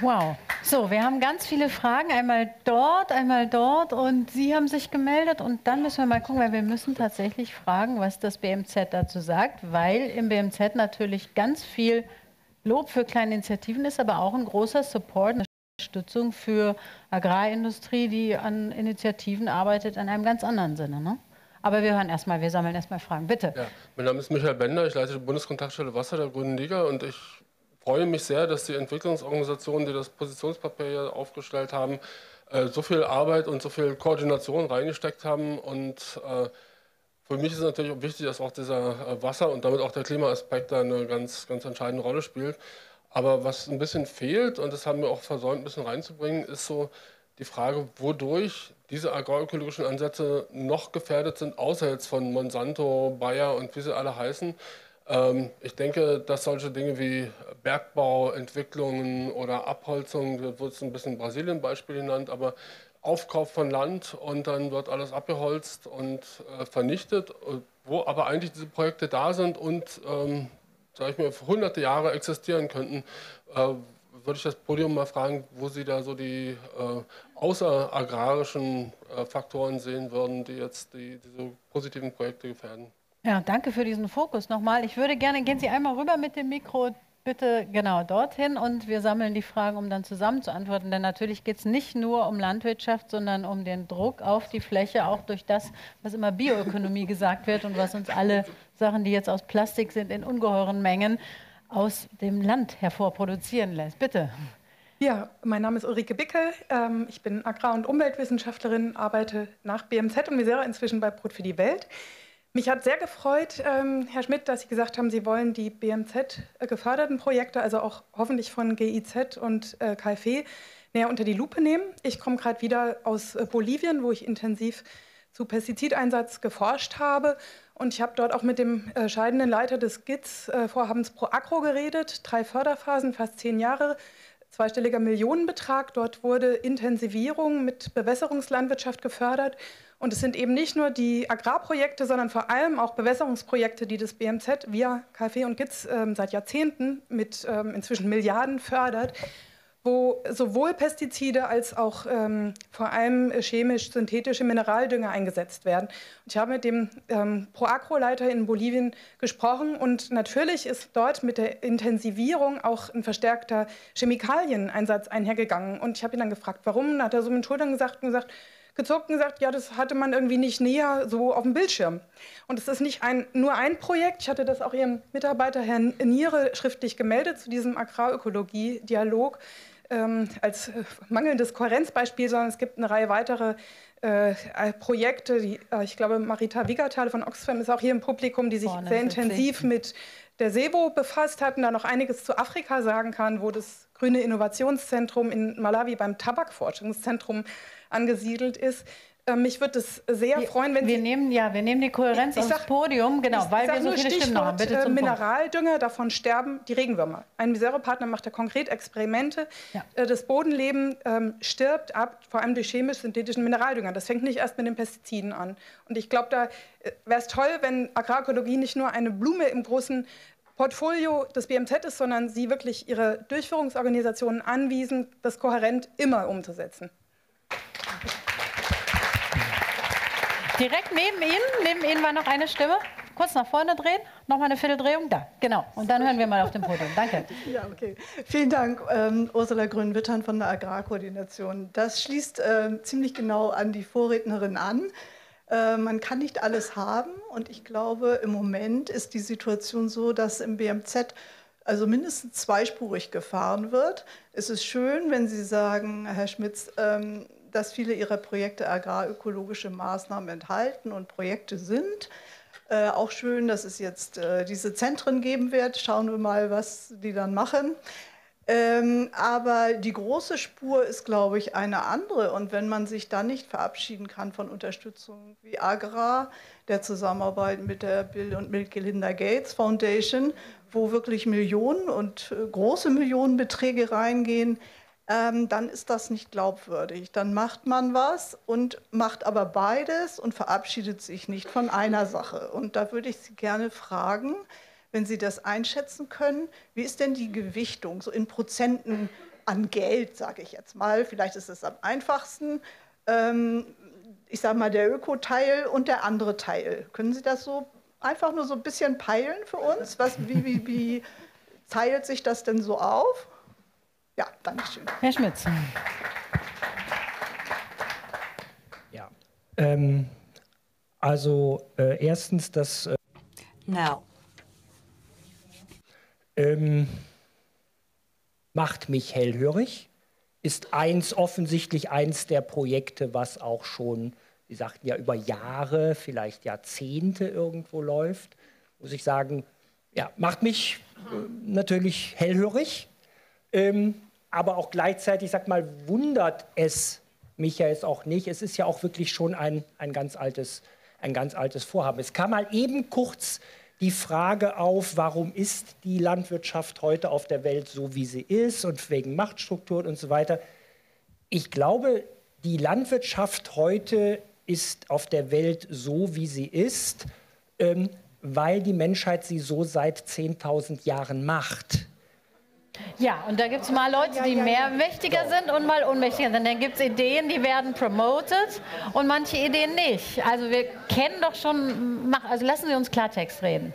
Wow. So, wir haben ganz viele Fragen. Einmal dort, einmal dort. Und Sie haben sich gemeldet. Und dann müssen wir mal gucken, weil wir müssen tatsächlich fragen, was das BMZ dazu sagt, weil im BMZ natürlich ganz viel Lob für kleine Initiativen ist, aber auch ein großer Support, eine Unterstützung für Agrarindustrie, die an Initiativen arbeitet, in einem ganz anderen Sinne. Ne? Aber wir hören erstmal, wir sammeln erstmal Fragen. Bitte. Ja, mein Name ist Michael Bender, ich leite die Bundeskontaktstelle Wasser der Grünen Liga und ich freue mich sehr, dass die Entwicklungsorganisationen, die das Positionspapier hier aufgestellt haben, äh, so viel Arbeit und so viel Koordination reingesteckt haben. Und äh, für mich ist es natürlich auch wichtig, dass auch dieser äh, Wasser- und damit auch der Klimaaspekt da eine ganz, ganz entscheidende Rolle spielt. Aber was ein bisschen fehlt, und das haben wir auch versäumt, ein bisschen reinzubringen, ist so die Frage, wodurch diese agroökologischen Ansätze noch gefährdet sind, außer jetzt von Monsanto, Bayer und wie sie alle heißen. Ähm, ich denke, dass solche Dinge wie Bergbauentwicklungen oder Abholzung, da wird es ein bisschen Brasilien-Beispiel genannt, aber Aufkauf von Land und dann wird alles abgeholzt und äh, vernichtet, wo aber eigentlich diese Projekte da sind und, ähm, sage ich mal, für hunderte Jahre existieren könnten. Äh, würde ich das Podium mal fragen, wo Sie da so die äh, außeragrarischen äh, Faktoren sehen würden, die jetzt die, diese positiven Projekte gefährden. Ja, danke für diesen Fokus nochmal. Ich würde gerne, gehen Sie einmal rüber mit dem Mikro, bitte genau dorthin und wir sammeln die Fragen, um dann zusammen zu antworten. Denn natürlich geht es nicht nur um Landwirtschaft, sondern um den Druck auf die Fläche, auch durch das, was immer Bioökonomie gesagt wird und was uns alle Sachen, die jetzt aus Plastik sind, in ungeheuren Mengen aus dem Land hervorproduzieren lässt. Bitte. Ja, mein Name ist Ulrike Bickel. Ähm, ich bin Agrar- und Umweltwissenschaftlerin, arbeite nach BMZ und Misera inzwischen bei Brot für die Welt. Mich hat sehr gefreut, ähm, Herr Schmidt, dass Sie gesagt haben, Sie wollen die BMZ äh, geförderten Projekte, also auch hoffentlich von GIZ und äh, KfW, näher unter die Lupe nehmen. Ich komme gerade wieder aus äh, Bolivien, wo ich intensiv zu Pestizideinsatz geforscht habe. Und ich habe dort auch mit dem äh, scheidenden Leiter des GITS-Vorhabens äh, Pro Agro geredet. Drei Förderphasen, fast zehn Jahre, zweistelliger Millionenbetrag. Dort wurde Intensivierung mit Bewässerungslandwirtschaft gefördert. Und es sind eben nicht nur die Agrarprojekte, sondern vor allem auch Bewässerungsprojekte, die das BMZ via KfW und GITS ähm, seit Jahrzehnten mit ähm, inzwischen Milliarden fördert, wo sowohl Pestizide als auch ähm, vor allem chemisch-synthetische Mineraldünger eingesetzt werden. Und ich habe mit dem ähm, Proagro-Leiter in Bolivien gesprochen und natürlich ist dort mit der Intensivierung auch ein verstärkter Chemikalieneinsatz einhergegangen. Und ich habe ihn dann gefragt, warum? Dann hat er so mit Schultern gesagt und gesagt, gezuckt und gesagt, ja, das hatte man irgendwie nicht näher so auf dem Bildschirm. Und es ist nicht ein, nur ein Projekt. Ich hatte das auch Ihrem Mitarbeiter Herrn Niere schriftlich gemeldet zu diesem Agrarökologie-Dialog ähm, als äh, mangelndes Kohärenzbeispiel, sondern es gibt eine Reihe weitere äh, Projekte. Die, äh, ich glaube, Marita Wiegertal von Oxfam ist auch hier im Publikum, die sich Vorne sehr intensiv mit der SEBO befasst hat und da noch einiges zu Afrika sagen kann, wo das Grüne Innovationszentrum in Malawi beim Tabakforschungszentrum angesiedelt ist. Ähm, mich würde es sehr wir, freuen, wenn wir Sie nehmen ja, wir nehmen die Kohärenz ich, ich aufs Podium, genau, weil wir so viele Stichwort, Stimmen haben. Bitte zum Mineraldünger, Punkt. davon sterben die Regenwürmer. Ein Misero-Partner macht da konkret Experimente. Ja. Äh, das Bodenleben ähm, stirbt ab, vor allem durch chemisch-synthetischen Mineraldünger. Das fängt nicht erst mit den Pestiziden an. Und ich glaube, da äh, wäre es toll, wenn Agrarökologie nicht nur eine Blume im großen Portfolio des BMZ ist, sondern Sie wirklich Ihre Durchführungsorganisationen anwiesen, das kohärent immer umzusetzen. Direkt neben Ihnen, neben Ihnen war noch eine Stimme. Kurz nach vorne drehen, nochmal eine Vierteldrehung, da, genau. Und dann hören wir mal auf dem Podium. Danke. Ja, okay. Vielen Dank, ähm, Ursula Grün-Wittern von der Agrarkoordination. Das schließt äh, ziemlich genau an die Vorrednerin an. Äh, man kann nicht alles haben und ich glaube, im Moment ist die Situation so, dass im BMZ also mindestens zweispurig gefahren wird. Es ist schön, wenn Sie sagen, Herr Schmitz, ähm, dass viele Ihrer Projekte agrarökologische Maßnahmen enthalten und Projekte sind. Äh, auch schön, dass es jetzt äh, diese Zentren geben wird. Schauen wir mal, was die dann machen. Ähm, aber die große Spur ist, glaube ich, eine andere. Und wenn man sich dann nicht verabschieden kann von Unterstützung wie Agra, der Zusammenarbeit mit der Bill und Melinda Gates Foundation, wo wirklich Millionen und äh, große Millionenbeträge reingehen, ähm, dann ist das nicht glaubwürdig. Dann macht man was und macht aber beides und verabschiedet sich nicht von einer Sache. Und da würde ich Sie gerne fragen, wenn Sie das einschätzen können, wie ist denn die Gewichtung, so in Prozenten an Geld, sage ich jetzt mal, vielleicht ist es am einfachsten, ähm, ich sage mal der Öko-Teil und der andere Teil. Können Sie das so einfach nur so ein bisschen peilen für uns? Was, wie, wie, wie teilt sich das denn so auf? Ja, danke schön. Herr Schmitz. Ja, ähm, also äh, erstens das. Äh, Now. Ähm, macht mich hellhörig, ist eins offensichtlich eins der Projekte, was auch schon, Sie sagten ja, über Jahre, vielleicht Jahrzehnte irgendwo läuft. Muss ich sagen, ja, macht mich äh, natürlich hellhörig. Ähm, aber auch gleichzeitig, sag mal, wundert es mich ja jetzt auch nicht. Es ist ja auch wirklich schon ein, ein, ganz, altes, ein ganz altes Vorhaben. Es kam mal eben kurz die Frage auf, warum ist die Landwirtschaft heute auf der Welt so, wie sie ist und wegen Machtstrukturen und so weiter. Ich glaube, die Landwirtschaft heute ist auf der Welt so, wie sie ist, ähm, weil die Menschheit sie so seit 10.000 Jahren macht. Ja, und da gibt es mal Leute, die mehr mächtiger sind und mal unmächtiger sind. Dann gibt es Ideen, die werden promoted und manche Ideen nicht. Also wir kennen doch schon, also lassen Sie uns Klartext reden.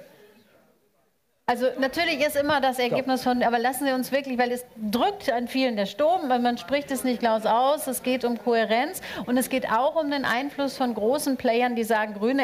Also natürlich ist immer das Ergebnis von, aber lassen Sie uns wirklich, weil es drückt an vielen der Sturm, weil man spricht es nicht klaus aus, es geht um Kohärenz und es geht auch um den Einfluss von großen Playern, die sagen, grüne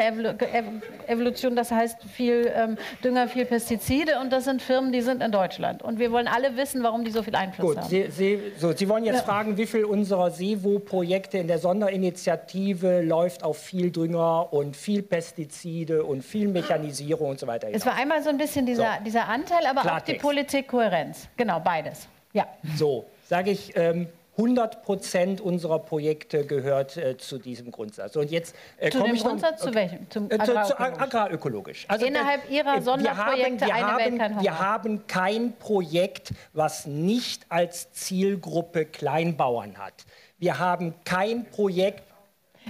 Evolution, das heißt viel ähm, Dünger, viel Pestizide und das sind Firmen, die sind in Deutschland und wir wollen alle wissen, warum die so viel Einfluss Gut, haben. Sie, Sie, so, Sie wollen jetzt ja. fragen, wie viel unserer Sevo-Projekte in der Sonderinitiative läuft auf viel Dünger und viel Pestizide und viel Mechanisierung und so weiter. Es war einmal so ein bisschen dieser so dieser, Anteil, aber Klartext. auch die Politikkohärenz. Genau, beides. Ja. So, sage ich, ähm, 100 Prozent unserer Projekte gehört äh, zu diesem Grundsatz. Und jetzt äh, zu dem Grundsatz noch, okay. zu welchem? Zum äh, agrarökologisch. Zu, zu agrarökologisch. Also, Innerhalb Ihrer Sonderprojekte wir haben, wir eine haben, Welt. Wir haben kein Projekt, was nicht als Zielgruppe Kleinbauern hat. Wir haben kein Projekt.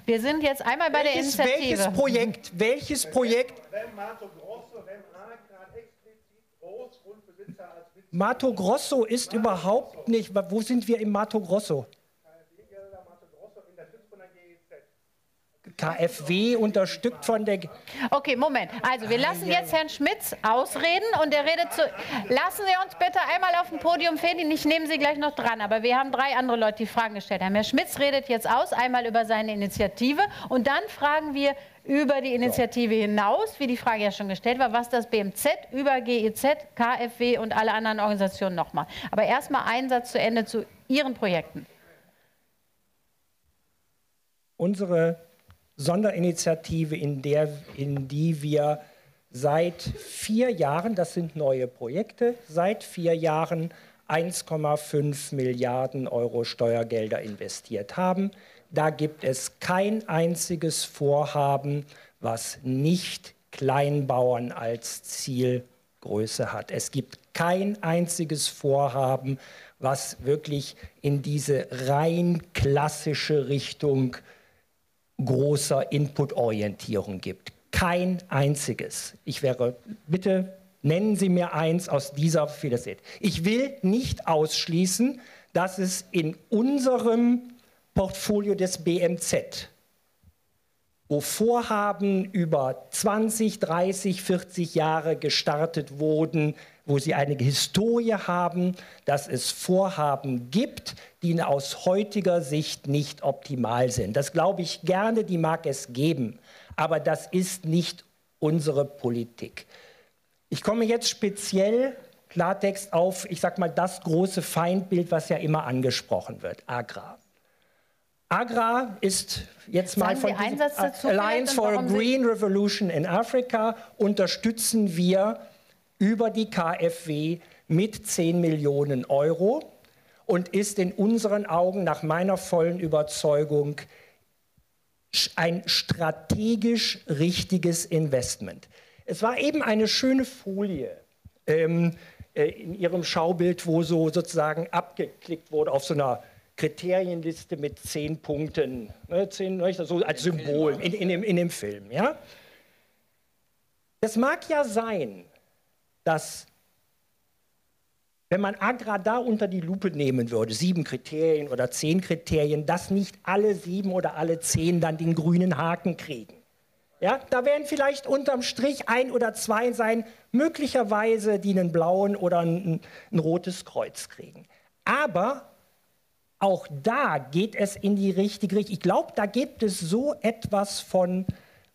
Wir sind jetzt einmal bei welches, der Initiative. Welches Projekt? Welches Projekt? Mato Grosso ist überhaupt nicht. Wo sind wir im Mato Grosso? KfW unterstützt von der. Okay, Moment. Also wir lassen jetzt Herrn Schmitz ausreden und er redet zu. Lassen Sie uns bitte einmal auf dem Podium fehlen. Ich nehme Sie gleich noch dran, aber wir haben drei andere Leute, die Fragen gestellt haben. Herr Schmitz redet jetzt aus, einmal über seine Initiative und dann fragen wir über die Initiative hinaus, wie die Frage ja schon gestellt war, was das BMZ über GEZ, KfW und alle anderen Organisationen nochmal. Aber erstmal ein Satz zu Ende zu Ihren Projekten. Unsere Sonderinitiative, in, der, in die wir seit vier Jahren, das sind neue Projekte, seit vier Jahren 1,5 Milliarden Euro Steuergelder investiert haben. Da gibt es kein einziges Vorhaben, was nicht Kleinbauern als Zielgröße hat. Es gibt kein einziges Vorhaben, was wirklich in diese rein klassische Richtung großer Inputorientierung gibt. Kein einziges. Ich wäre, bitte Nennen Sie mir eins aus dieser Philosophie. Ich will nicht ausschließen, dass es in unserem Portfolio des BMZ, wo Vorhaben über 20, 30, 40 Jahre gestartet wurden, wo sie eine Historie haben, dass es Vorhaben gibt, die aus heutiger Sicht nicht optimal sind. Das glaube ich gerne, die mag es geben, aber das ist nicht unsere Politik. Ich komme jetzt speziell Klartext auf, ich sage mal, das große Feindbild, was ja immer angesprochen wird, Agrar. Agrar ist jetzt mal von Alliance for a Green Revolution in Africa unterstützen wir über die KfW mit 10 Millionen Euro und ist in unseren Augen nach meiner vollen Überzeugung ein strategisch richtiges Investment. Es war eben eine schöne Folie ähm, äh, in Ihrem Schaubild, wo so sozusagen abgeklickt wurde auf so einer Kriterienliste mit zehn Punkten, ne, zehn, ne, so als Symbol in, in, dem, in dem Film. Ja? Es mag ja sein, dass wenn man Agra da unter die Lupe nehmen würde, sieben Kriterien oder zehn Kriterien, dass nicht alle sieben oder alle zehn dann den grünen Haken kriegen. Ja, da werden vielleicht unterm Strich ein oder zwei sein, möglicherweise die einen blauen oder ein, ein rotes Kreuz kriegen. Aber auch da geht es in die richtige Richtung. Ich glaube, da gibt es so etwas von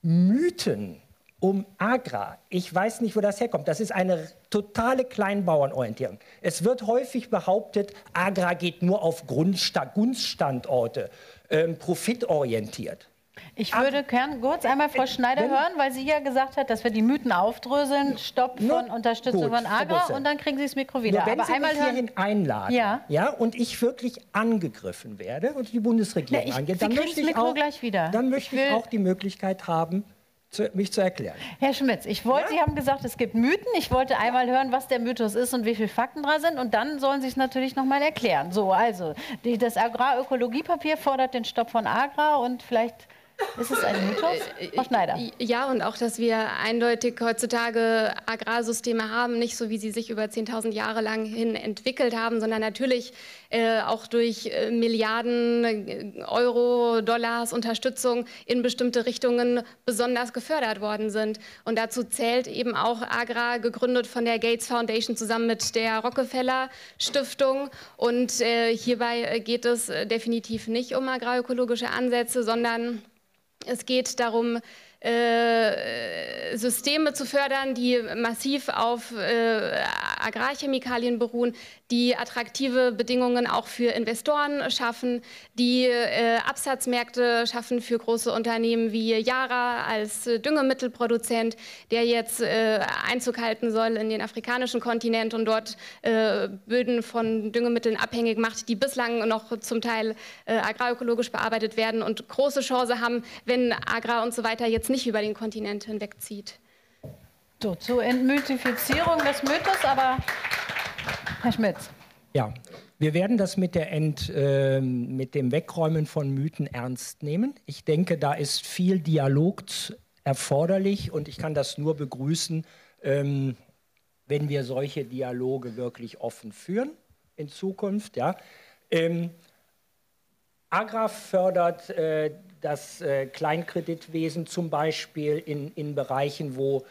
Mythen um Agra. Ich weiß nicht, wo das herkommt. Das ist eine totale Kleinbauernorientierung. Es wird häufig behauptet, Agra geht nur auf Gunststandorte, ähm, profitorientiert. Ich würde gern kurz einmal Frau Schneider wenn, hören, weil sie ja gesagt hat, dass wir die Mythen aufdröseln. Stopp von Unterstützung gut, von Agra und dann kriegen Sie das Mikro wieder. Nur wenn Aber Sie einmal mich hierhin einladen ja. Ja, und ich wirklich angegriffen werde und die Bundesregierung ich, angeht, dann möchte, ich auch, dann möchte ich auch die Möglichkeit haben, zu, mich zu erklären. Herr Schmitz, ich wollte, ja? Sie haben gesagt, es gibt Mythen. Ich wollte einmal hören, was der Mythos ist und wie viele Fakten dran sind. Und dann sollen Sie es natürlich noch mal erklären. So, also, die, das Agrarökologiepapier fordert den Stopp von Agra und vielleicht ist es ein Mythos? Äh, Frau Schneider. Ja, und auch, dass wir eindeutig heutzutage Agrarsysteme haben, nicht so, wie sie sich über 10.000 Jahre lang hin entwickelt haben, sondern natürlich äh, auch durch äh, Milliarden äh, Euro, Dollars Unterstützung in bestimmte Richtungen besonders gefördert worden sind. Und dazu zählt eben auch Agra, gegründet von der Gates Foundation zusammen mit der Rockefeller Stiftung. Und äh, hierbei geht es definitiv nicht um agrarökologische Ansätze, sondern es geht darum, äh, Systeme zu fördern, die massiv auf äh, Agrarchemikalien beruhen, die attraktive Bedingungen auch für Investoren schaffen, die äh, Absatzmärkte schaffen für große Unternehmen wie Yara als Düngemittelproduzent, der jetzt äh, Einzug halten soll in den afrikanischen Kontinent und dort äh, Böden von Düngemitteln abhängig macht, die bislang noch zum Teil agrarökologisch bearbeitet werden und große Chance haben, wenn Agrar und so weiter jetzt nicht über den Kontinent hinwegzieht. So, zur Entmythifizierung des Mythos, aber Herr Schmitz. Ja, wir werden das mit, der Ent, äh, mit dem Wegräumen von Mythen ernst nehmen. Ich denke, da ist viel Dialog erforderlich und ich kann das nur begrüßen, ähm, wenn wir solche Dialoge wirklich offen führen in Zukunft. Ja. Ähm, Agra fördert äh, das äh, Kleinkreditwesen zum Beispiel in, in Bereichen, wo,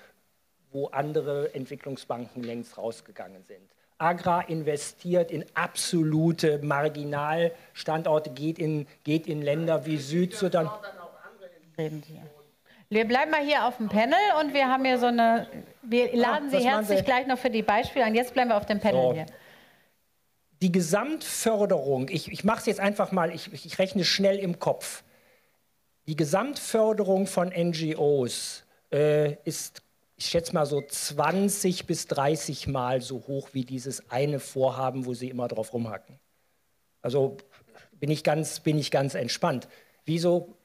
wo andere Entwicklungsbanken längst rausgegangen sind. Agra investiert in absolute Marginalstandorte, geht in, geht in Länder wie Südsudan. Wir bleiben mal hier auf dem Panel und wir haben hier so eine. Wir laden ja, Sie herzlich gleich noch für die Beispiele an. Jetzt bleiben wir auf dem Panel so. hier. Die Gesamtförderung, ich, ich mache es jetzt einfach mal, ich, ich rechne schnell im Kopf. Die Gesamtförderung von NGOs äh, ist, ich schätze mal so 20 bis 30 Mal so hoch wie dieses eine Vorhaben, wo Sie immer drauf rumhacken. Also bin ich ganz, bin ich ganz entspannt. Wieso?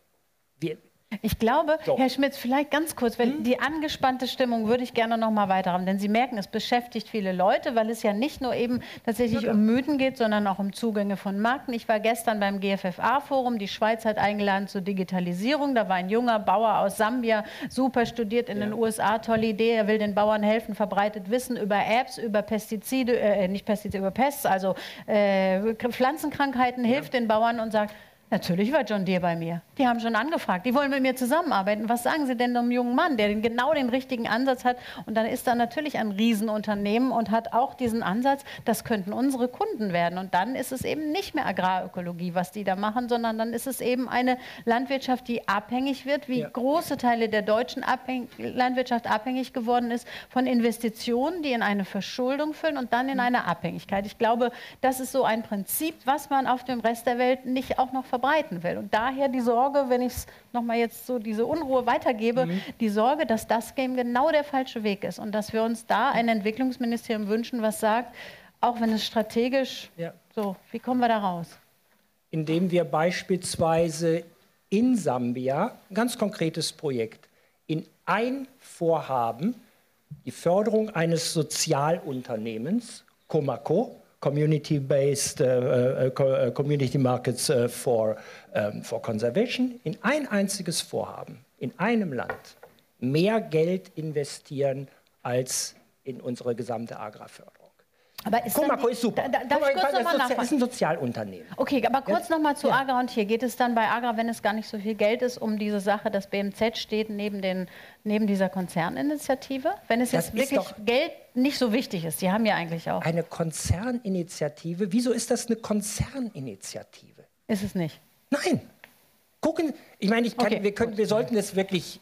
Ich glaube, so. Herr Schmitz, vielleicht ganz kurz, weil hm? die angespannte Stimmung würde ich gerne noch mal weiter haben, denn Sie merken, es beschäftigt viele Leute, weil es ja nicht nur eben tatsächlich ja, um Mythen geht, sondern auch um Zugänge von Marken. Ich war gestern beim GFFA-Forum, die Schweiz hat eingeladen zur Digitalisierung. Da war ein junger Bauer aus Sambia, super studiert in ja. den USA, tolle Idee. Er will den Bauern helfen, verbreitet Wissen über Apps, über Pestizide, äh, nicht Pestizide, über Pests, also äh, Pflanzenkrankheiten, ja. hilft den Bauern und sagt, Natürlich war John Deere bei mir. Die haben schon angefragt. Die wollen mit mir zusammenarbeiten. Was sagen Sie denn einem jungen Mann, der genau den richtigen Ansatz hat? Und dann ist da natürlich ein Riesenunternehmen und hat auch diesen Ansatz, das könnten unsere Kunden werden. Und dann ist es eben nicht mehr Agrarökologie, was die da machen, sondern dann ist es eben eine Landwirtschaft, die abhängig wird, wie ja. große Teile der deutschen Abhäng Landwirtschaft abhängig geworden ist von Investitionen, die in eine Verschuldung führen und dann in hm. eine Abhängigkeit. Ich glaube, das ist so ein Prinzip, was man auf dem Rest der Welt nicht auch noch verbreitet verbreiten will. Und daher die Sorge, wenn ich es nochmal jetzt so diese Unruhe weitergebe, mhm. die Sorge, dass das Game genau der falsche Weg ist und dass wir uns da ein Entwicklungsministerium wünschen, was sagt, auch wenn es strategisch, ja. so, wie kommen wir da raus? Indem wir beispielsweise in Sambia, ein ganz konkretes Projekt, in ein Vorhaben, die Förderung eines Sozialunternehmens, Komako, community-based uh, community markets for, um, for conservation, in ein einziges Vorhaben, in einem Land, mehr Geld investieren als in unsere gesamte Agrarförderung. Aber ist Kumako ist super. Da, darf ich kurz noch mal ist ein Sozialunternehmen. Okay, aber kurz ja? noch mal zu ja. Agra und hier. Geht es dann bei Agra, wenn es gar nicht so viel Geld ist, um diese Sache, dass BMZ steht neben, den, neben dieser Konzerninitiative? Wenn es das jetzt wirklich Geld nicht so wichtig ist. Sie haben ja eigentlich auch. Eine Konzerninitiative? Wieso ist das eine Konzerninitiative? Ist es nicht? Nein. Gucken, ich meine, ich kann, okay. wir, können, wir sollten es wirklich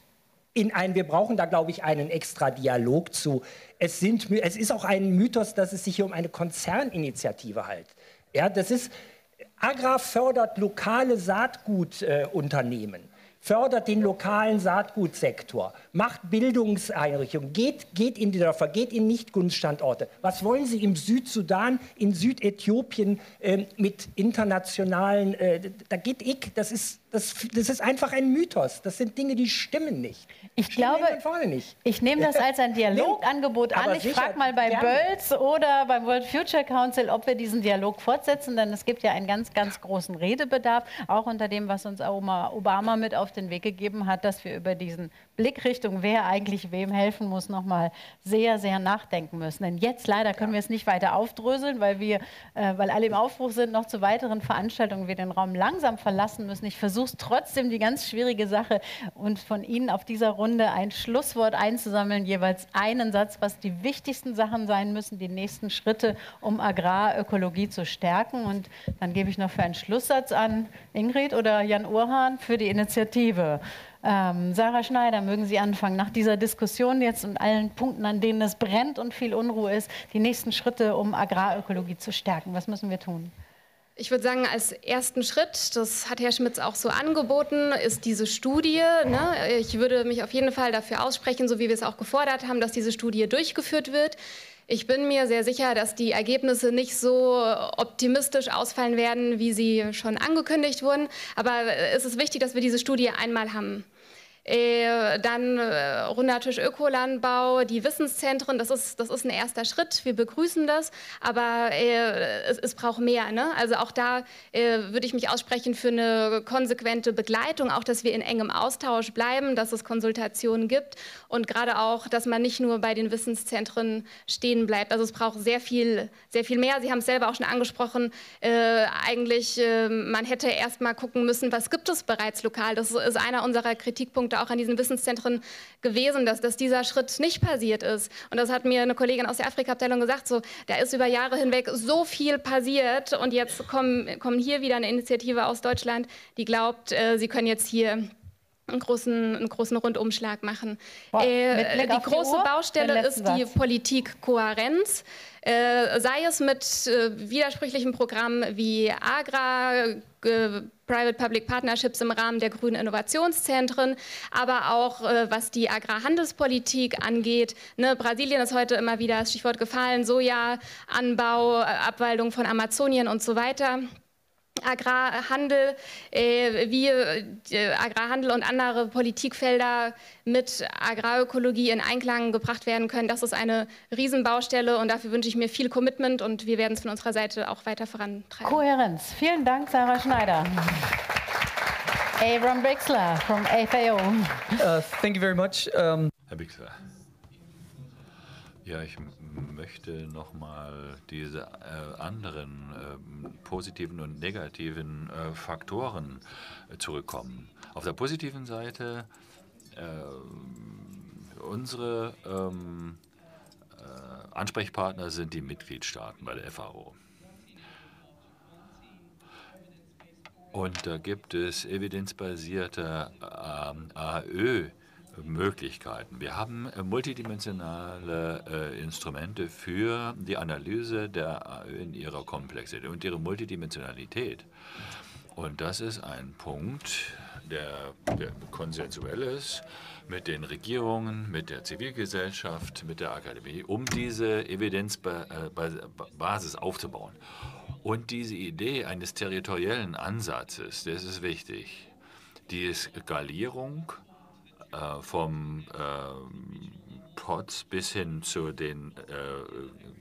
in ein, wir brauchen da, glaube ich, einen extra Dialog zu. Es, sind, es ist auch ein Mythos, dass es sich hier um eine Konzerninitiative handelt. Ja, das ist, Agra fördert lokale Saatgutunternehmen. Äh, fördert den lokalen Saatgutsektor, macht Bildungseinrichtungen, geht, geht in die Dörfer, geht in Nichtgunststandorte. Was wollen Sie im Südsudan, in Südäthiopien äh, mit internationalen, äh, da geht ich, das ist das, das, ist einfach ein Mythos. Das sind Dinge, die stimmen nicht. Ich glaube, ich nehme das als ein Dialogangebot an. Ich frage mal bei Bölz oder beim World Future Council, ob wir diesen Dialog fortsetzen, denn es gibt ja einen ganz, ganz großen Redebedarf, auch unter dem, was uns Obama mit auf den Weg gegeben hat, dass wir über diesen Blickrichtung, wer eigentlich wem helfen muss, noch mal sehr, sehr nachdenken müssen. Denn jetzt leider können wir es nicht weiter aufdröseln, weil wir, äh, weil alle im Aufbruch sind, noch zu weiteren Veranstaltungen wir den Raum langsam verlassen müssen. Ich versuche trotzdem die ganz schwierige Sache und von Ihnen auf dieser Runde ein Schlusswort einzusammeln, jeweils einen Satz, was die wichtigsten Sachen sein müssen, die nächsten Schritte, um Agrarökologie zu stärken. Und dann gebe ich noch für einen Schlusssatz an Ingrid oder Jan Urhan für die Initiative. Ähm, Sarah Schneider, mögen Sie anfangen, nach dieser Diskussion jetzt und allen Punkten, an denen es brennt und viel Unruhe ist, die nächsten Schritte, um Agrarökologie zu stärken. Was müssen wir tun? Ich würde sagen, als ersten Schritt, das hat Herr Schmitz auch so angeboten, ist diese Studie. Ne? Ich würde mich auf jeden Fall dafür aussprechen, so wie wir es auch gefordert haben, dass diese Studie durchgeführt wird. Ich bin mir sehr sicher, dass die Ergebnisse nicht so optimistisch ausfallen werden, wie sie schon angekündigt wurden. Aber es ist wichtig, dass wir diese Studie einmal haben. Äh, dann äh, runder Tisch Ökolandbau, die Wissenszentren, das ist, das ist ein erster Schritt. Wir begrüßen das, aber äh, es, es, braucht mehr. Ne? Also auch da würde ich mich aussprechen für eine konsequente Begleitung, auch dass wir in engem Austausch bleiben, dass es Konsultationen gibt und gerade auch, dass man nicht nur bei den Wissenszentren stehen bleibt. Also es braucht sehr viel, sehr viel mehr. Sie haben es selber auch schon angesprochen. Eigentlich, man hätte erst mal gucken müssen, was gibt es bereits lokal. Das ist einer unserer Kritikpunkte Punkte auch an diesen Wissenszentren gewesen, dass, dass dieser Schritt nicht passiert ist. Und das hat mir eine Kollegin aus der Afrika-Abteilung gesagt, so, da ist über Jahre hinweg so viel passiert und jetzt kommen, kommen hier wieder eine Initiative aus Deutschland, die glaubt, äh, sie können jetzt hier einen großen, einen großen Rundumschlag machen. Wow. Äh, die große die Baustelle ist die Politikkohärenz. Äh, sei es mit äh, widersprüchlichen Programmen wie Agra, äh, Private-Public Partnerships im Rahmen der grünen Innovationszentren, aber auch äh, was die Agrarhandelspolitik angeht. Ne, Brasilien ist heute immer wieder das Stichwort gefallen, Sojaanbau, Abwaldung von Amazonien und so weiter. Agrarhandel, äh, wie äh, Agrarhandel und andere Politikfelder mit Agrarökologie in Einklang gebracht werden können. Das ist eine Riesenbaustelle und dafür wünsche ich mir viel Commitment und wir werden es von unserer Seite auch weiter vorantreiben. Kohärenz. Vielen Dank, Sarah Schneider. Abram Brixler from FAO. Uh, thank you very much. Um Herr Bixler. Ja, ich möchte nochmal diese äh, anderen äh, positiven und negativen äh, Faktoren äh, zurückkommen. Auf der positiven Seite, äh, unsere ähm, äh, Ansprechpartner sind die Mitgliedstaaten bei der FAO. Und da gibt es evidenzbasierte ähm, AÖ. Möglichkeiten. Wir haben äh, multidimensionale äh, Instrumente für die Analyse der AÖ in ihrer Komplexität und ihre Multidimensionalität. Und das ist ein Punkt, der, der konsensuell ist mit den Regierungen, mit der Zivilgesellschaft, mit der Akademie, um diese Evidenzbasis aufzubauen. Und diese Idee eines territoriellen Ansatzes, das ist wichtig. Die Skalierung äh, vom äh, POTS bis hin zu den äh,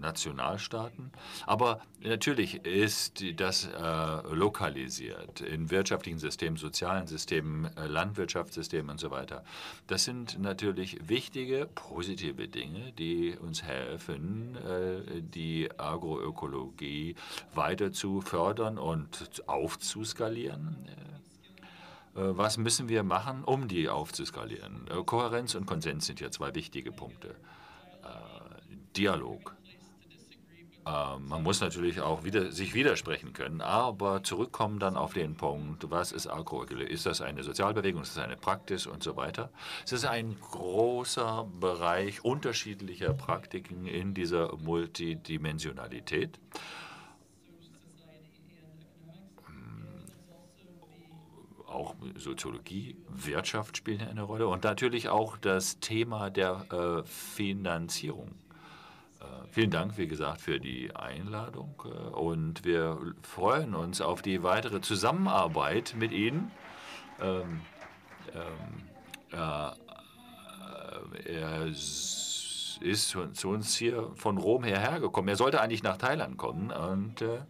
Nationalstaaten. Aber natürlich ist das äh, lokalisiert in wirtschaftlichen Systemen, sozialen Systemen, äh, Landwirtschaftssystemen und so weiter. Das sind natürlich wichtige, positive Dinge, die uns helfen, äh, die Agroökologie weiter zu fördern und aufzuskalieren. Äh, was müssen wir machen, um die aufzuskalieren? Äh, Kohärenz und Konsens sind hier zwei wichtige Punkte. Äh, Dialog. Man muss natürlich auch wieder, sich widersprechen können, aber zurückkommen dann auf den Punkt, was ist Agroökologie? Ist das eine Sozialbewegung, ist das eine Praxis und so weiter? Es ist ein großer Bereich unterschiedlicher Praktiken in dieser Multidimensionalität. Auch Soziologie, Wirtschaft spielen eine Rolle und natürlich auch das Thema der äh, Finanzierung. Äh, vielen Dank, wie gesagt, für die Einladung äh, und wir freuen uns auf die weitere Zusammenarbeit mit Ihnen. Ähm, ähm, äh, er ist zu uns hier von Rom hierher gekommen. Er sollte eigentlich nach Thailand kommen und äh,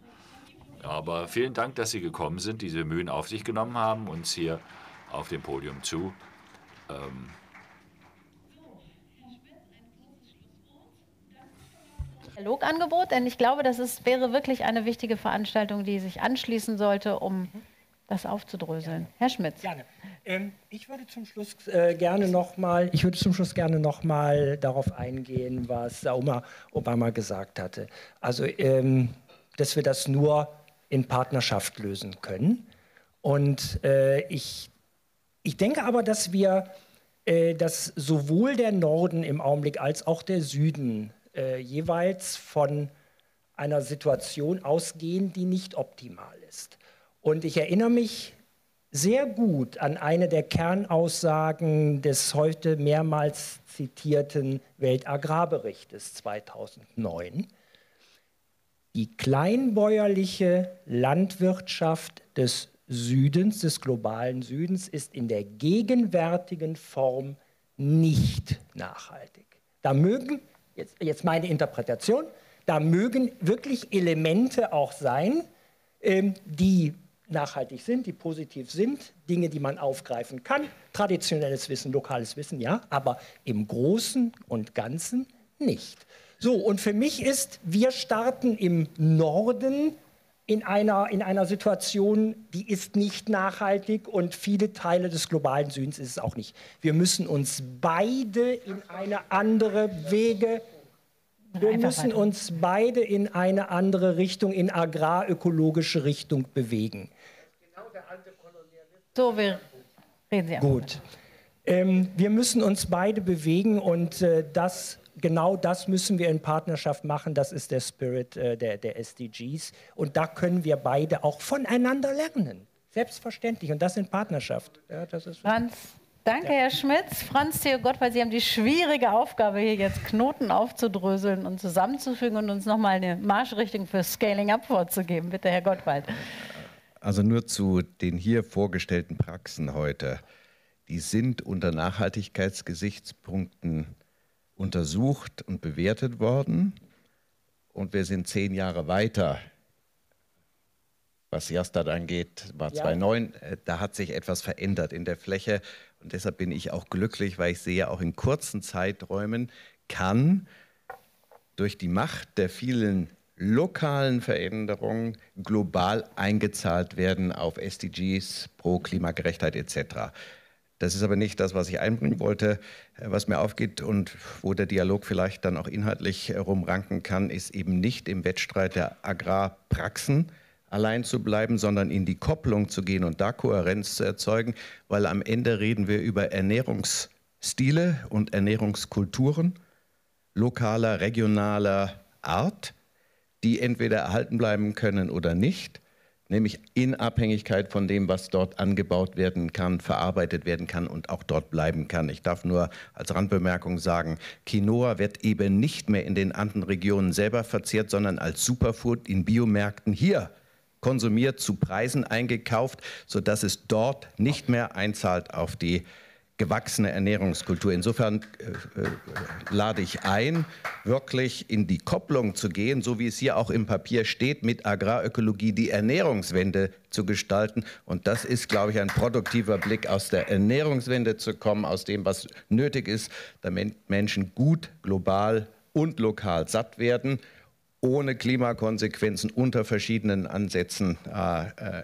aber vielen Dank, dass Sie gekommen sind, diese Mühen auf sich genommen haben, uns hier auf dem Podium zu. Ähm Dialogangebot, denn ich glaube, das ist, wäre wirklich eine wichtige Veranstaltung, die sich anschließen sollte, um das aufzudröseln. Herr Schmitz. Gerne. Ähm, ich würde zum Schluss äh, gerne noch mal, ich würde zum Schluss gerne noch mal darauf eingehen, was Oma Obama gesagt hatte. Also, ähm, dass wir das nur in Partnerschaft lösen können. Und äh, ich, ich denke aber, dass wir, äh, dass sowohl der Norden im Augenblick als auch der Süden äh, jeweils von einer Situation ausgehen, die nicht optimal ist. Und ich erinnere mich sehr gut an eine der Kernaussagen des heute mehrmals zitierten Weltagrarberichtes 2009 die kleinbäuerliche Landwirtschaft des Südens, des globalen Südens, ist in der gegenwärtigen Form nicht nachhaltig. Da mögen, jetzt, jetzt meine Interpretation, da mögen wirklich Elemente auch sein, ähm, die nachhaltig sind, die positiv sind, Dinge, die man aufgreifen kann, traditionelles Wissen, lokales Wissen, ja, aber im Großen und Ganzen nicht. So, und für mich ist, wir starten im Norden in einer, in einer Situation, die ist nicht nachhaltig und viele Teile des globalen Südens ist es auch nicht. Wir müssen uns beide in eine andere Wege, wir müssen uns beide in eine andere Richtung, in agrarökologische Richtung bewegen. So, wir reden Sie Gut. Ähm, wir müssen uns beide bewegen und äh, das genau das müssen wir in Partnerschaft machen. Das ist der Spirit äh, der, der SDGs. Und da können wir beide auch voneinander lernen. Selbstverständlich. Und das in Partnerschaft. Ja, das ist Franz Danke, Herr Schmitz. Franz Theo Gottwald, Sie haben die schwierige Aufgabe, hier jetzt Knoten aufzudröseln und zusammenzufügen und uns nochmal eine Marschrichtung für Scaling Up vorzugeben. Bitte, Herr Gottwald. Also nur zu den hier vorgestellten Praxen heute. Die sind unter Nachhaltigkeitsgesichtspunkten untersucht und bewertet worden. Und wir sind zehn Jahre weiter was Jastat angeht, war ja. 2009, äh, da hat sich etwas verändert in der Fläche. Und deshalb bin ich auch glücklich, weil ich sehe, auch in kurzen Zeiträumen kann durch die Macht der vielen lokalen Veränderungen global eingezahlt werden auf SDGs, pro Klimagerechtheit etc. Das ist aber nicht das, was ich einbringen wollte. Äh, was mir aufgeht und wo der Dialog vielleicht dann auch inhaltlich rumranken kann, ist eben nicht im Wettstreit der Agrarpraxen, allein zu bleiben, sondern in die Kopplung zu gehen und da Kohärenz zu erzeugen, weil am Ende reden wir über Ernährungsstile und Ernährungskulturen lokaler, regionaler Art, die entweder erhalten bleiben können oder nicht, nämlich in Abhängigkeit von dem, was dort angebaut werden kann, verarbeitet werden kann und auch dort bleiben kann. Ich darf nur als Randbemerkung sagen, Quinoa wird eben nicht mehr in den anderen Regionen selber verzehrt, sondern als Superfood in Biomärkten hier konsumiert, zu Preisen eingekauft, sodass es dort nicht mehr einzahlt auf die gewachsene Ernährungskultur. Insofern äh, äh, lade ich ein, wirklich in die Kopplung zu gehen, so wie es hier auch im Papier steht, mit Agrarökologie die Ernährungswende zu gestalten. Und das ist, glaube ich, ein produktiver Blick, aus der Ernährungswende zu kommen, aus dem, was nötig ist, damit Menschen gut global und lokal satt werden ohne Klimakonsequenzen unter verschiedenen Ansätzen, äh, äh,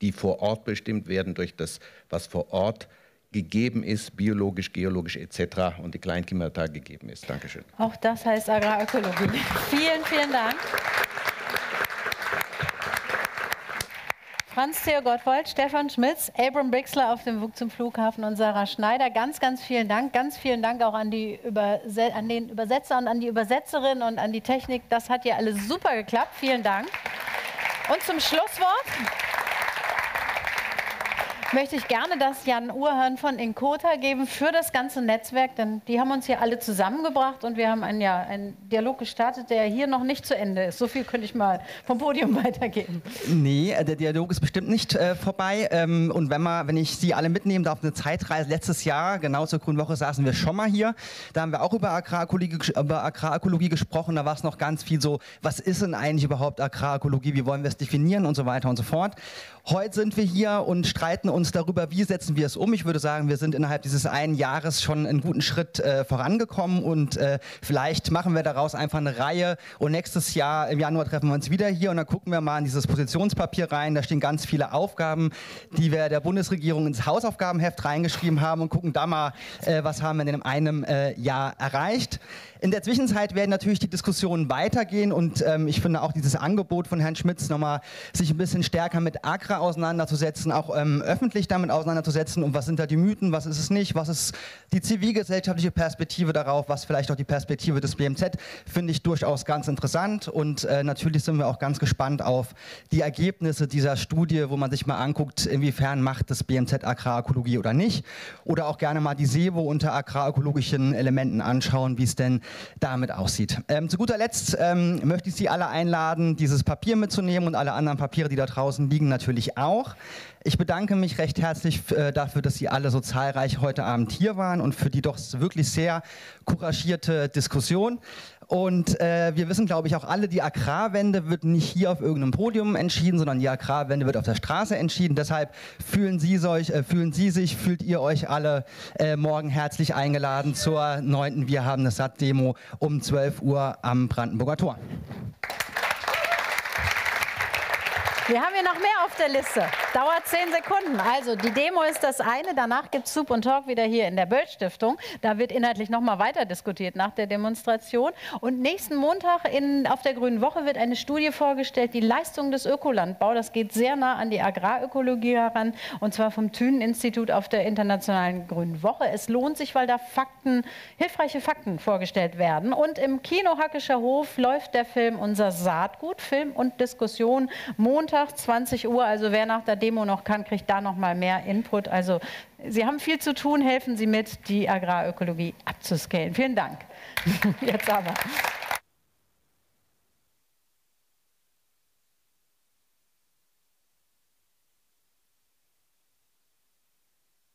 die vor Ort bestimmt werden durch das, was vor Ort gegeben ist, biologisch, geologisch etc. und die Kleinklimata gegeben ist. Dankeschön. Auch das heißt Agrarökologie. vielen, vielen Dank. Franz Theo Gottwald, Stefan Schmitz, Abram Brixler auf dem Weg zum Flughafen und Sarah Schneider. Ganz, ganz vielen Dank. Ganz vielen Dank auch an, die an den Übersetzer und an die Übersetzerin und an die Technik. Das hat hier alles super geklappt. Vielen Dank. Und zum Schlusswort möchte ich gerne das Jan Urhahn von Inkota geben für das ganze Netzwerk, denn die haben uns hier alle zusammengebracht und wir haben einen, ja, einen Dialog gestartet, der hier noch nicht zu Ende ist. So viel könnte ich mal vom Podium weitergeben. Nee, äh, der Dialog ist bestimmt nicht äh, vorbei. Ähm, und wenn, man, wenn ich Sie alle mitnehmen darf, eine Zeitreise, letztes Jahr, genau zur Grünen Woche, saßen wir schon mal hier. Da haben wir auch über Agrarökologie, über Agrarökologie gesprochen. Da war es noch ganz viel so, was ist denn eigentlich überhaupt Agrarökologie, wie wollen wir es definieren und so weiter und so fort. Heute sind wir hier und streiten uns darüber, wie setzen wir es um. Ich würde sagen, wir sind innerhalb dieses einen Jahres schon einen guten Schritt äh, vorangekommen und äh, vielleicht machen wir daraus einfach eine Reihe und nächstes Jahr im Januar treffen wir uns wieder hier und dann gucken wir mal in dieses Positionspapier rein. Da stehen ganz viele Aufgaben, die wir der Bundesregierung ins Hausaufgabenheft reingeschrieben haben und gucken da mal, äh, was haben wir in einem äh, Jahr erreicht. In der Zwischenzeit werden natürlich die Diskussionen weitergehen und ähm, ich finde auch dieses Angebot von Herrn Schmitz nochmal sich ein bisschen stärker mit Agra auseinanderzusetzen, auch ähm, öffentlich damit auseinanderzusetzen. Und was sind da die Mythen, was ist es nicht, was ist die zivilgesellschaftliche Perspektive darauf, was vielleicht auch die Perspektive des BMZ, finde ich durchaus ganz interessant. Und äh, natürlich sind wir auch ganz gespannt auf die Ergebnisse dieser Studie, wo man sich mal anguckt, inwiefern macht das BMZ Agrarökologie oder nicht. Oder auch gerne mal die SEVO unter agrarökologischen Elementen anschauen, wie es denn damit aussieht. Ähm, zu guter Letzt ähm, möchte ich Sie alle einladen, dieses Papier mitzunehmen und alle anderen Papiere, die da draußen liegen, natürlich auch. Ich bedanke mich recht herzlich äh, dafür, dass Sie alle so zahlreich heute Abend hier waren und für die doch wirklich sehr couragierte Diskussion. Und äh, wir wissen, glaube ich, auch alle, die Agrarwende wird nicht hier auf irgendeinem Podium entschieden, sondern die Agrarwende wird auf der Straße entschieden. Deshalb fühlen Sie, euch, äh, fühlen Sie sich, fühlt ihr euch alle äh, morgen herzlich eingeladen zur 9. Wir haben eine Satt-Demo um 12 Uhr am Brandenburger Tor. Wir haben hier noch mehr auf der Liste. Dauert zehn Sekunden. Also die Demo ist das eine. Danach gibt es Soup und Talk wieder hier in der Böll-Stiftung. Da wird inhaltlich noch mal weiter diskutiert nach der Demonstration. Und nächsten Montag in, auf der Grünen Woche wird eine Studie vorgestellt, die Leistung des Ökolandbau. Das geht sehr nah an die Agrarökologie heran. Und zwar vom Thünen-Institut auf der Internationalen Grünen Woche. Es lohnt sich, weil da Fakten, hilfreiche Fakten vorgestellt werden. Und im Kino Hackischer Hof läuft der Film Unser Saatgut. Film und Diskussion Montag Montag, 20 Uhr. Also wer nach der Demo noch kann, kriegt da noch mal mehr Input. Also Sie haben viel zu tun, helfen Sie mit, die Agrarökologie abzuscalen. Vielen Dank. Jetzt aber.